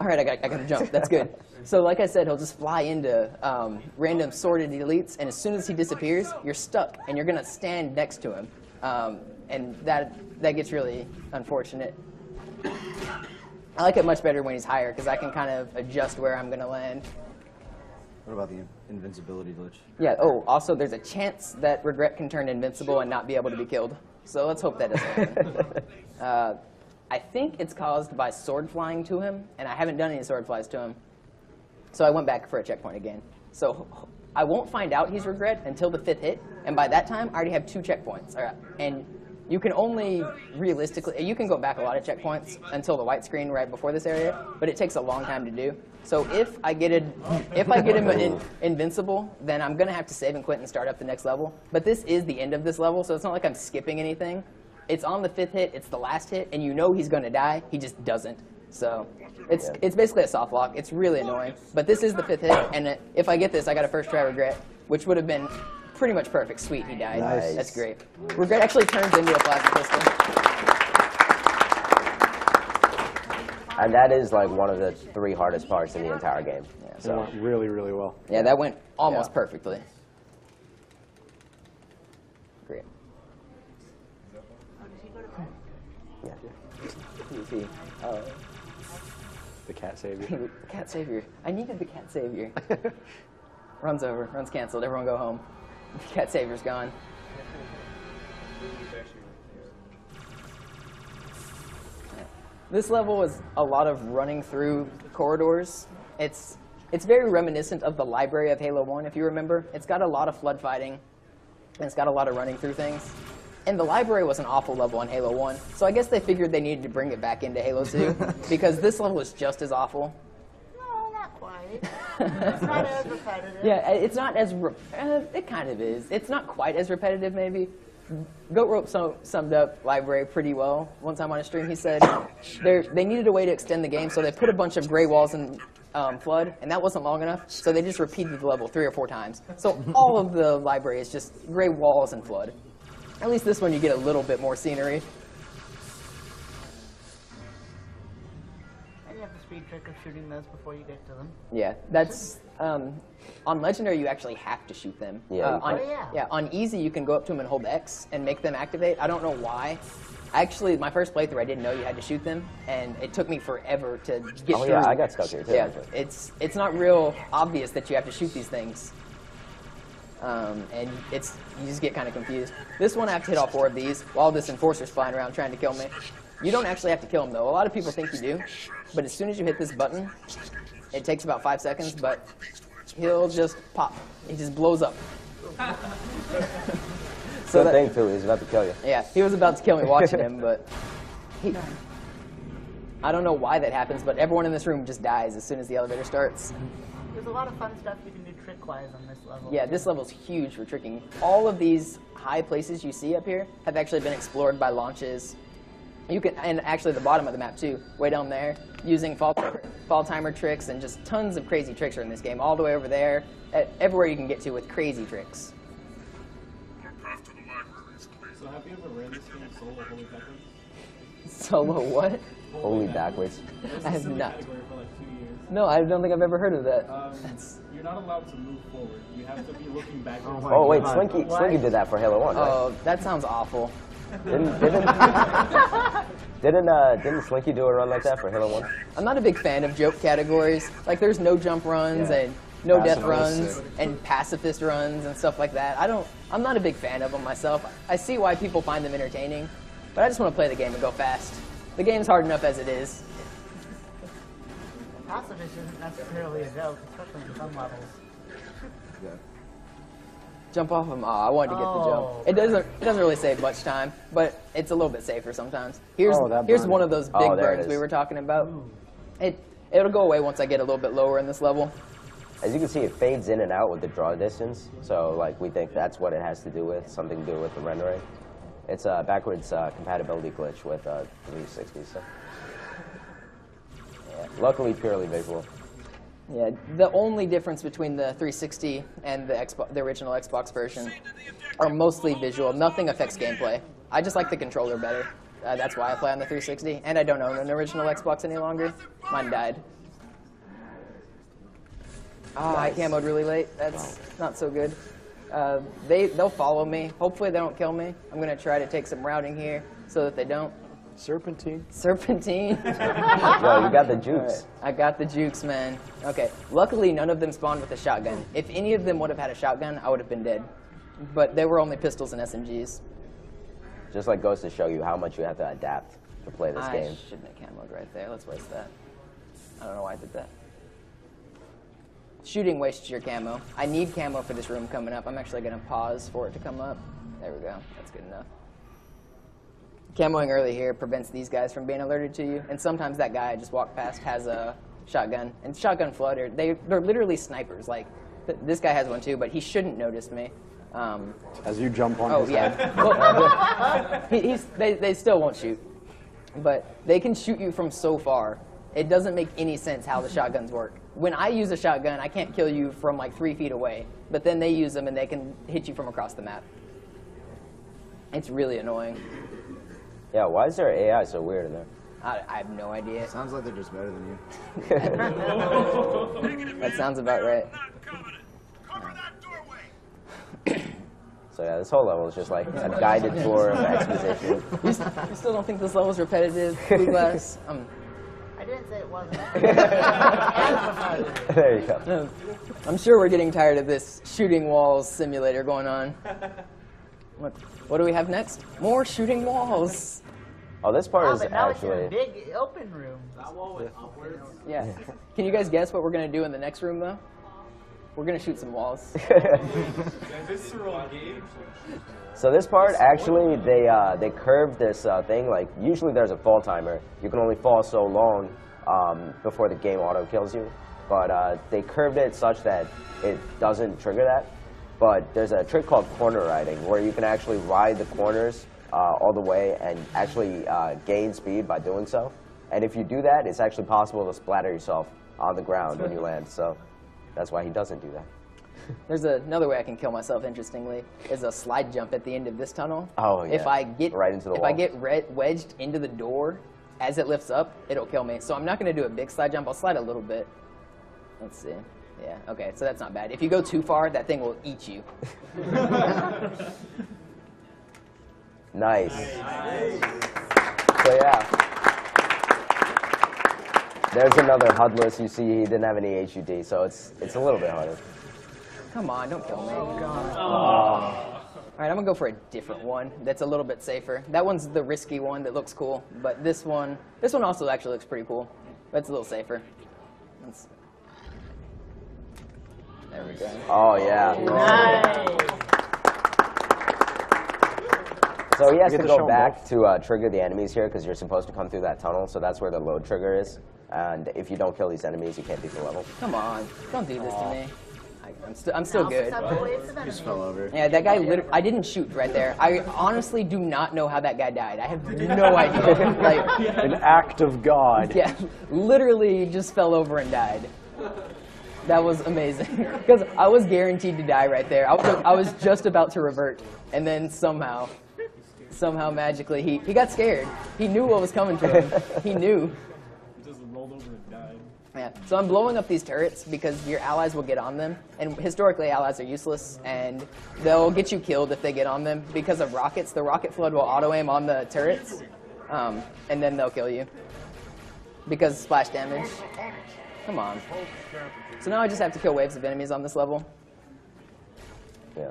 All right, I got, I got to jump. That's good. <laughs> So like I said, he'll just fly into um, random sorted elites, and as soon as he disappears, you're stuck, and you're gonna stand next to him, um, and that that gets really unfortunate. I like it much better when he's higher because I can kind of adjust where I'm gonna land. What about the invincibility glitch? Yeah. Oh, also, there's a chance that regret can turn invincible and not be able to be killed. So let's hope that doesn't happen. <laughs> uh, I think it's caused by sword flying to him, and I haven't done any sword flies to him. So I went back for a checkpoint again. So I won't find out he's regret until the fifth hit, and by that time, I already have two checkpoints. All right. And you can only realistically, you can go back a lot of checkpoints until the white screen right before this area, but it takes a long time to do. So if I get it, if I get him in, invincible, then I'm gonna have to save and quit and start up the next level. But this is the end of this level, so it's not like I'm skipping anything. It's on the fifth hit, it's the last hit, and you know he's gonna die. He just doesn't. So it's it's basically a soft lock. It's really annoying. But this is the fifth hit, and if I get this, I got a first try regret, which would have been pretty much perfect. Sweet, he died. Nice. That's great. Regret actually turns into a plasma pistol. And that is like one of the three hardest parts in the entire game. It So went really, really well. Yeah, that went almost Yeah. perfectly. Great. yeah. PvP. Oh, The cat savior. <laughs> cat savior. I needed the cat savior. <laughs> Runs over. Runs canceled. Everyone go home. <laughs> Cat savior's gone. This level is a lot of running through corridors. It's it's very reminiscent of the library of Halo 1, if you remember. It's got a lot of flood fighting, and it's got a lot of running through things. And the library was an awful level on Halo 1, so I guess they figured they needed to bring it back into Halo 2, <laughs> because this level is just as awful. No, it's not as repetitive. Yeah, it's not as, uh, it kind of is. It's not quite as repetitive, maybe. Goat Rope so, summed up Library pretty well. One time on a stream, he said they needed a way to extend the game, so they put a bunch of gray walls in um, Flood, and that wasn't long enough, so they just repeated the level three or four times. So all of the library is just gray walls and Flood. At least this one, you get a little bit more scenery. Trick of shooting those before you get to them. Yeah, that's um, on legendary. You actually have to shoot them. Yeah, Uh, on. Oh, yeah. On easy, you can go up to them and hold X and make them activate. I don't know why. Actually, my first playthrough, I didn't know you had to shoot them, and it took me forever to get Oh, through. yeah, I got stuck here, too, Yeah, actually. it's it's not real obvious that you have to shoot these things. Um, and it's you just get kind of confused. This one I have to hit all four of these while this enforcer's flying around trying to kill me. You don't actually have to kill him though. A lot of people think you do, but as soon as you hit this button, it takes about five seconds, but he'll just pop. He just blows up. <laughs> so Good that, thing too, he's about to kill you. yeah, he was about to kill me watching him, <laughs> but he. I don't know why that happens, but everyone in this room just dies as soon as the elevator starts. There's a lot of fun stuff you can do trick-wise on this level. Yeah, this level's huge for tricking. All of these high places you see up here have actually been explored by launches. You can, and actually the bottom of the map too, way down there, using fall, fall timer tricks and just tons of crazy tricks are in this game. All the way over there, e- everywhere you can get to with crazy tricks. Our path to the library is clear. So have you ever ran this game solo holy backwards? Solo <laughs> what? Holy backwards. I have not. Like two years. No, I don't think I've ever heard of that. Um, you're not allowed to move forward. You have to be looking backwards. Oh wait, Slinky, Slinky did that for Halo One, right? Oh, that sounds awful. Didn't didn't <laughs> didn't uh didn't Slinky do a run like that for Halo One? I'm not a big fan of joke categories. Like there's no jump runs Yeah. and no death Pacifist. runs and pacifist runs and stuff like that. I don't. I'm not a big fan of them myself. I see why people find them entertaining, but I just want to play the game and go fast. The game's hard enough as it is. Pacifist isn't necessarily a joke, especially in some levels. Jump off them. Oh, I wanted to get the Oh. jump. It doesn't. It doesn't really save much time, but it's a little bit safer sometimes. Here's Oh, here's one of those big Oh, there burns we were talking about. It it'll go away once I get a little bit lower in this level. As you can see, it fades in and out with the draw distance. So like we think that's what it has to do with, something to do with the rendering. It's a backwards uh, compatibility glitch with uh, 360. So. Yeah, luckily purely visual. Yeah, the only difference between the 360 and the Xbox, the original Xbox version are mostly visual. Nothing affects gameplay. I just like the controller better. Uh, that's why I play on the 360. And I don't own an original Xbox any longer. Mine died. Ah, I camoed really late. That's not so good. Uh, they they'll follow me. Hopefully they don't kill me. I'm gonna try to take some routing here so that they don't. Serpentine. Serpentine. <laughs> Yo, you got the jukes. Alright, I got the jukes, man. Okay. Luckily, none of them spawned with a shotgun. If any of them would have had a shotgun, I would have been dead. But they were only pistols and SMGs. Just like goes to show you how much you have to adapt to play this I game. shouldn't have camoed right there. Let's waste that. I don't know why I did that. Shooting wastes your camo. I need camo for this room coming up. I'm actually going to pause for it to come up. There we go. That's good enough. Camoing early here prevents these guys from being alerted to you. And sometimes that guy I just walked past has a shotgun. And shotgun are, they, they're literally snipers. Like, th- this guy has one too, but he shouldn't notice me. Um, As you jump on Oh his yeah, head. <laughs> Well, <laughs> he, he's, they, they still won't shoot, but they can shoot you from so far. It doesn't make any sense how the shotguns work. when I use a shotgun, I can't kill you from like three feet away. But then they use them and they can hit you from across the map. It's really annoying. Yeah, why is their AI so weird in there? I, I have no idea. Sounds like they're just better than you. <laughs> That sounds about right. <coughs> So yeah, this whole level is just like a guided tour of exposition. You, s- you still don't think this level is repetitive, Blue Glass? <laughs> Um, I didn't say it wasn't. <laughs> there you go. I'm sure we're getting tired of this shooting walls simulator going on. What, what do we have next? More shooting walls. Oh, this part Oh, is but now it's in a big open room. That wall went upwards. Yeah. Can you guys guess what we're gonna do in the next room though? We're gonna shoot some walls. <laughs> So this part actually they uh, they curved this uh, thing like usually there's a fall timer. You can only fall so long um, before the game auto kills you, but uh, they curved it such that it doesn't trigger that. But there's a trick called corner riding where you can actually ride the corners uh, all the way and actually uh, gain speed by doing so. And if you do that, it's actually possible to splatter yourself on the ground when you land. So that's why he doesn't do that. <laughs> There's another way I can kill myself. Interestingly, is a slide jump at the end of this tunnel. Oh, yeah. If. I get Right into the if wall. I get wedged into the door as it lifts up, it'll kill me. So I'm not gonna do a big slide jump. I'll slide a little bit. Let's see. Yeah. Okay. So that's not bad. If you go too far, that thing will eat you. <laughs> Nice. So yeah. There's another HUDless. You see, he didn't have any HUD, so it's it's a little bit harder. Come on, don't kill me. Oh. All right, I'm gonna go for a different one that's a little bit safer. That one's the risky one that looks cool, but this one, this one also actually looks pretty cool, but it's a little safer. Let's- there we go. Oh yeah. Nice. So he has to get to show go 'em back to uh, trigger the enemies here because you're supposed to come through that tunnel. So that's where the load trigger is. And if you don't kill these enemies, you can't beat the level. Come on, don't do this to me. I, I'm, st- I'm still good. Just fell over. Yeah, that guy. Lit- I didn't shoot right there. I honestly do not know how that guy died. I have <laughs> no idea. like, <laughs> An act of God. yeah, literally just fell over and died. That was amazing <laughs> because I was guaranteed to die right there. I was, I was just about to revert, and then somehow, somehow magically, he, he got scared. He knew what was coming to him. He knew. Just rolled over and died. Yeah. So I'm blowing up these turrets because your allies will get on them, and historically allies are useless, and they'll get you killed if they get on them because of rockets. The rocket flood will auto aim on the turrets, um, and then they'll kill you because splash damage. Come on. So now I just have to kill waves of enemies on this level. Yeah.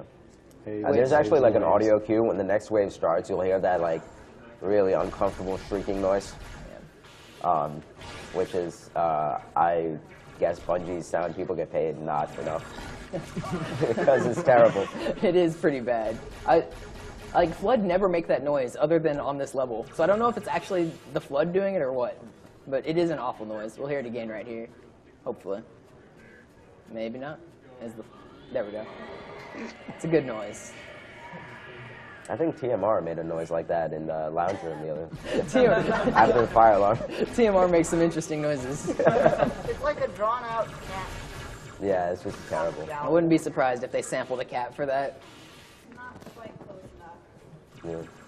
Hey, And there's actually like an waves. audio cue when the next wave starts. You'll hear that like really uncomfortable shrieking noise, um, which is uh, I guess Bungie's sound people get paid not enough <laughs> because it's terrible. <laughs> it is pretty bad. I like flood never make that noise other than on this level. So I don't know if it's actually the flood doing it or what, but it is an awful noise. We'll hear it again right here, hopefully. Maybe not. Is the there we go. It's a good noise. I think TMR made a noise like that in the lounge room the other <laughs> <laughs> TMR, after the fire alarm. TMR makes some interesting noises. <laughs> It's like a drawn out cat. Yeah, it's just terrible. I wouldn't be surprised if they sampled a cat for that. Not quite close enough. Yeah.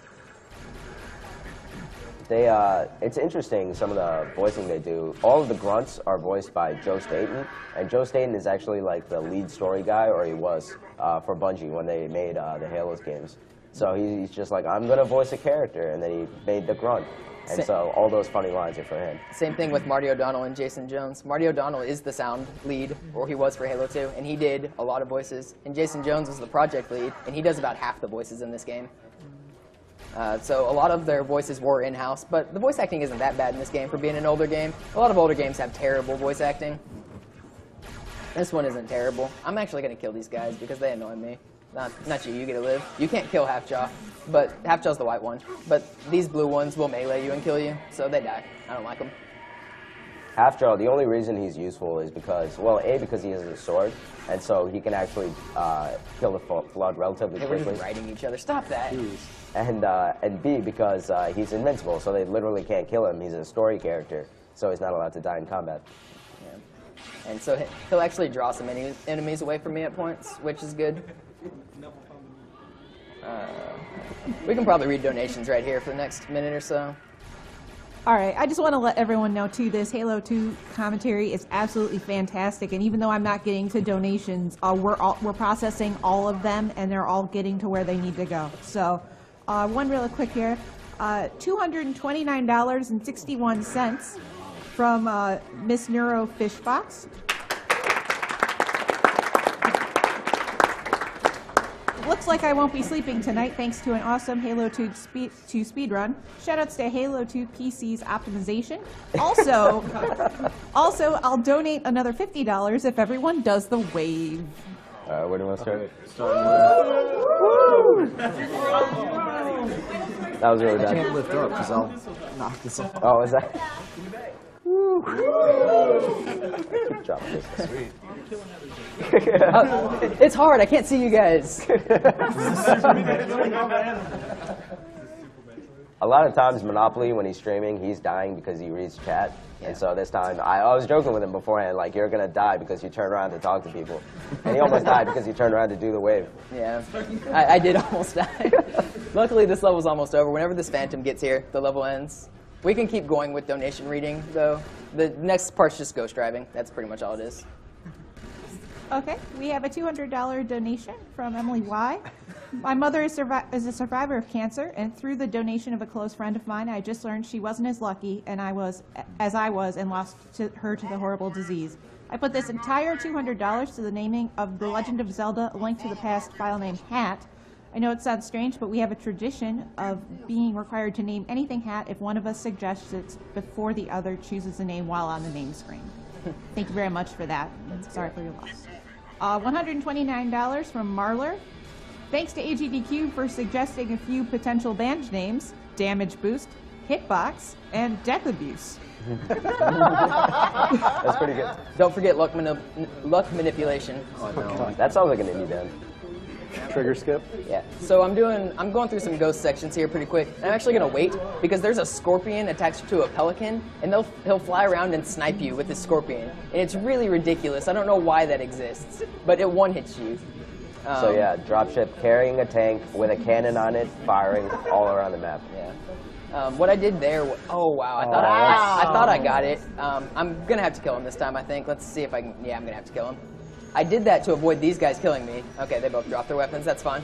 They, uh, it's interesting some of the voicing they do. All of the grunts are voiced by Joe Staten, and Joe Staten is actually like the lead story guy, or he was uh, for Bungie when they made uh, the Halos games. So he's just like, I'm gonna voice a character, and then he made the grunt, and so all those funny lines are for him. Same thing with Marty O'Donnell and Jason Jones. Marty O'Donnell is the sound lead, or he was for Halo 2, and he did a lot of voices. And Jason Jones was the project lead, and he does about half the voices in this game. Uh, so a lot of their voices were in-house, but the voice acting isn't that bad in this game for being an older game. A lot of older games have terrible voice acting. This one isn't terrible. I'm actually going to kill these guys because they annoy me. Not, not you, you get to live. You can't kill Halfjaw, but Halfjaw's the white one. But these blue ones will melee you and kill you, so they die. I don't like them. Halfjaw, the only reason he's useful is because, well, A, because he has a sword, and so he can actually uh, kill the flood relatively They were quickly. just writing each other. Stop that. And uh, and B because uh, he's invincible, so they literally can't kill him. He's a story character, so he's not allowed to die in combat. And so he- he'll actually draw some ene- enemies away from me at points, which is good. Uh, we can probably read donations right here for the next minute or so. All right, I just want to let everyone know too. This Halo 2 commentary is absolutely fantastic, and even though I'm not getting to donations, uh, we're all, we're processing all of them, and they're all getting to where they need to go. So, uh, one real quick here, uh, two hundred and twenty nine dollars and sixty one cents from uh, Miss Neuro Fishbox. Looks like I won't be sleeping tonight thanks to an awesome Halo 2 speed, 2 speed run. Shoutouts to Halo 2 PC's optimization. Also, <laughs> also I'll donate another $50 if everyone does the wave. Uh, where do you want to start? That was really I bad. can't lift up because I'll knock this off. Oh, is that? Drop this. Sweet. Uh, it's hard. I can't see you guys. <laughs> A lot of times, Monopoli, when he's streaming, he's dying because he reads chat. And so this time, I, I was joking with him beforehand, like, you're going to die because you turn around to talk to people. And he almost died because he turned around to do the wave. Yeah, I, I did almost die. <laughs> Luckily, this level's almost over. Whenever this Phantom gets here, the level ends. We can keep going with donation reading, though. The next part's just ghost driving. That's pretty much all it is. Okay, we have a $200 donation from Emily Y. My mother is, is a survivor of cancer, and through the donation of a close friend of mine, I just learned she wasn't as lucky and I was as I was and lost to her to the horrible disease. I put this entire $200 to the naming of The Legend of Zelda: A Link to the Past file name Hat. I know it sounds strange, but we have a tradition of being required to name anything Hat if one of us suggests it before the other chooses the name while on the name screen. Thank you very much for that. Sorry for your loss. Uh, $129 from Marler. Thanks to AGDQ for suggesting a few potential band names Damage Boost, Hitbox, and Death Abuse. That's pretty good. Don't forget luck, manip- luck manipulation. That sounds like an indie band. Trigger skip? Yeah. So I'm doing, I'm going through some ghost sections here pretty quick. I'm actually gonna wait because there's a scorpion attached to a pelican, and they'll he'll fly around and snipe you with his scorpion, and it's really ridiculous. I don't know why that exists, but it one hits you. So Um, yeah, dropship carrying a tank with a cannon on it, firing all around the map. Yeah. Um, what I did there, oh wow, I thought Oh, I, I thought I got it. Um, I'm gonna have to kill him this time, I think. Let's see if I can. Yeah, I'm gonna have to kill him. I did that to avoid these guys killing me. Okay, they both dropped their weapons. That's fine.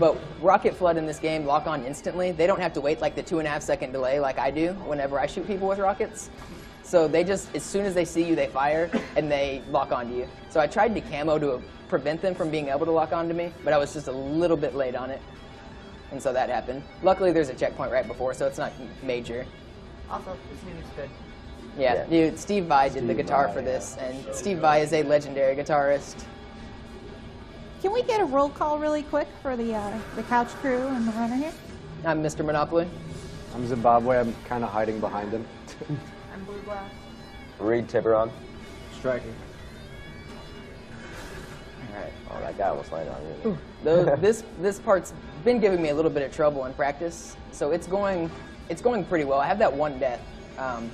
But Rocket Flood in this game lock on instantly. They don't have to wait like the two and a half second delay like I do whenever I shoot people with rockets. So they just, as soon as they see you, they fire and they lock onto you. So I tried to camo to prevent them from being able to lock onto me, but I was just a little bit late on it. And so that happened. Luckily, there's a checkpoint right before, so it's not major. Also, this music's good. Yeah, dude, Steve Vai did the guitar Vai, for yeah. this, and Steve Vai is a legendary guitarist. Can we get a roll call really quick for the uh, the couch crew and the runner here? I'm Mr. Monopoli. I'm Zimbabwe. I'm kind of hiding behind him. I'm blue glass. Reed Tiburon. Striking. Alright. Oh, that guy almost landed on you. The, <laughs> this this part's been giving me a little bit of trouble in practice, so it's going it's going pretty well. I have that one death, um,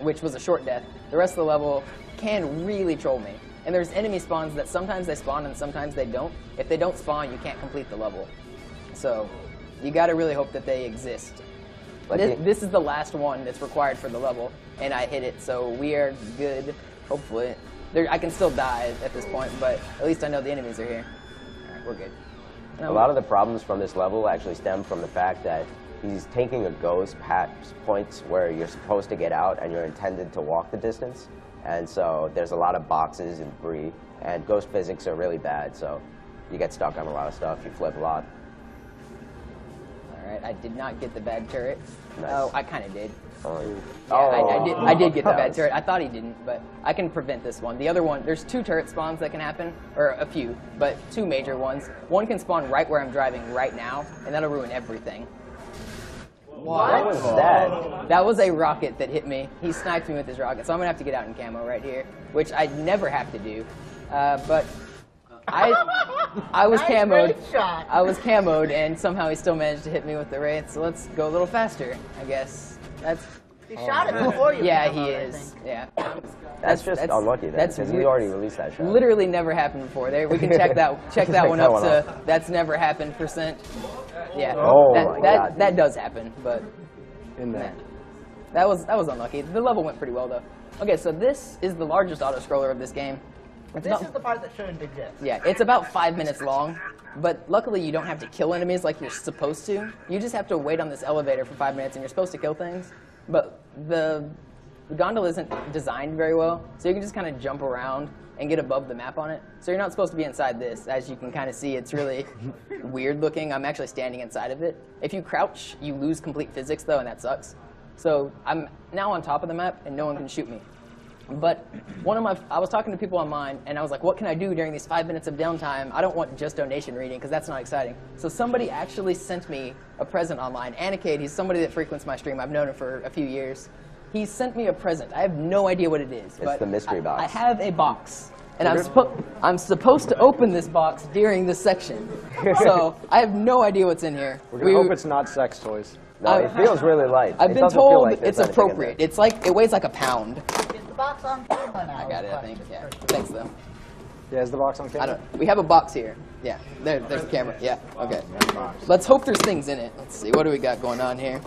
which was a short death. The rest of the level can really troll me. And there's enemy spawns that sometimes they spawn and sometimes they don't. If they don't spawn, you can't complete the level. So you got to really hope that they exist. This, this is the last one that's required for the level, and I hit it, so we are good. Hopefully, there, I can still die at this point, but at least I know the enemies are here. All right, we're good. A lot of the problems from this level actually stem from the fact that he's taking a ghost past points where you're supposed to get out and you're intended to walk the distance. And so there's a lot of boxes and debris, and ghost physics are really bad, so you get stuck on a lot of stuff, you flip a lot. All right, I did not get the bad turret. Nice. Oh, I kind of did. Oh, Yeah, I, I did. I did get the bad turret. I thought he didn't, but I can prevent this one. The other one, there's two turret spawns that can happen, or a few, but two major ones. One can spawn right where I'm driving right now, and that'll ruin everything. What was that? That was a rocket that hit me. He sniped me with his rocket, so I'm gonna have to get out in camo right here, which I'd never have to do. Uh, but I, I was <laughs> Nice camoed. shot. I was camoed, and somehow he still managed to hit me with the wraith. So let's go a little faster, I guess. That's He oh, shot it before you. Yeah, he out, is. Yeah. That's just unlucky then, That's because we already released that shot. Literally never happened before. There, we can check that <laughs> check that one that up one to off. that's never happened percent. Yeah. Oh that, my that, God. That does happen, but In there. that was that was unlucky. The level went pretty well though. Okay, so this is the largest auto scroller of this game. It's This about- is the part that shouldn't exist. yeah, it's about five minutes long, but luckily you don't have to kill enemies like you're supposed to. You just have to wait on this elevator for five minutes and you're supposed to kill things. But the, the gondola isn't designed very well, so you can just kind of jump around and get above the map on it. So you're not supposed to be inside this. As you can kind of see, it's really <laughs> weird looking. I'm actually standing inside of it. If you crouch, you lose complete physics though, and that sucks. So I'm now on top of the map and no one can shoot me. But one of my, I was talking to people online, and I was like, what can I do during these five minutes of downtime? I don't want just donation reading, because that's not exciting. So somebody actually sent me a present online. Anikade, he's somebody that frequents my stream. I've known him for a few years. He sent me a present. I have no idea what it is. but the mystery I- box. I have a box. And I'm, suppo- I'm supposed to open this box during this section. <laughs> so I have no idea what's in here. We're gonna We- hope it's not sex toys. No, it feels really light. I've It been told like it's appropriate. It's like, it weighs like a pound. Is the box on camera now? I got it, I think. Yeah. Thanks, though. Yeah, is the box on camera? I don't. We have a box here. Yeah. There, there's the camera. Yeah. Okay. Let's hope there's things in it. Let's see. What do we got going on here? It's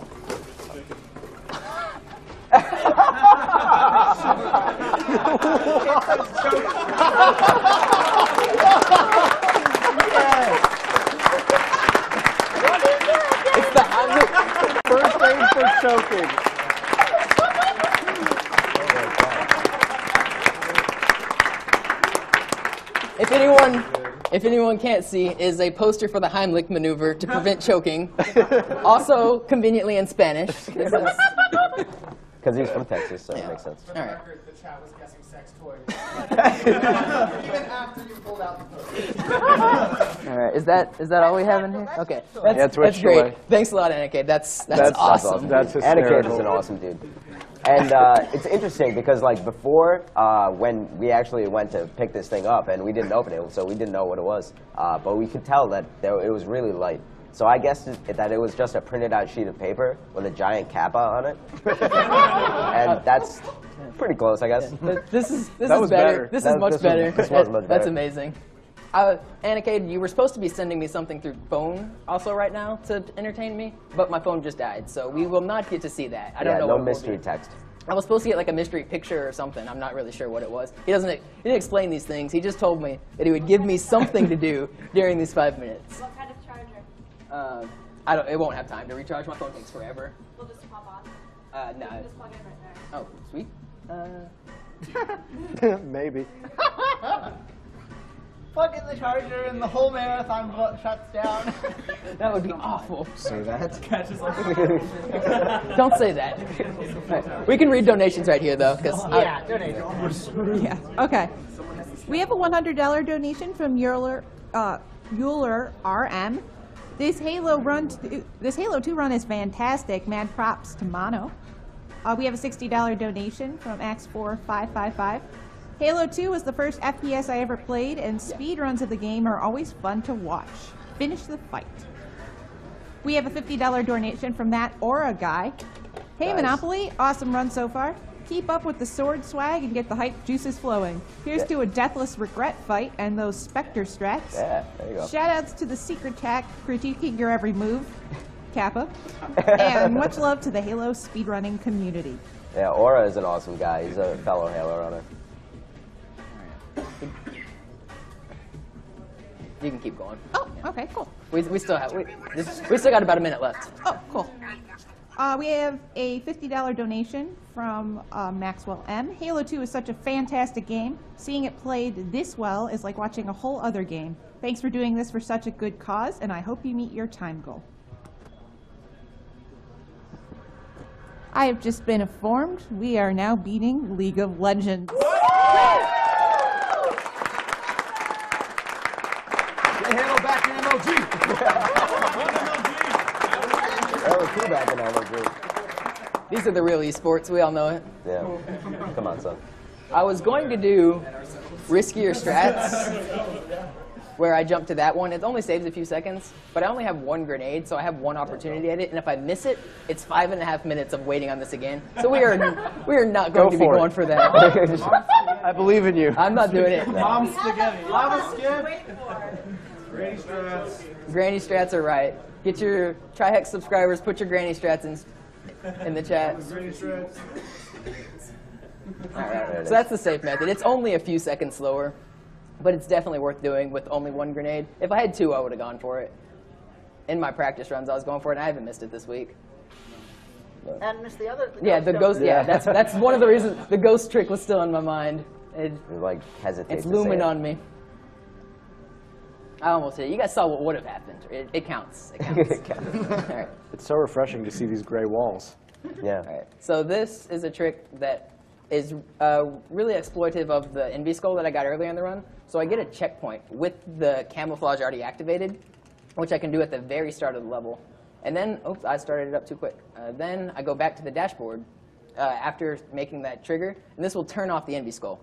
the Heimlich. First aid for choking. If anyone, if anyone can't see, is a poster for the Heimlich maneuver to prevent choking. Also conveniently in Spanish. <laughs> This is- Because he's from Texas, so it makes sense. All right. The chat was guessing sex toys. Even after you pulled out the poster. All right, is that is that all we have in here? Okay, that's, Yeah, Twitch that's great. delay. Thanks a lot, Anakin. That's that's, That's- awesome. That's Anakin hysterical. is an awesome dude. And uh, it's interesting because like before, uh, when we actually went to pick this thing up and we didn't open it, so we didn't know what it was. Uh, but we could tell that there, it was really light. So I guessed it, that it was just a printed out sheet of paper with a giant kappa on it. <laughs> and that's pretty close, I guess. Th- This is this That is was better. better. This That- is much this was- better. this was much <laughs> That's amazing. Uh, Anakin, you were supposed to be sending me something through phone also right now to entertain me, but my phone just died, so we will not get to see that. I don't yeah, know no what it will mystery text. I was supposed to get like a mystery picture or something. I'm not really sure what it was. He doesn't. He didn't explain these things. He just told me that he would give me something to do <laughs> during these five minutes. What kind of charger? Um, I don't. It won't have time to recharge. My phone takes forever. We'll just pop on. Uh, no. Just plug in right there. Oh, sweet. Uh, <laughs> <laughs> Maybe. Plug in the charger and the whole marathon shuts down. <laughs> that would be awful. Say that. <laughs> Don't say that. Right. We can read donations right here, though, because yeah, donate. Yeah. Okay. We have a $100 donation from Euler, uh, Euler RM. This Halo run, t- this Halo 2 run is fantastic. Mad props to Mono. Uh, we have a $60 donation from X4555. Halo 2 was the first FPS I ever played, and speed runs of the game are always fun to watch. Finish the fight. We have a $50 donation from that Aura guy. Hey, Nice. Monopoli, awesome run so far. Keep up with the sword swag and get the hype juices flowing. Here's Yeah. to a deathless regret fight and those Spectre strats. Yeah, there you go. Shoutouts to the Secret Tack critiquing your every move, Kappa. <laughs> and much love to the Halo speedrunning community. Yeah, Aura is an awesome guy. He's a fellow Halo runner. You can keep going. Oh, okay, cool. We, we still have. We, this, we still got about a minute left. Oh, cool. Uh, we have a $50 donation from uh, Maxwell M. Halo 2 is such a fantastic game. Seeing it played this well is like watching a whole other game. Thanks for doing this for such a good cause, and I hope you meet your time goal. I have just been informed we are now beating League of Legends. Get Halo back in MLG. Halo 2 back in MLG. These are the real esports. We all know it. Yeah. Come on, son. I was going to do riskier strats, where I jump to that one. It only saves a few seconds, but I only have one grenade, so I have one opportunity at it. And if I miss it, it's five and a half minutes of waiting on this again. So we are we are not going Go to be for it. going for that. <laughs> I believe in you. I'm not doing it. Mom spaghetti. Lava skip. Granny strats. Granny strats are right. Get your Trihex subscribers. Put your granny strats in in the chat. <laughs> Granny strats. All right. So that's the safe method. It's only a few seconds slower, but it's definitely worth doing with only one grenade. If I had two, I would have gone for it. In my practice runs, I was going for it, and I haven't missed it this week. And missed the other. Yeah, the ghost. Yeah, Yeah. that's that's one of the reasons the ghost trick was still in my mind. It, like hesitate. it's to say looming it. on me. I almost it. You guys saw what would have happened. It, it counts. It counts. <laughs> <laughs> All right. It's so refreshing to see these gray walls. <laughs> Yeah. All right. So this is a trick that is uh, really exploitive of the Envy Skull that I got earlier in the run. So I get a checkpoint with the camouflage already activated, which I can do at the very start of the level. And then, oops, I started it up too quick. Uh, then I go back to the dashboard uh, after making that trigger, and this will turn off the Envy Skull.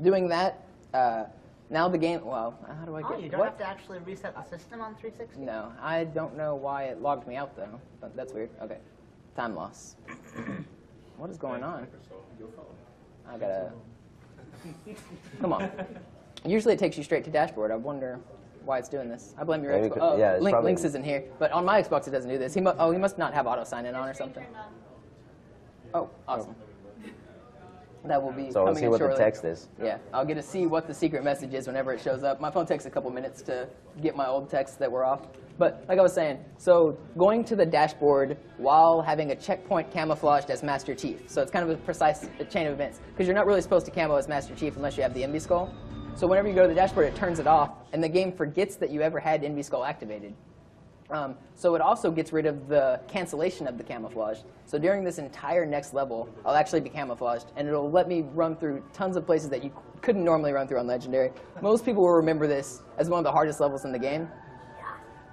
Doing that, uh, now the game, well, how do I oh, get, Oh, you don't what? have to actually reset the system on 360? No, I don't know why it logged me out though. But that's weird. Okay, time loss. <coughs> what is going on? I gotta. Come on. Usually it takes you straight to dashboard. I wonder why it's doing this. I blame your Maybe Xbox. could- Oh, yeah, it's oh, Link, probably- Links isn't here, but on my Xbox it doesn't do this. He mu- oh, he must not have auto sign in on or something. Oh, awesome. That will be So we'll coming see in what the shortly. text is. Yeah, I'll get to see what the secret message is whenever it shows up. My phone takes a couple minutes to get my old texts that were off. But like I was saying, so going to the dashboard while having a checkpoint camouflaged as Master Chief. So it's kind of a precise chain of events because you're not really supposed to camo as Master Chief unless you have the Envy Skull. So whenever you go to the dashboard, it turns it off, and the game forgets that you ever had Envy Skull activated. Um, so it also gets rid of the cancellation of the camouflage. So during this entire next level, I'll actually be camouflaged, and it'll let me run through tons of places that you couldn't normally run through on Legendary. Most people will remember this as one of the hardest levels in the game.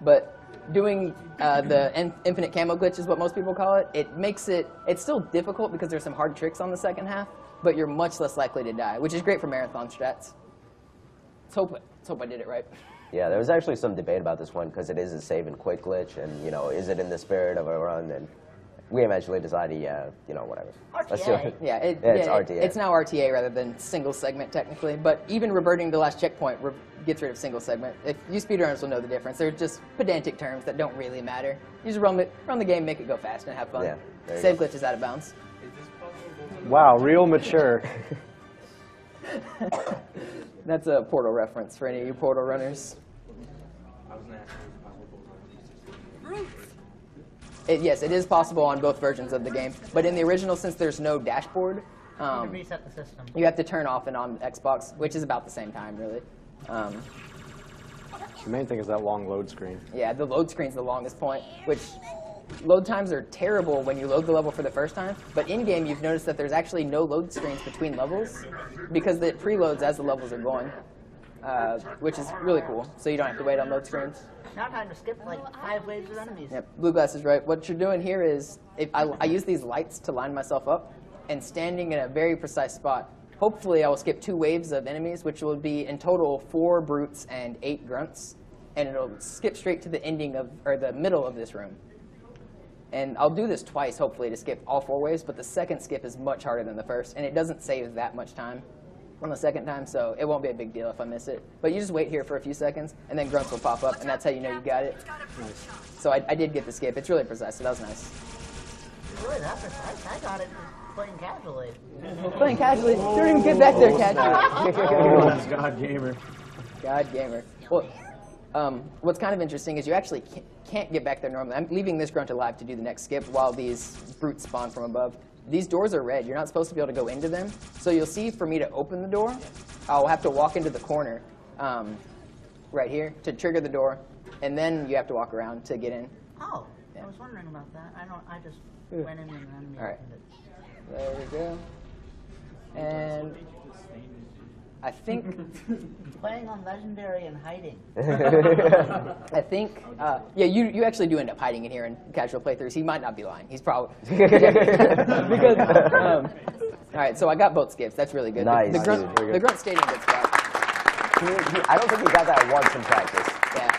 But doing uh, the in- infinite camo glitch is what most people call it. It makes it, it's still difficult because there's some hard tricks on the second half, but you're much less likely to die, which is great for marathon strats. Let's hope, let's hope I did it right. Yeah, there was actually some debate about this one because it is a save and quick glitch, and you know, is it in the spirit of a run? And we eventually decided, yeah, you know, whatever. Let's do it. Yeah, it, yeah, it's yeah, it- RTA. it's now RTA rather than single segment technically. But even reverting the last checkpoint re- gets rid of single segment. If you speedrunners will know the difference. They're just pedantic terms that don't really matter. You just run the, run the game, make it go fast, and have fun. Yeah, Save go. glitches out of bounds. Wow, real mature. <laughs> <laughs> That's a Portal reference for any of you Portal runners. It, yes, it is possible on both versions of the game, but in the original, since there's no dashboard, You um, can reset the system. you have to turn off and on Xbox, which is about the same time, really. Um, The main thing is that long load screen. yeah, the load screen's the longest point, which load times are terrible when you load the level for the first time. But in game, you've noticed that there's actually no load screens between levels because it preloads as the levels are going, uh, which is really cool. So you don't have to wait on load screens. Now time to skip like five waves of enemies. Yep, blue glass is right. What you're doing here is if I, I use these lights to line myself up and standing in a very precise spot. Hopefully, I will skip two waves of enemies, which will be in total four brutes and eight grunts, and it'll skip straight to the ending of or the middle of this room. And I'll do this twice, hopefully, to skip all four waves. But the second skip is much harder than the first, and it doesn't save that much time on the second time, so it won't be a big deal if I miss it. But you just wait here for a few seconds, and then grunts will pop up, and that's how you know you got it. So I, I did get the skip. It's really precise, so that was nice. Really, that precise? I got it playing casually. <laughs> Playing casually. Don't even get back there, casually. <laughs> Oh, God gamer. God gamer. Well, um, what's kind of interesting is you actually can't get back there normally. I'm leaving this grunt alive to do the next skip while these brutes spawn from above. These doors are red. You're not supposed to be able to go into them. So you'll see for me to open the door, I'll have to walk into the corner um, right here to trigger the door, and then you have to walk around to get in. Oh, yeah. I was wondering about that. I don't. I just Yeah. went in and then. All right. There we go. And I think <laughs> Playing on legendary and hiding. <laughs> I think, uh, yeah, you, you actually do end up hiding in here in casual playthroughs. He might not be lying. He's probably <laughs> because. Um, all right, so I got both skips. That's really good. Nice, The, the grunt, dude. the grunt stayed in good spot. he, he, I don't think he got that once in practice. Yeah.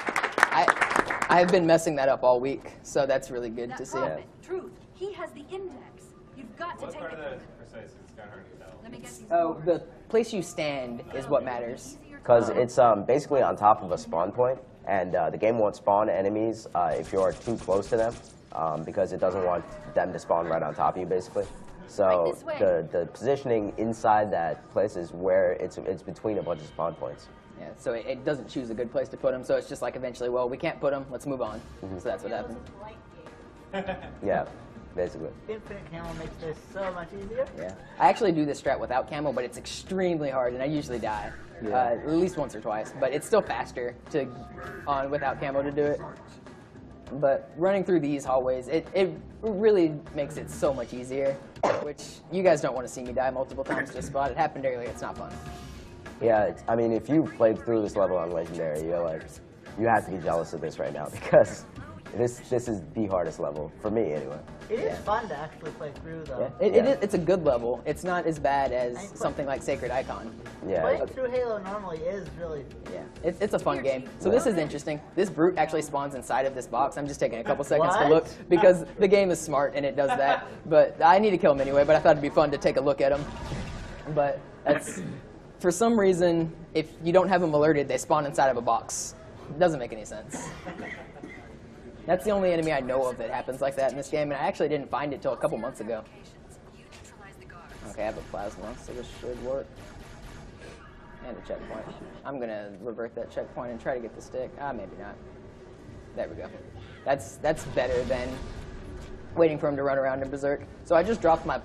I, I have been messing that up all week, so that's really good That to see. Robin, truth, he has the index. You've got to What take part of it. the precise? It's kind of hard to tell. Let me get these. Oh, the place you stand is what matters. Because it's um, basically on top of a spawn point, and uh, the game won't spawn enemies uh, if you're too close to them, um, because it doesn't want them to spawn right on top of you, basically. So Right the, the positioning inside that place is where it's, it's between a bunch of spawn points. Yeah, so it, it doesn't choose a good place to put them. So it's just like eventually, well, we can't put them. Let's move on. Mm-hmm. So that's what happened. Yeah, basically. Infinite camo makes this so much easier. Yeah. I actually do this strat without camo, but it's extremely hard, and I usually die. Yeah. Uh, at least once or twice, but it's still faster to on without camo to do it. But running through these hallways, it, it really makes it so much easier, which you guys don't want to see me die multiple times to a spot. It happened earlier. It's not fun. Yeah, it's, I mean, if you played through this level on Legendary, you're like, you have to be jealous of this right now <laughs> because this this is the hardest level for me anyway. It is fun to actually play through, though. It, Yeah. it is, it's a good level. It's not as bad as something like Sacred Icon. Yeah. Playing through Halo normally is really. Yeah, it's, it's a fun game. So this is interesting. This brute actually spawns inside of this box. I'm just taking a couple <laughs> seconds to look because the game is smart and it does that. <laughs> But I need to kill him anyway. But I thought it'd be fun to take a look at him. But that's for some reason, if you don't have them alerted, they spawn inside of a box. It doesn't make any sense. <laughs> That's the only enemy I know of that happens like that in this game, and I actually didn't find it till a couple months ago. Okay, I have a plasma, so this should work. And a checkpoint. I'm gonna revert that checkpoint and try to get the stick. Ah, maybe not. There we go. That's that's better than waiting for him to run around in berserk. So I just dropped my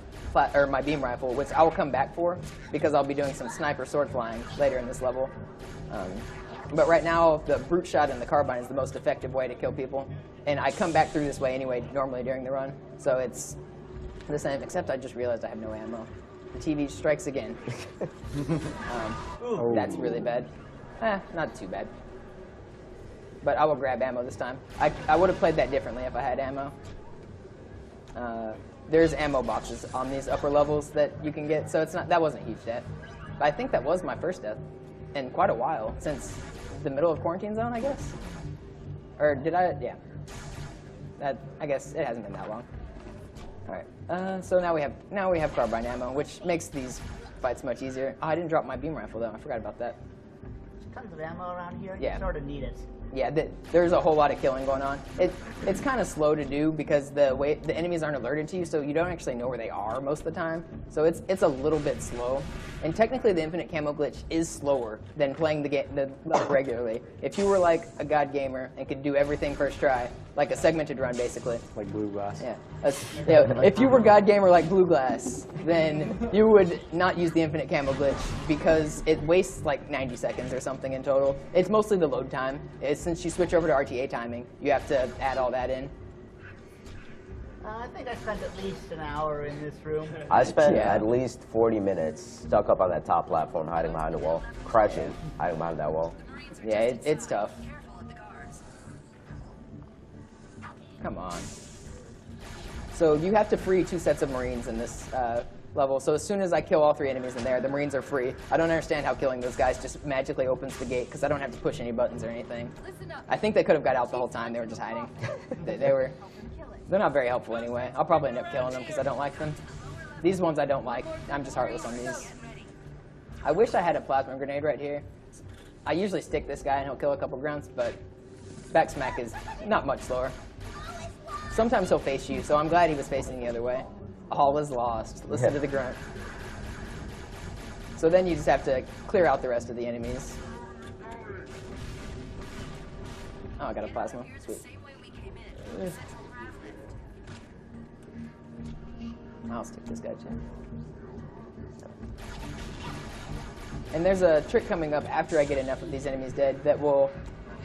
or my beam rifle, which I will come back for because I'll be doing some sniper sword flying later in this level. Um, but right now, the brute shot and the carbine is the most effective way to kill people. And I come back through this way anyway, normally during the run. So it's the same, except I just realized I have no ammo. The TV strikes again. <laughs> um, That's really bad. Eh, not too bad. But I will grab ammo this time. I, I would have played that differently if I had ammo. Uh, there's ammo boxes on these upper levels that you can get, so it's not that wasn't a huge death. But I think that was my first death in quite a while since the middle of quarantine zone, I guess. Or did I? Yeah. That I guess it hasn't been that long. All right. Uh, so now we have now we have carbine ammo, which makes these fights much easier. Oh, I didn't drop my beam rifle though. I forgot about that. There's tons of ammo around here. Yeah. You sort of need it. Yeah, th- there's a whole lot of killing going on. It, it's kind of slow to do because the way the enemies aren't alerted to you, so you don't actually know where they are most of the time. So it's it's a little bit slow. And technically, the infinite camo glitch is slower than playing the game the regularly. If you were like a god gamer and could do everything first try, like a segmented run, basically. Like blue glass. Yeah. Yeah. If you were God Gamer like Blue Glass, then you would not use the infinite camo glitch because it wastes like 90 seconds or something in total. It's mostly the load time. It's, since you switch over to RTA timing, you have to add all that in. Uh, I think I spent at least an hour in this room. I spent Yeah. at least 40 minutes stuck up on that top platform, hiding behind a wall, crouching, hiding behind that wall. Yeah, it, it's tough. Come on. So you have to free two sets of Marines in this uh, level. So as soon as I kill all three enemies in there, the Marines are free. I don't understand how killing those guys just magically opens the gate because I don't have to push any buttons or anything. I think they could have got out the whole time. They were just hiding. <laughs> they, they were. They're not very helpful anyway. I'll probably end up killing them because I don't like them. These ones I don't like. I'm just heartless on these. I wish I had a plasma grenade right here. I usually stick this guy and he'll kill a couple grunts, but back smack is not much slower. Sometimes he'll face you, so I'm glad he was facing the other way. All is lost. Listen to the grunt. So then you just have to clear out the rest of the enemies. Oh, I got a plasma. Sweet. I'll stick this guy too. And there's a trick coming up after I get enough of these enemies dead that will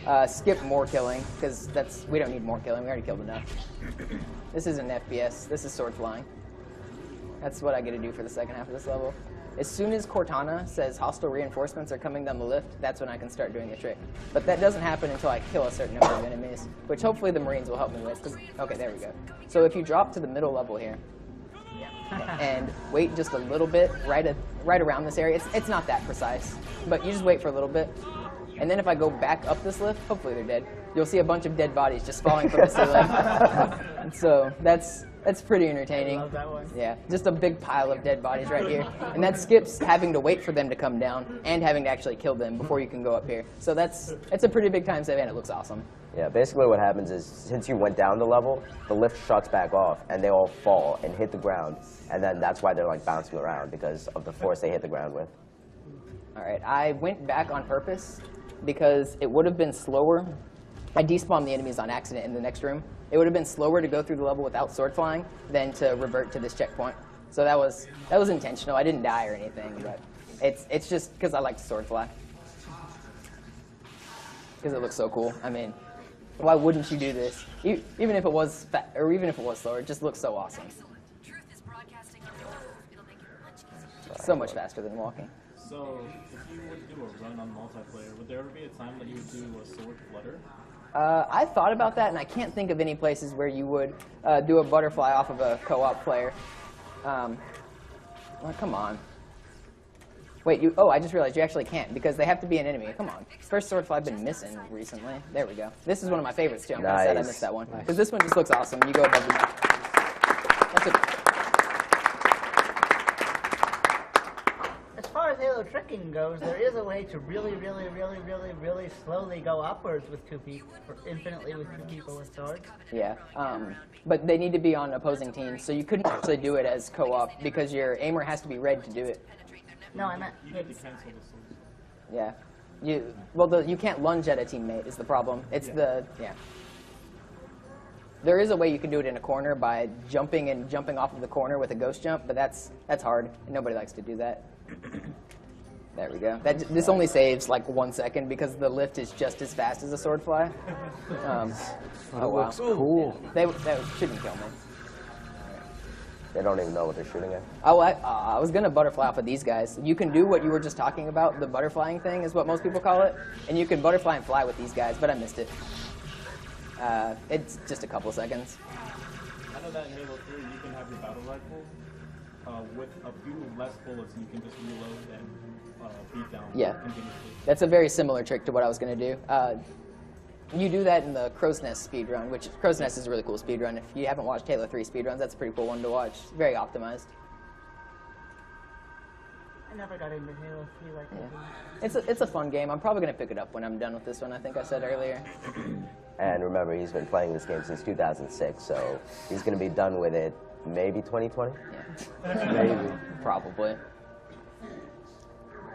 uh, skip more killing because that's we don't need more killing. We already killed enough. <clears throat> This isn't FPS. This is sword flying. That's what I get to do for the second half of this level. As soon as Cortana says hostile reinforcements are coming down the lift, that's when I can start doing the trick. But that doesn't happen until I kill a certain number of enemies, which hopefully the Marines will help me with. okay, there we go. So if you drop to the middle level here, and wait just a little bit right at, right around this area. It's, it's not that precise, but you just wait for a little bit. And then if I go back up this lift, hopefully they're dead, you'll see a bunch of dead bodies just falling from the <laughs> ceiling. so that's that's pretty entertaining. love that one. Yeah, just a big pile of dead bodies right here. And that skips having to wait for them to come down and having to actually kill them before you can go up here. So that's that's a pretty big time save and it looks awesome. Yeah, basically what happens is since you went down the level, the lift shuts back off and they all fall and hit the ground. And then that's why they're like bouncing around because of the force they hit the ground with. All right, I went back on purpose because it would have been slower. I despawned the enemies on accident in the next room. It would have been slower to go through the level without sword flying than to revert to this checkpoint. So that was that was intentional. I didn't die or anything, but it's it's just because I like to sword fly because it looks so cool. I mean, why wouldn't you do this? Even if it was fa- or even if it was slower, it just looks so awesome. So much faster than walking. So, if you would do a run on multiplayer, would there ever be a time that you would do a sword flutter? Uh, I thought about that, and I can't think of any places where you would uh, do a butterfly off of a co-op player. Um, come on. Wait, you? Oh, I just realized you actually can't because they have to be an enemy. Come on. First sword fly I've been missing recently. There we go. This is one of my favorites too. I'm sad I missed that one because this one just looks awesome. You go above the. That's a, As far as Halo tricking goes, there is a way to really, really, really, really, really slowly go upwards with two people, infinitely with two people with swords. Yeah, um, but they need to be on opposing teams, so you couldn't actually do it as co-op because your aimer has to be red to do it. No, I meant. You need to cancel the sword. Yeah, you well, the, you can't lunge at a teammate is the problem. It's the yeah. There is a way you can do it in a corner by jumping and jumping off of the corner with a ghost jump, but that's that's hard. Nobody likes to do that. <clears throat> There we go. That this only saves like one second because the lift is just as fast as a sword fly. Um, oh wow, looks cool. They that shouldn't kill me. They don't even know what they're shooting at. Oh, I, uh, I was gonna butterfly off of these guys. You can do what you were just talking about. The butterflying thing is what most people call it, and you can butterfly and fly with these guys. But I missed it. Uh, it's just a couple seconds. I know that in Halo 3 you can have your battle rifle uh, with a few less bullets and you can just reload and beat down Yeah, that's a very similar trick to what I was gonna do. Uh, you do that in the Crow's Nest speedrun, which Crow's Nest is a really cool speedrun. If you haven't watched Halo 3 speedruns, that's a pretty cool one to watch. It's very optimized. I never got into Halo 3 like that. It's a, it's a fun game. I'm probably gonna pick it up when I'm done with this one. I think I said earlier. <clears throat> And remember, he's been playing this game since 2006, so he's going to be done with it maybe 2020? Maybe. <laughs> Probably.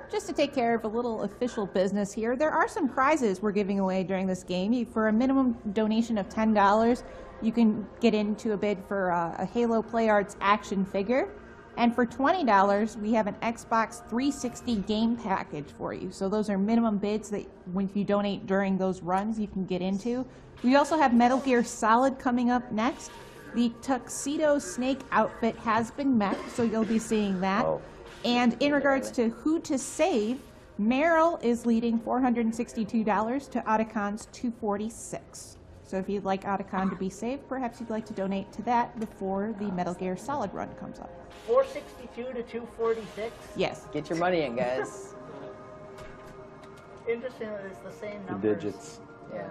Just to take care of a little official business here, there are some prizes we're giving away during this game. For a minimum donation of $10, you can get into a bid for uh, a Halo Play Arts action figure. And for $20, we have an Xbox 360 game package for you. So those are minimum bids that when you donate during those runs, you can get into. We also have Metal Gear Solid coming up next. The Tuxedo Snake outfit has been met, so you'll be seeing that. Oh. And in regards to who to save, Meryl is leading $462 to Otacon's 246. So if you'd like Otacon to be saved, perhaps you'd like to donate to that before the Metal Gear Solid run comes up. 462 to 246. Yes. Get your money in, guys. Interesting that it's the same The digits. Yeah.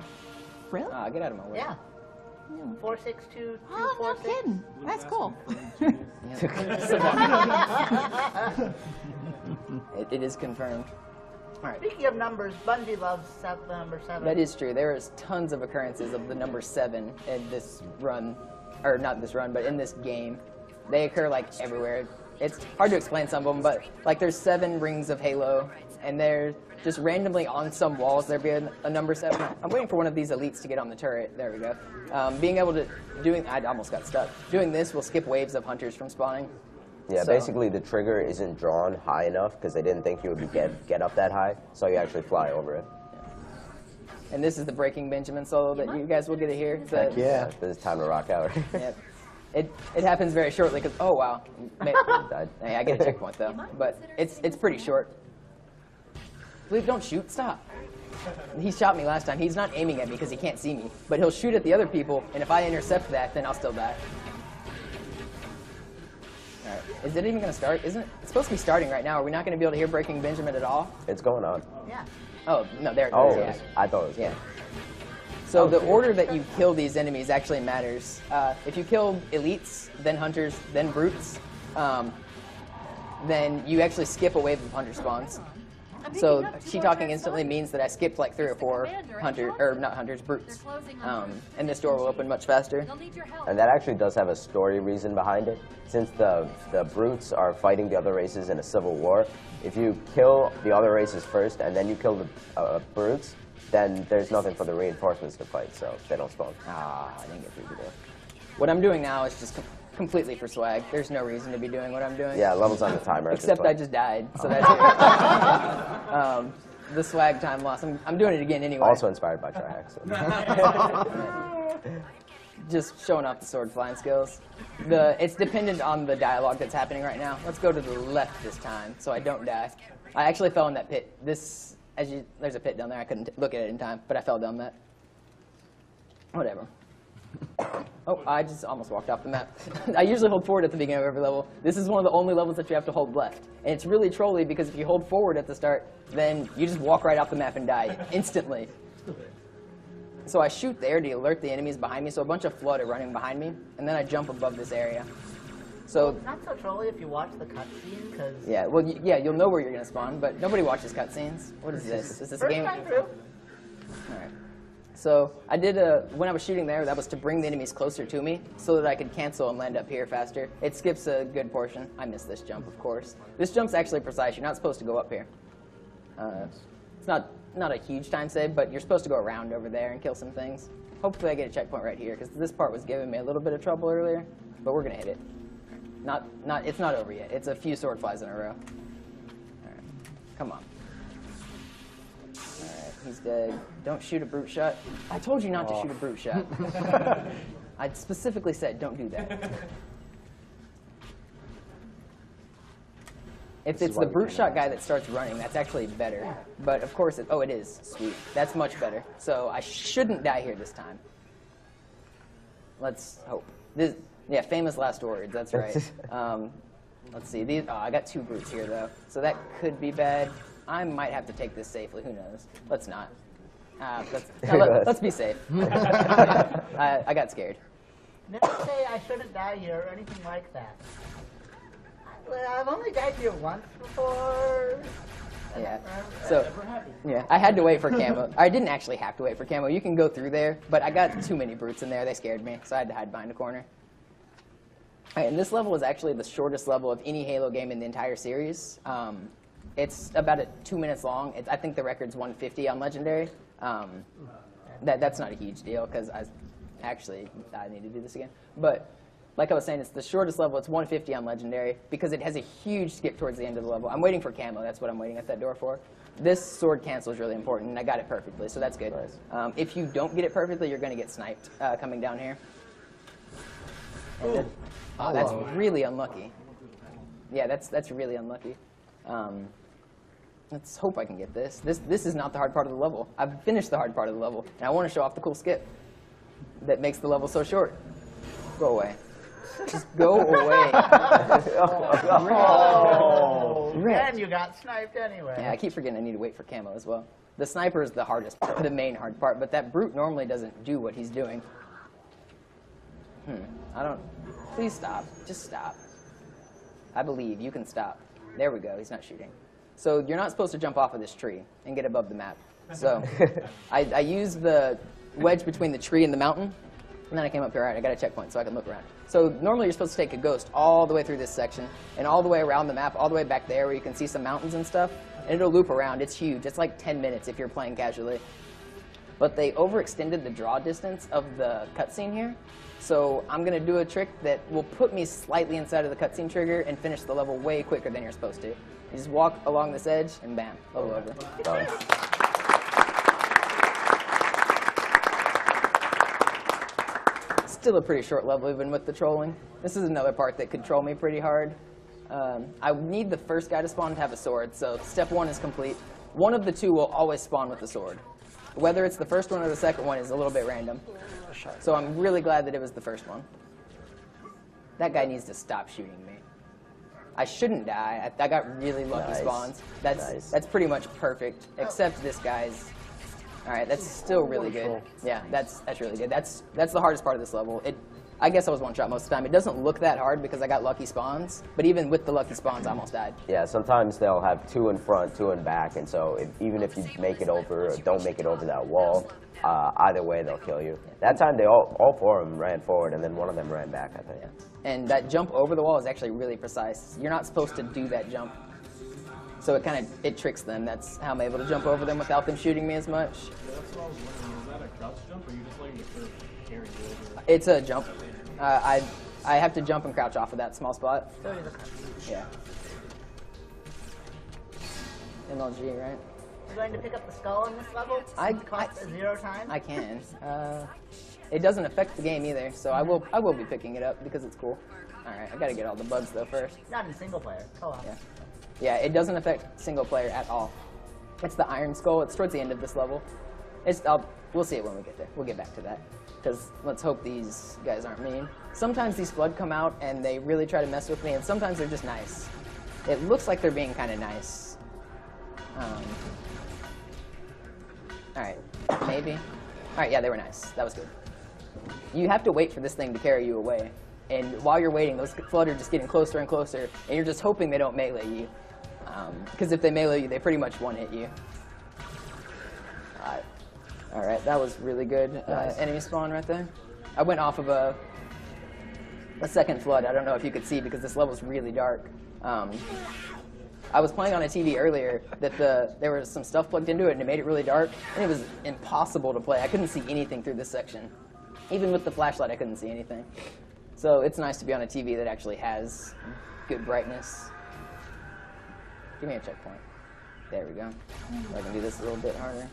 Really? Ah, get out of my way. Yeah. 462 Oh, no kidding. That's cool. <laughs> It, it is confirmed. All right. Speaking of numbers, Bungie loves set the number 7. That is true. There is tons of occurrences of the number seven in this run, or not this run, but in this game. They occur like everywhere. It's hard to explain some of them, but like there's seven rings of Halo, and they're just randomly on some walls. There'd be a, a number seven. I'm waiting for one of these elites to get on the turret. There we go. Um, being able to doing, I almost got stuck. Doing this will skip waves of hunters from spawning. Yeah, So- basically the trigger isn't drawn high enough because they didn't think you would be get, get up that high, so you actually fly over it. And this is the Breaking Benjamin solo that you guys will get to hear. The- Heck yeah. This is time to rock out. <laughs> Yep. It, it happens very shortly because oh wow, <laughs> Ma- Died. hey, I get a checkpoint though, but it's it's pretty short. Please don't shoot. Stop. He shot me last time. He's not aiming at me because he can't see me, but he'll shoot at the other people, and if I intercept that, then I'll still die. All right. Is it even going to start? Isn't it? It's supposed to be starting right now. Are we not going to be able to hear Breaking Benjamin at all? It's going on. Yeah. Oh, no, there it Oh, is. Yeah. I thought it was. Yeah. So the order that you kill these enemies actually matters. Uh, if you kill elites, then hunters, then brutes, um, then you actually skip a wave of hunter spawns. So she talking instantly means that I skipped like three or four hunter or not hunters, brutes, um, and this door will open much faster. And that actually does have a story reason behind it. Since the, the brutes are fighting the other races in a civil war, if you kill the other races first and then you kill the uh, brutes, then there's nothing for the reinforcements to fight, so they don't spawn. Ah, I didn't get through the door. What I'm doing now is just com- completely for swag. There's no reason to be doing what I'm doing. Yeah, levels on the timer. Except I just died, so that's <laughs> it. um, the swag time loss. I'm, I'm doing it again anyway. Also inspired by Trihex. <laughs> just showing off the sword flying skills. The it's dependent on the dialogue that's happening right now. Let's go to the left this time, so I don't die. I actually fell in that pit. This, as you, there's a pit down there. I couldn't look at it in time, but I fell down that. Whatever. <laughs> Oh, I just almost walked off the map. <laughs> I usually hold forward at the beginning of every level. This is one of the only levels that you have to hold left. And it's really trolly because if you hold forward at the start, then you just walk right off the map and die <laughs> instantly. So I shoot there to alert the enemies behind me, so a bunch of flood are running behind me, and then I jump above this area. So, Not so trolly if you watch the cutscene, because yeah, well, y- yeah, you'll know where you're going to spawn, but nobody watches cutscenes. What is this? Is this a first game? time through. Alright. So I did a when I was shooting there, that was to bring the enemies closer to me so that I could cancel and land up here faster. It skips a good portion. I missed this jump, of course. This jump's actually precise. You're not supposed to go up here. Uh, it's not not a huge time save, but you're supposed to go around over there and kill some things. Hopefully, I get a checkpoint right here because this part was giving me a little bit of trouble earlier, but we're gonna hit it. Not not it's not over yet. It's a few sword flies in a row. All right, come on. He's dead. Don't shoot a brute shot. I told you not to Oh. shoot a brute shot. <laughs> I specifically said don't do that. <laughs> If This it's the brute shot guy that starts running, that's actually better. But of course, it, oh, it is. Sweet. That's much better. So I shouldn't die here this time. Let's hope. This, yeah, famous last words. That's right. <laughs> Um, let's see. These, oh, I got two brutes here though, so that could be bad. I might have to take this safely. Who knows? Let's not. Uh, let's, <laughs> no, let, us be safe. <laughs> <laughs> I, I got scared. Never say I shouldn't die here or anything like that. Well, I've only died here once before. Yeah. So, yeah, I had to wait for camo. I didn't actually have to wait for camo. You can go through there, but I got too many brutes in there. They scared me, so I had to hide behind a corner. All right, and this level is actually the shortest level of any Halo game in the entire series. Um, it's about a, two minutes long. It's, I think the record's 150 on Legendary. Um, that, that's not a huge deal because I actually I need to do this again. But like I was saying, it's the shortest level. It's 150 on Legendary because it has a huge skip towards the end of the level. I'm waiting for camo. That's what I'm waiting at that door for. This sword cancel is really important, and I got it perfectly, so that's good. Um, if you don't get it perfectly, you're going to get sniped uh, coming down here. Oh, that's really unlucky. Yeah, that's that's really unlucky. Um, let's hope I can get this. This this is not the hard part of the level. I've finished the hard part of the level, and I want to show off the cool skip that makes the level so short. Go away. Just go <laughs> away. Oh, Rip. and you got sniped anyway. Yeah, I keep forgetting I need to wait for camo as well. The sniper is the hardest, part, the main hard part, but that brute normally doesn't do what he's doing. Hmm. I don't. Please stop. Just stop. I believe you can stop. There we go. He's not shooting. So you're not supposed to jump off of this tree and get above the map. So <laughs> I, I used the wedge between the tree and the mountain, and then I came up here. All right, I got a checkpoint so I can look around. So normally you're supposed to take a ghost all the way through this section, and all the way around the map, all the way back there where you can see some mountains and stuff, and it'll loop around. It's huge. It's like 10 minutes if you're playing casually. But they overextended the draw distance of the cutscene here. So I'm going to do a trick that will put me slightly inside of the cutscene trigger and finish the level way quicker than you're supposed to. You just walk along this edge and bam, level over. Done. Still a pretty short level even with the trolling. This is another part that could troll me pretty hard. Um, I need the first guy to spawn to have a sword, so step one is complete. One of the two will always spawn with the sword. Whether it's the first one or the second one is a little bit random. So I'm really glad that it was the first one. That guy needs to stop shooting me. I shouldn't die. I, I got really lucky Nice. spawns. That's Nice. that's pretty much perfect, except this guy's. All right, that's still really good. Yeah, that's that's really good. That's that's the hardest part of this level. It, I guess I was one shot most of the time. It doesn't look that hard because I got lucky spawns, but even with the lucky spawns, I almost died. Yeah, sometimes they'll have two in front, two in back, and so if, even if you make it over or don't make it over that wall, uh, either way they'll kill you. That time they all, all four of them ran forward, and then one of them ran back. I think. And that jump over the wall is actually really precise. You're not supposed to do that jump. So it kind of it tricks them. That's how I'm able to jump over them without them shooting me as much. Yeah, that's what I was wondering. Is that a crouch jump, or are you just letting the curve carry you over? It's a jump. Uh, I I have to jump and crouch off of that small spot. So is a Yeah. MLG, right? You're going to pick up the skull in this level? I- Since it zero time? I can. Uh, it doesn't affect the game either, so I will I will be picking it up because it's cool. All right, I gotta get all the bugs though first. Not in single player. Co-op. Yeah. Yeah, it doesn't affect single player at all. It's the Iron Skull. It's towards the end of this level. It's I'll, we'll see it when we get there. We'll get back to that. Because let's hope these guys aren't mean. Sometimes these Flood come out and they really try to mess with me, and sometimes they're just nice. It looks like they're being kind of nice. Um, all right, maybe. All right, yeah, they were nice. That was good. You have to wait for this thing to carry you away. And while you're waiting, those flood are just getting closer and closer, and you're just hoping they don't melee you. Because if they melee you, they pretty much one-hit you. Uh, all right, that was really good. Uh, enemy spawn right there. I went off of a, a second flood. I don't know if you could see because this level's really dark. Um, I was playing on a TV earlier that the there was some stuff plugged into it and it made it really dark and it was impossible to play. I couldn't see anything through this section. Even with the flashlight, I couldn't see anything. So it's nice to be on a TV that actually has good brightness. Give me a checkpoint. There we go. I can do this a little bit harder.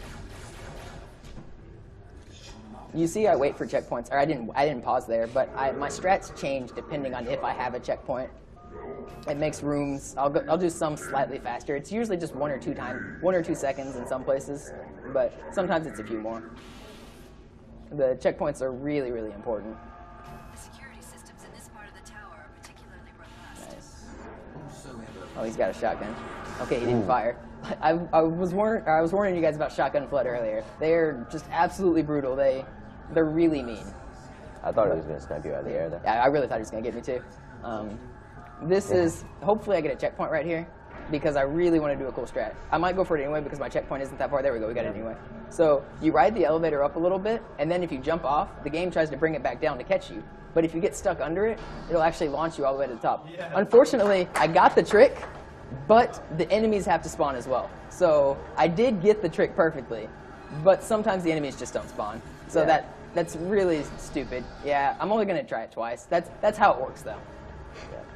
You see, I wait for checkpoints, or I didn't. I didn't pause there, but I, my strats change depending on if I have a checkpoint. It makes rooms. I'll go, I'll do some slightly faster. It's usually just one or two times, one or two seconds in some places, but sometimes it's a few more. The checkpoints are really, really important. Security systems in this part of the tower are particularly robust. Oh, he's got a shotgun. Okay, he didn't fire. I, I was warn, I was warning you guys about shotgun flood earlier. They're just absolutely brutal. They, they're really mean. I thought he was gonna snipe you out of the air there. Yeah, I really thought he was gonna get me too. Um, this is hopefully I get a checkpoint right here because I really want to do a cool strat. I might go for it anyway because my checkpoint isn't that far. There we go, we got it anyway. So you ride the elevator up a little bit, and then if you jump off, the game tries to bring it back down to catch you. But if you get stuck under it, it'll actually launch you all the way to the top. Unfortunately, I got the trick, but the enemies have to spawn as well. So I did get the trick perfectly, but sometimes the enemies just don't spawn. So Yeah. that that's really stupid. Yeah, I'm only gonna try it twice. That's that's how it works though.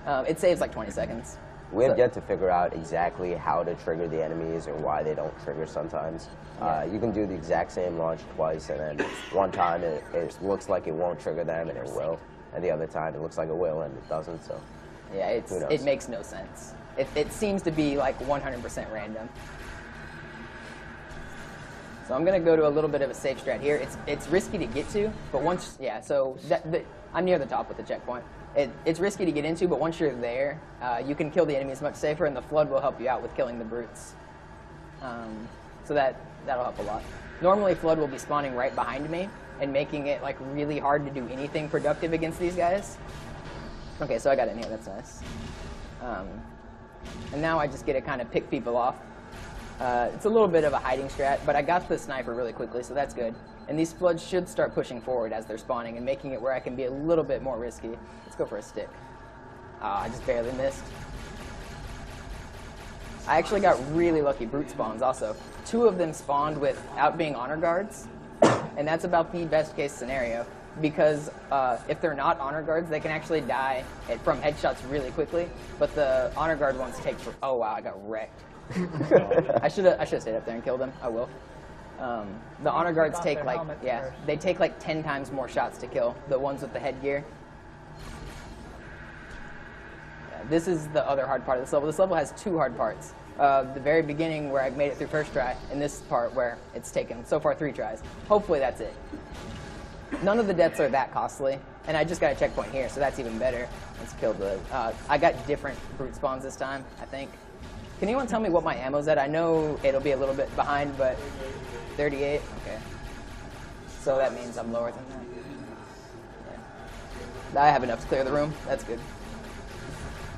Um, it saves like 20 seconds. We have yet to figure out exactly how to trigger the enemies or why they don't trigger sometimes. Uh, you can do the exact same launch twice, and then one time it, it looks like it won't trigger them, and it will. And the other time it looks like it will, and it doesn't. So Yeah, it's, it makes no sense. It, it seems to be like 100% random. So I'm gonna go to a little bit of a safe strat here. It's it's risky to get to, but once yeah, so that, the, I'm near the top with the checkpoint. It, it's risky to get into, but once you're there, uh, you can kill the enemies much safer, and the flood will help you out with killing the brutes. Um, so that that'll help a lot. Normally, flood will be spawning right behind me and making it like really hard to do anything productive against these guys. Okay, so I got in here. That's nice. Um, and now I just get to kind of pick people off. Uh, it's a little bit of a hiding strat, but I got the sniper really quickly, so that's good. And these floods should start pushing forward as they're spawning and making it where I can be a little bit more risky. Let's go for a stick. Ah, I just barely missed. I actually got really lucky brute spawns also. Two of them spawned without being honor guards, and that's about the best case scenario because uh, if they're not honor guards, they can actually die from headshots really quickly. But the honor guard ones take for oh wow, I got wrecked. <laughs> I should I should have stayed up there and killed them. I will. Um, the honor guards take like yeah, first. they take like ten times more shots to kill the ones with the headgear. Yeah, this is the other hard part of this level. This level has two hard parts. Uh, the very beginning where I made it through first try, and this part where it's taken so far three tries. Hopefully that's it. none of the deaths are that costly, and I just got a checkpoint here, so that's even better. Let's kill the. Uh, I got different brute spawns this time, I think. Can anyone tell me what my ammo's at? I know it'll be a little bit behind, but 38. Okay. So that means I'm lower than that. Yeah. I have enough to clear the room. That's good.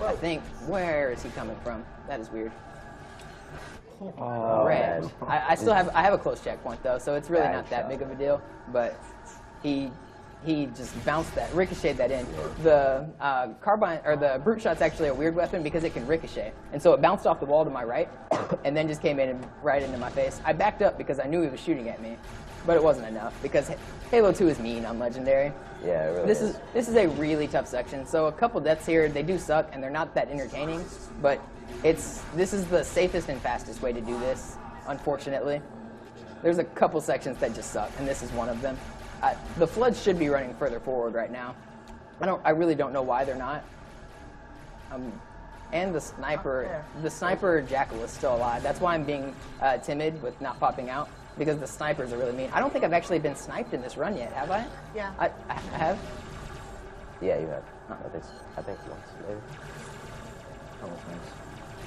I think. Where is he coming from? That is weird. Oh, oh Red. I, I still have I have a close checkpoint though, so it's really Bad not that shot. big of a deal. But he he just bounced that, ricocheted that in. The uh, carbine or the brute shot's actually a weird weapon because it can ricochet, and so it bounced off the wall to my right, <coughs> and then just came in and right into my face. I backed up because I knew he was shooting at me, but it wasn't enough because Halo 2 is mean on legendary. Yeah, really This is. is this is a really tough section. So a couple deaths here, they do suck and they're not that entertaining, but it's this is the safest and fastest way to do this. Unfortunately, there's a couple sections that just suck, and this is one of them. I, the floods should be running further forward right now. I don't. I really don't know why they're not. Um, and the sniper, the sniper jackal is still alive. That's why I'm being uh, timid with not popping out because the snipers are really mean. I don't think I've actually been sniped in this run yet, have I? Yeah. I, I have. Yeah, you have. I think, I think once, maybe.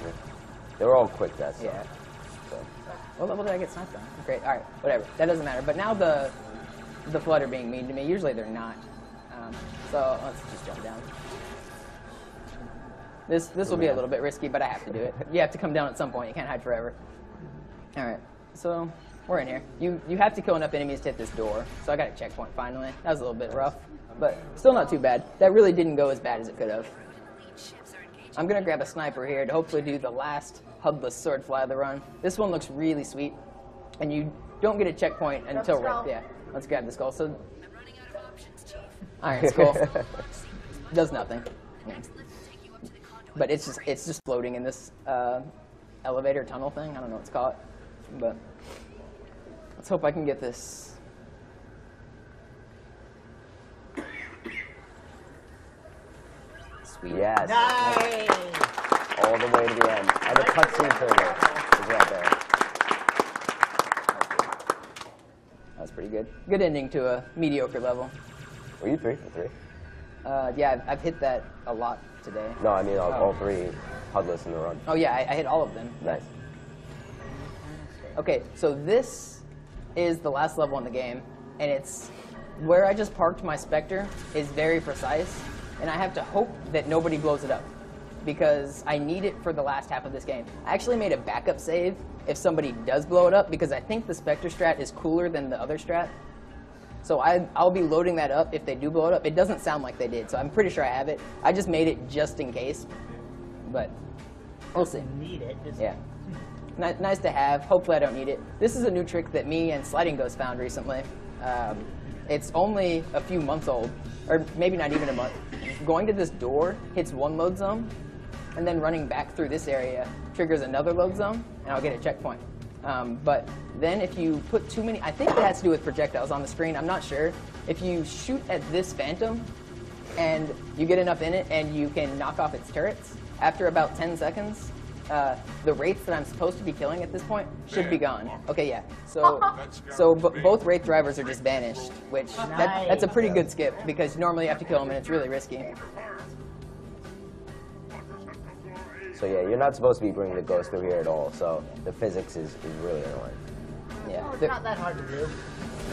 Yeah. They were all quick deaths. Yeah. So. What level did I get sniped on? Great. All right. Whatever. That doesn't matter. But now the the flood are being mean to me. Usually they're not. Um, so let's just jump down. This this will be a little bit risky, but I have to do it. You have to come down at some point. You can't hide forever. All right. So we're in here. You you have to kill enough enemies to hit this door. So I got a checkpoint finally. That was a little bit rough, but still not too bad. That really didn't go as bad as it could have. I'm gonna grab a sniper here to hopefully do the last HUDless sword fly of the run. This one looks really sweet, and you don't get a checkpoint until right. Yeah, let's grab this skull. So iron skull <laughs> does nothing, Yeah. but it's just it's just floating in this uh, elevator tunnel thing. I don't know what it's called, but let's hope I can get this. Sweet. Yes. Nice. All the way to the end. And the cutscene trigger is right there. That's pretty good. Good ending to a mediocre level. Were you three for three? Uh, yeah, I've, I've hit that a lot today. No, I mean all, Oh. all three HUDless in the run. Oh yeah, I, I hit all of them. Nice. Okay, so this is the last level in the game, and it's where I just parked my Spectre is very precise, and I have to hope that nobody blows it up because I need it for the last half of this game. I actually made a backup save if somebody does blow it up because I think the Spectre strat is cooler than the other strat. So I, I'll be loading that up if they do blow it up. It doesn't sound like they did, so I'm pretty sure I have it. I just made it just in case, but we'll see. Need it. Yeah. Ni- nice to have. Hopefully, I don't need it. This is a new trick that me and Sliding Ghost found recently. Um, it's only a few months old, or maybe not even a month. Going to this door hits one load zone, and then running back through this area triggers another load zone, and I'll get a checkpoint. Um, but then if you put too many, I think it has to do with projectiles on the screen. I'm not sure. If you shoot at this phantom, and you get enough in it, and you can knock off its turrets, after about 10 seconds, uh, the wraiths that I'm supposed to be killing at this point should be gone. Okay, yeah. So, <laughs> so b- both wraith drivers are just banished, which that, that's a pretty good skip because normally you have to kill them and it's really risky. So yeah, you're not supposed to be bringing the ghost through here at all. So the physics is, is really annoying. Yeah. It's not that hard to do.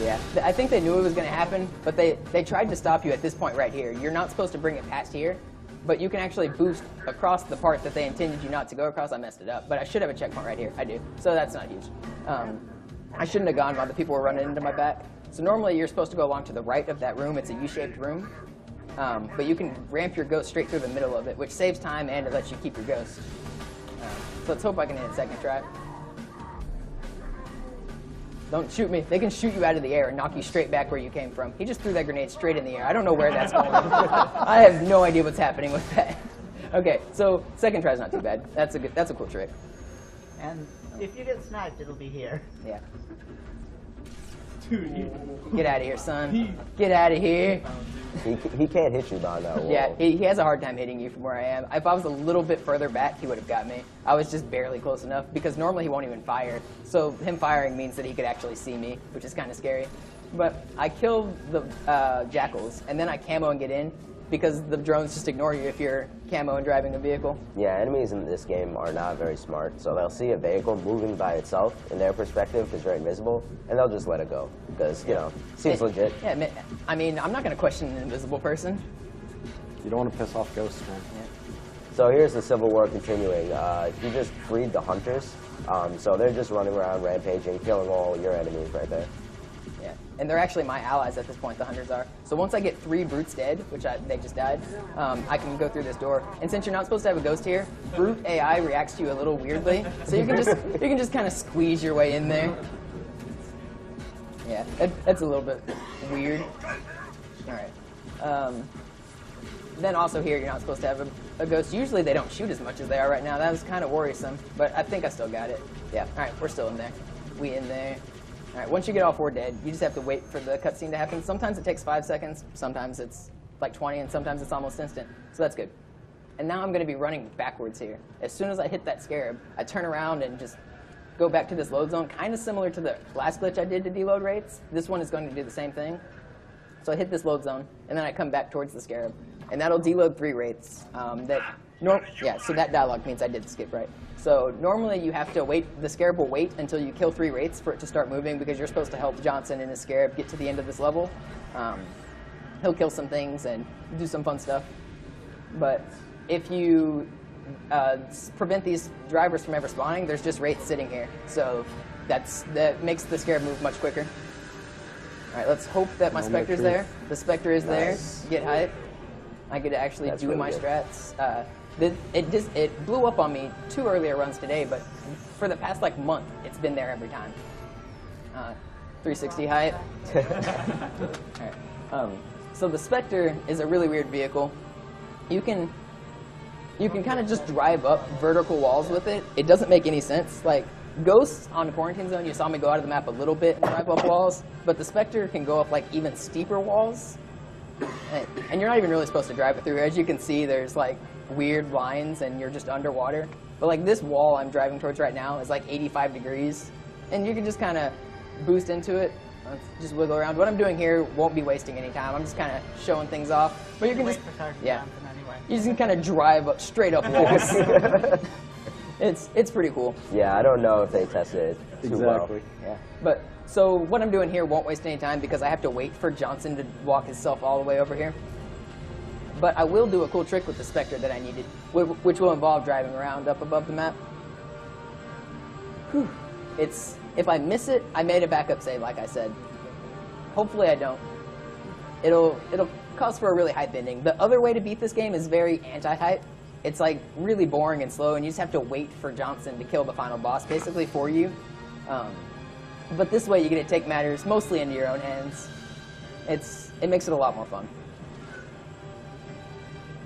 Yeah, I think they knew it was going to happen, but they, they tried to stop you at this point right here. You're not supposed to bring it past here, but you can actually boost across the part that they intended you not to go across. I messed it up, but I should have a checkpoint right here. I do, so that's not huge. Um, I shouldn't have gone while the people were running into my back. So normally you're supposed to go along to the right of that room. It's a U-shaped room, um, but you can ramp your ghost straight through the middle of it, which saves time and it lets you keep your ghost. Um, so let's hope I can hit it second try. Don't shoot me. They can shoot you out of the air and knock you straight back where you came from. He just threw that grenade straight in the air. I don't know where that's going. <laughs> I have no idea what's happening with that. <laughs> Okay, so second try's not too bad. That's a good. That's a cool trick. And if you get sniped, it'll be here. Yeah. <laughs> Dude, he, Get out of here, son. Get out of here. He, he can't hit you behind that wall. Yeah, he, he has a hard time hitting you from where I am. If I was a little bit further back, he would have got me. I was just barely close enough because normally he won't even fire. So him firing means that he could actually see me, which is kind of scary. But I kill the uh, jackals, and then I camo and get in because the drones just ignore you if you're camo and driving a vehicle. Yeah, enemies in this game are not very smart, so they'll see a vehicle moving by itself in their perspective because you're invisible, and they'll just let it go because you know seems It- legit. Yeah, I mean, I'm not going to question an invisible person. You don't want to piss off ghosts, man. So here's the Civil War continuing. Uh, you just freed the hunters, um, so they're just running around rampaging, killing all your enemies right there. And they're actually my allies at this point. The hunters are. So once I get three brutes dead, which I, they just died, um, I can go through this door. And since you're not supposed to have a ghost here, brute AI reacts to you a little weirdly. So you can just you can just kind of squeeze your way in there. Yeah, that, that's a little bit weird. All right. Um, then also here, you're not supposed to have a, a ghost. Usually they don't shoot as much as they are right now. That was kind of worrisome, but I think I still got it. Yeah. All right, we're still in there. We in there. All right. Once you get all four dead, you just have to wait for the cutscene to happen. Sometimes it takes five seconds. Sometimes it's like 20, and sometimes it's almost instant. So that's good. And now I'm going to be running backwards here. As soon as I hit that scarab, I turn around and just go back to this load zone, kind of similar to the last glitch I did to deload wraiths. This one is going to do the same thing. So I hit this load zone, and then I come back towards the scarab, and that'll deload three wraiths. Um, that nor- yeah, so that dialogue means I did skip right. So normally you have to wait. The scarab will wait until you kill three wraiths for it to start moving because you're supposed to help Johnson and his scarab get to the end of this level. Um, he'll kill some things and do some fun stuff. But if you uh, prevent these drivers from ever spawning, there's just wraiths sitting here. So that's that makes the scarab move much quicker. All right, let's hope that my Moment of specter's there. The specter is Nice. there. Get hype. I get to actually That's do really my good. strats. Uh, it just it blew up on me two earlier runs today, but for the past like month, it's been there every time. Uh, 360 height. <laughs> Um, so the Spectre is a really weird vehicle. You can you can kind of just drive up vertical walls with it. It doesn't make any sense. Like Ghosts on Quarantine Zone, you saw me go out of the map a little bit and drive up walls, but the Spectre can go up like even steeper walls. And, and you're not even really supposed to drive it through. As you can see, there's like weird lines and you're just underwater. But like this wall I'm driving towards right now is like 85 degrees, and you can just kind of boost into it. Just wiggle around. What I'm doing here won't be wasting any time. I'm just kind of showing things off. But you can Wait just yeah, anyway. you just can kind of drive up straight up walls. <laughs> it's it's pretty cool. Yeah, I don't know if they tested it too well. Exactly. Yeah. But so what I'm doing here won't waste any time because I have to wait for Johnson to walk himself all the way over here. But I will do a cool trick with the Spectre that I needed, which will involve driving around up above the map. Whew. It's if I miss it, I made a backup save, like I said. Hopefully, I don't. It'll it'll cause for a really hype ending. The other way to beat this game is very anti-hype. It's like really boring and slow, and you just have to wait for Johnson to kill the final boss, basically for you. Um, but this way, you get to take matters mostly into your own hands. It's it makes it a lot more fun.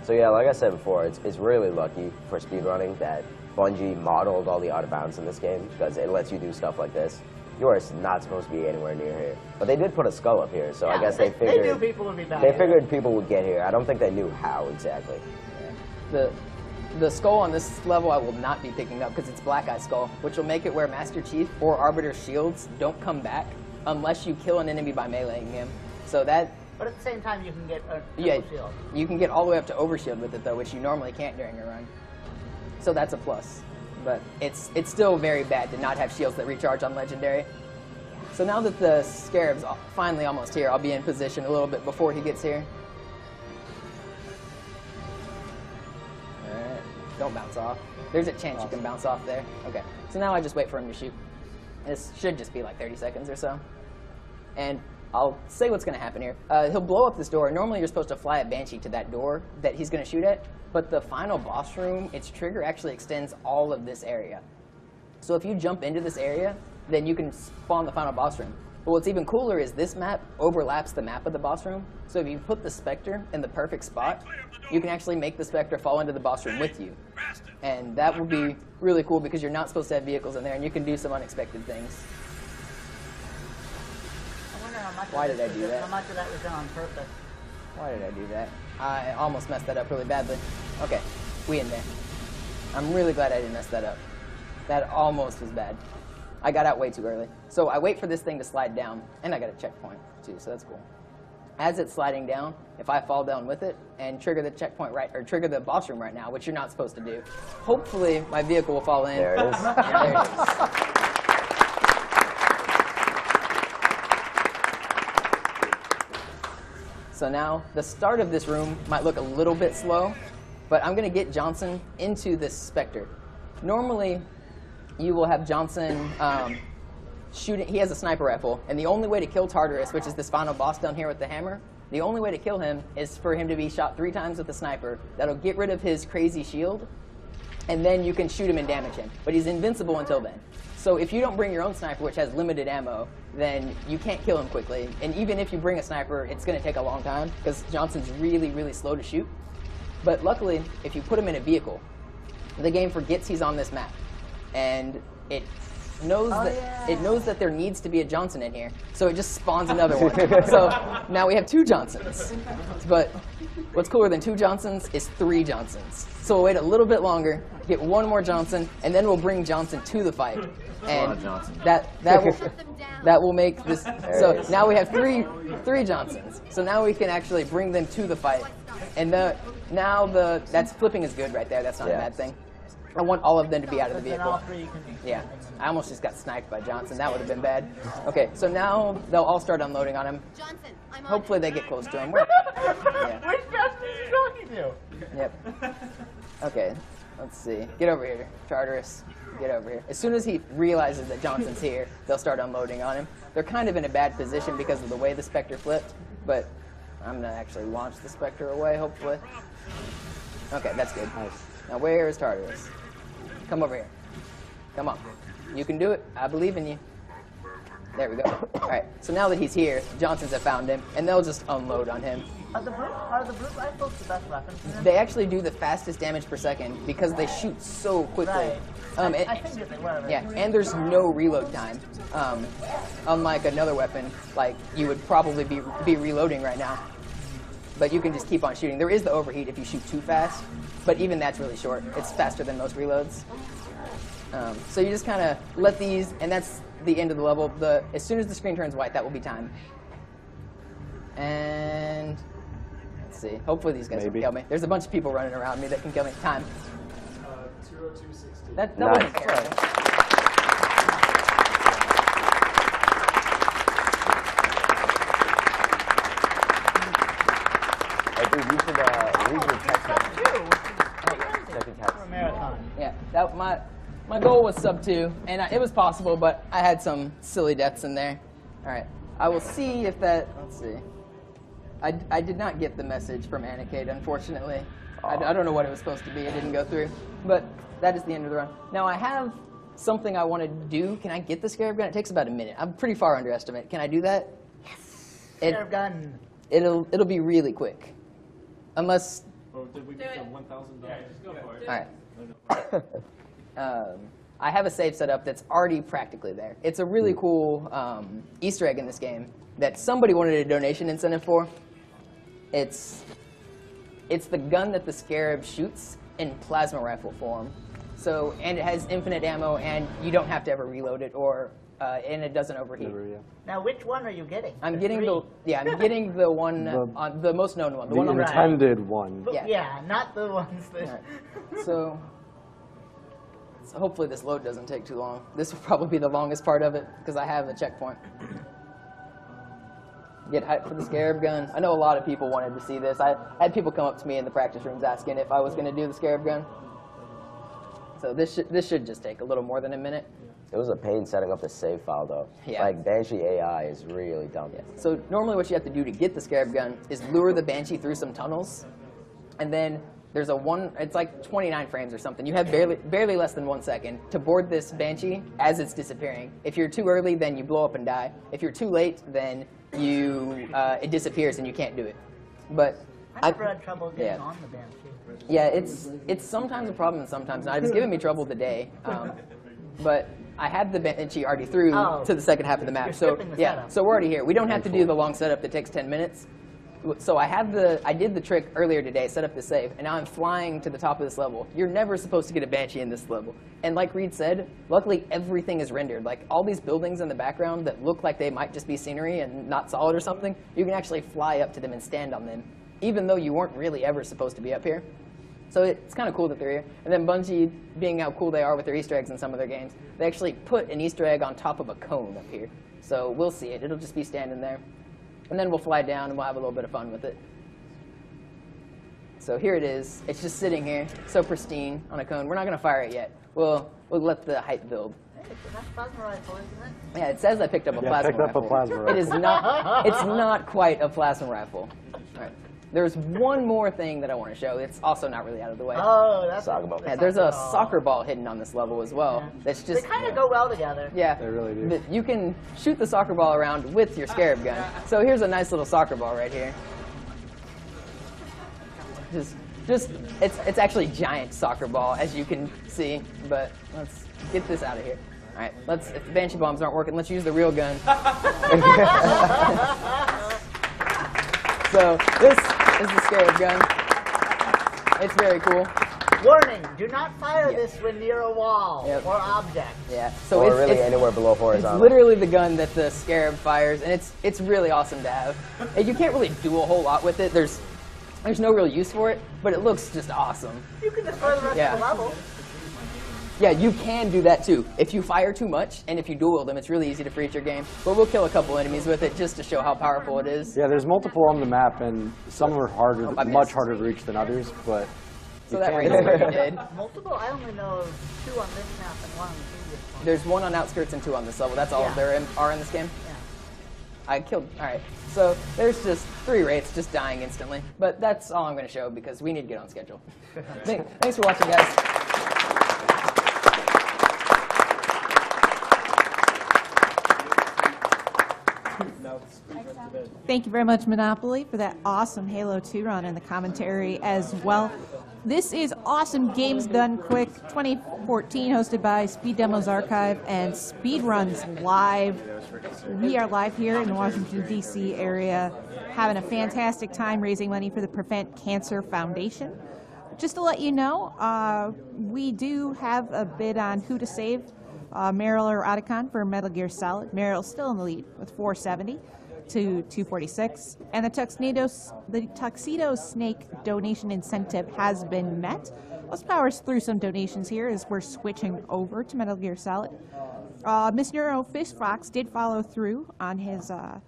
So yeah, like I said before, it's, it's really lucky for speedrunning that Bungie modeled all the out of bounds in this game because it lets you do stuff like this. You are not supposed to be anywhere near here. But they did put a skull up here, so I guess they they figured knew people would be back They here. figured people would get here. I don't think they knew how exactly. The the skull on this level I will not be picking up because it's Black Eye Skull, which will make it where Master Chief or Arbiter shields don't come back unless you kill an enemy by meleeing him. So that But at the same time, you can get a yeah, shield. you can get all the way up to overshield with it though, which you normally can't during a run. So that's a plus. But it's it's still very bad to not have shields that recharge on legendary. So now that the scarab's al- finally almost here, I'll be in position a little bit before he gets here. Alright, don't bounce off. There's a chance you can bounce off there. Okay, so now I just wait for him to shoot. This should just be like 30 seconds or so. And I'll say what's going to happen here. Uh, he'll blow up this door. Normally, you're supposed to fly a Banshee to that door that he's going to shoot at, but the final boss room, its trigger actually extends all of this area. So if you jump into this area, then you can spawn the final boss room. But what's even cooler is this map overlaps the map of the boss room. So if you put the Spectre in the perfect spot, you can actually make the Spectre fall into the boss room with you. And that will be really cool because you're not supposed to have vehicles in there and you can do some unexpected things. I wonder how much. Why did I do that? How much of that was done on purpose? Why did I do that? I almost messed that up really badly. Okay, we in there. I'm really glad I didn't mess that up. That almost was bad. I got out way too early. So I wait for this thing to slide down, and I got a checkpoint too, so that's cool. As it's sliding down, if I fall down with it and trigger the checkpoint right, or trigger the boss room right now, which you're not supposed to do, hopefully my vehicle will fall in. There it is. And <laughs> there it is. So now the start of this room might look a little bit slow, but I'm going to get Johnson into this Spectre. Normally, you will have Johnson um, shooting. He has a sniper rifle, and the only way to kill Tartarus, which is this final boss down here with the hammer, the only way to kill him is for him to be shot three times with a sniper. That'll get rid of his crazy shield, and then you can shoot him and damage him. But he's invincible until then. So if you don't bring your own sniper, which has limited ammo, then you can't kill him quickly. And even if you bring a sniper, it's going to take a long time because Johnson's really, really slow to shoot. But luckily, if you put him in a vehicle, the game forgets he's on this map, and it knows Oh, that yeah. it knows that there needs to be a Johnson in here, so it just spawns another one. <laughs> so now we have two Johnsons. But what's cooler than two Johnsons is three Johnsons. So we'll wait a little bit longer, get one more Johnson, and then we'll bring Johnson to the fight. And that that <laughs> will that will make this. So now we have three three Johnsons. So now we can actually bring them to the fight. And the now the that's flipping is good right there. That's not Yeah. a bad thing. I want all of them to be out of the vehicle. all three you can Yeah, I almost just got sniped by Johnson. That would have been bad. Okay, so now they'll all start unloading on him. Johnson, I'm on Hopefully they get close to him. <laughs> We're- yeah. Which bastard are you talking to? Yep. Okay, let's see. Get over here, Tartarus. Get over here. As soon as he realizes that Johnson's here, they'll start unloading on him. They're kind of in a bad position because of the way the Spectre flipped, but I'm gonna actually launch the Spectre away, hopefully. Okay, that's good. Nice. Now where is Tartarus? Come over here. Come on. You can do it. I believe in you. There we go. All right. So now that he's here, Johnson's have found him, and they'll just unload on him. Are the brute, are the brute rifles the best weapons? They actually do the fastest damage per second because they shoot so quickly. Right. Um, I, and- I figured they were. yeah, and there's no reload time. Um, unlike another weapon, like you would probably be be reloading right now. But you can just keep on shooting. There is the overheat if you shoot too fast, but even that's really short. It's faster than most reloads. Um, so you just kind of let these, and that's the end of the level. The as soon as the screen turns white, that will be time. And let's see. Hopefully these guys Maybe. will kill me. There's a bunch of people running around me that can kill me. Time. Uh, 20260. That, that Nice. wasn't terrible. Hey, dude, you should uh, leave your text message. Check your text. For a marathon. Yeah, that my my goal was sub two, and I, it was possible, but I had some silly deaths in there. All right, I will see if that. Let's see. I, I did not get the message from Anikate, unfortunately. I, I don't know what it was supposed to be. It didn't go through, but that is the end of the run. Now I have something I want to do. Can I get the scarab gun? It takes about a minute. I'm pretty far under estimate. Can I do that? It, Scarab gun. it'll it'll be really quick, unless. Or did we get the one thousand dollars? Yeah, just go for it. All right. <laughs> um, I have a save set up that's already practically there. It's a really cool um, Easter egg in this game that somebody wanted a donation incentive for. It's it's the gun that the Scarab shoots in plasma rifle form. So and it has infinite ammo, and you don't have to ever reload it, or uh, and it doesn't overheat. Never, yeah. Now, which one are you getting? I'm The getting three. the yeah, I'm getting the one <laughs> The- on the most known one, the, The one on the intended one. Yeah. Yeah, not the ones that. Alright. <laughs> So, so hopefully this load doesn't take too long. This will probably be the longest part of it because I have a checkpoint. Get hyped for the Scarab gun. I know a lot of people wanted to see this. I had people come up to me in the practice rooms asking if I was going to do the Scarab gun. So this should, this should just take a little more than a minute. It was a pain setting up the save file though. Yeah. Like Banshee AI is really dumb. So normally what you have to do to get the Scarab gun is lure the Banshee through some tunnels, and then there's a one, it's like 29 frames or something. You have barely, barely less than one second to board this Banshee as it's disappearing. If you're too early, then you blow up and die. If you're too late, then you, uh, it disappears and you can't do it. But I never had trouble getting yeah. on the Banshee. yeah, it's it's sometimes a problem and sometimes not. It's given me trouble today, um, but I had the Banshee already through Oh. to the second half of the map. So the yeah, setup. so we're already here. We don't have to do the long setup that takes 10 minutes. So I have the, I did the trick earlier today, set up the save, and now I'm flying to the top of this level. You're never supposed to get a Banshee in this level. And like Reed said, luckily everything is rendered. Like all these buildings in the background that look like they might just be scenery and not solid or something, you can actually fly up to them and stand on them, even though you weren't really ever supposed to be up here. So it's kind of cool that they're here. And then Bungie, being how cool they are with their Easter eggs in some of their games, they actually put an Easter egg on top of a cone up here. So we'll see it. It'll just be standing there. And then we'll fly down and we'll have a little bit of fun with it. So here it is. It's just sitting here, so pristine on a cone. We're not going to fire it yet. We'll, we'll let the height build. Hey, it's a plasma rifle, isn't it? Yeah, it says I picked up a Yeah, plasma picked up a rifle. plasma It is not. It's <laughs> not quite a plasma rifle. All right. There's one more thing that I want to show. It's also not really out of the way. Oh, that's Soccer ball. Yeah, there's a ball. soccer ball hidden on this level as well. That's just They just kind of go well together. yeah. They really do. You can shoot the soccer ball around with your scarab gun. So here's a nice little soccer ball right here. Just, just it's it's actually giant soccer ball as you can see. But let's get this out of here. All right, let's. If the banshee bombs aren't working, let's use the real gun. <laughs> <laughs> so this is the scarab gun. It's very cool. Warning, do not fire this when near a wall Yep. or object. Yeah. So or it's, really it's, anywhere below horizontal. It's horizontal. literally the gun that the Scarab fires, and it's it's really awesome to have. And you can't really do a whole lot with it. There's there's no real use for it, but it looks just awesome. You can destroy the rest Yeah. of the level. Yeah, you can do that too. If you fire too much, and if you duel them, it's really easy to free your game. But we'll kill a couple enemies with it just to show how powerful it is. Yeah, there's multiple on the map, and some are harder, Oh, much harder to reach than others. But So that can right go there there. did. <laughs> Multiple? I only know of two on this map and one on the previous one. There's one on outskirts and two on this level. That's all Yeah. there in, are in this game. Yeah. I killed. All right. So there's just three wraiths just dying instantly. But that's all I'm going to show because we need to get on schedule. <laughs> Thanks for watching, guys. Thank you very much, Monopoli, for that awesome Halo 2 run and the commentary as well. This is Awesome Games Done Quick 2014, hosted by Speed Demos Archive and Speed Runs Live. We are live here in the Washington, D.C. area, having a fantastic time raising money for the Prevent Cancer Foundation. Just to let you know, uh, we do have a bid on who to save, uh, Meryl or Otacon for Metal Gear Solid. Meryl's still in the lead with 470 to 246. And the tuxedo, the tuxedo snake donation incentive has been met. Let's power through some donations here as we're switching over to Metal Gear Solid. Uh, Miss Neuro Fish Fox did follow through on his uh,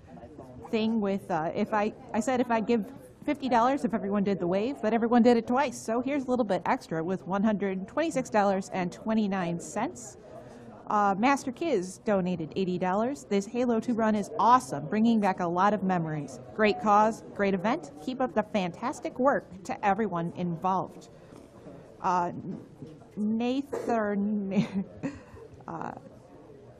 thing with uh, if I I said if I give. $50 if everyone did the wave, but everyone did it twice. So here's a little bit extra with $126.29. Uh, Master Kids donated $80. This Halo 2 run is awesome, bringing back a lot of memories. Great cause, great event. Keep up the fantastic work to everyone involved. Uh, Nathan, <laughs> uh,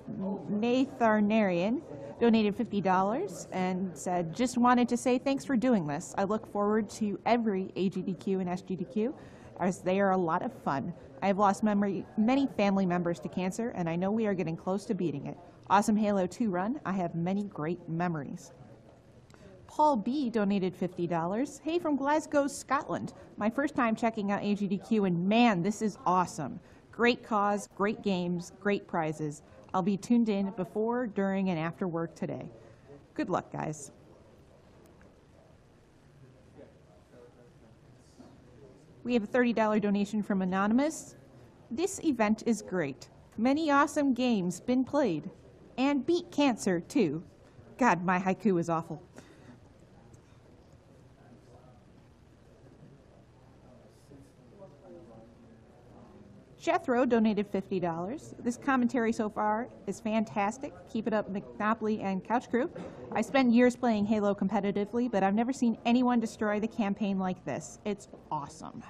Nathanarian donated $50 and said, just wanted to say thanks for doing this. I look forward to every AGDQ and SGDQ as they are a lot of fun. I have lost memory, many family members to cancer, and I know we are getting close to beating it. Awesome Halo 2 run. I have many great memories. Paul B donated $50. Hey, from Glasgow, Scotland. My first time checking out AGDQ, and man, this is awesome. Great cause, great games, great prizes. I'll be tuned in before, during, and after work today. Good luck, guys. We have a $30 donation from Anonymous. This event is great. Many awesome games been played. And beat cancer, too. God, my haiku is awful. Jethro donated $50. This commentary so far is fantastic. Keep it up, Monopoli and Couch Crew. I spent years playing Halo competitively, but I've never seen anyone destroy the campaign like this. It's awesome.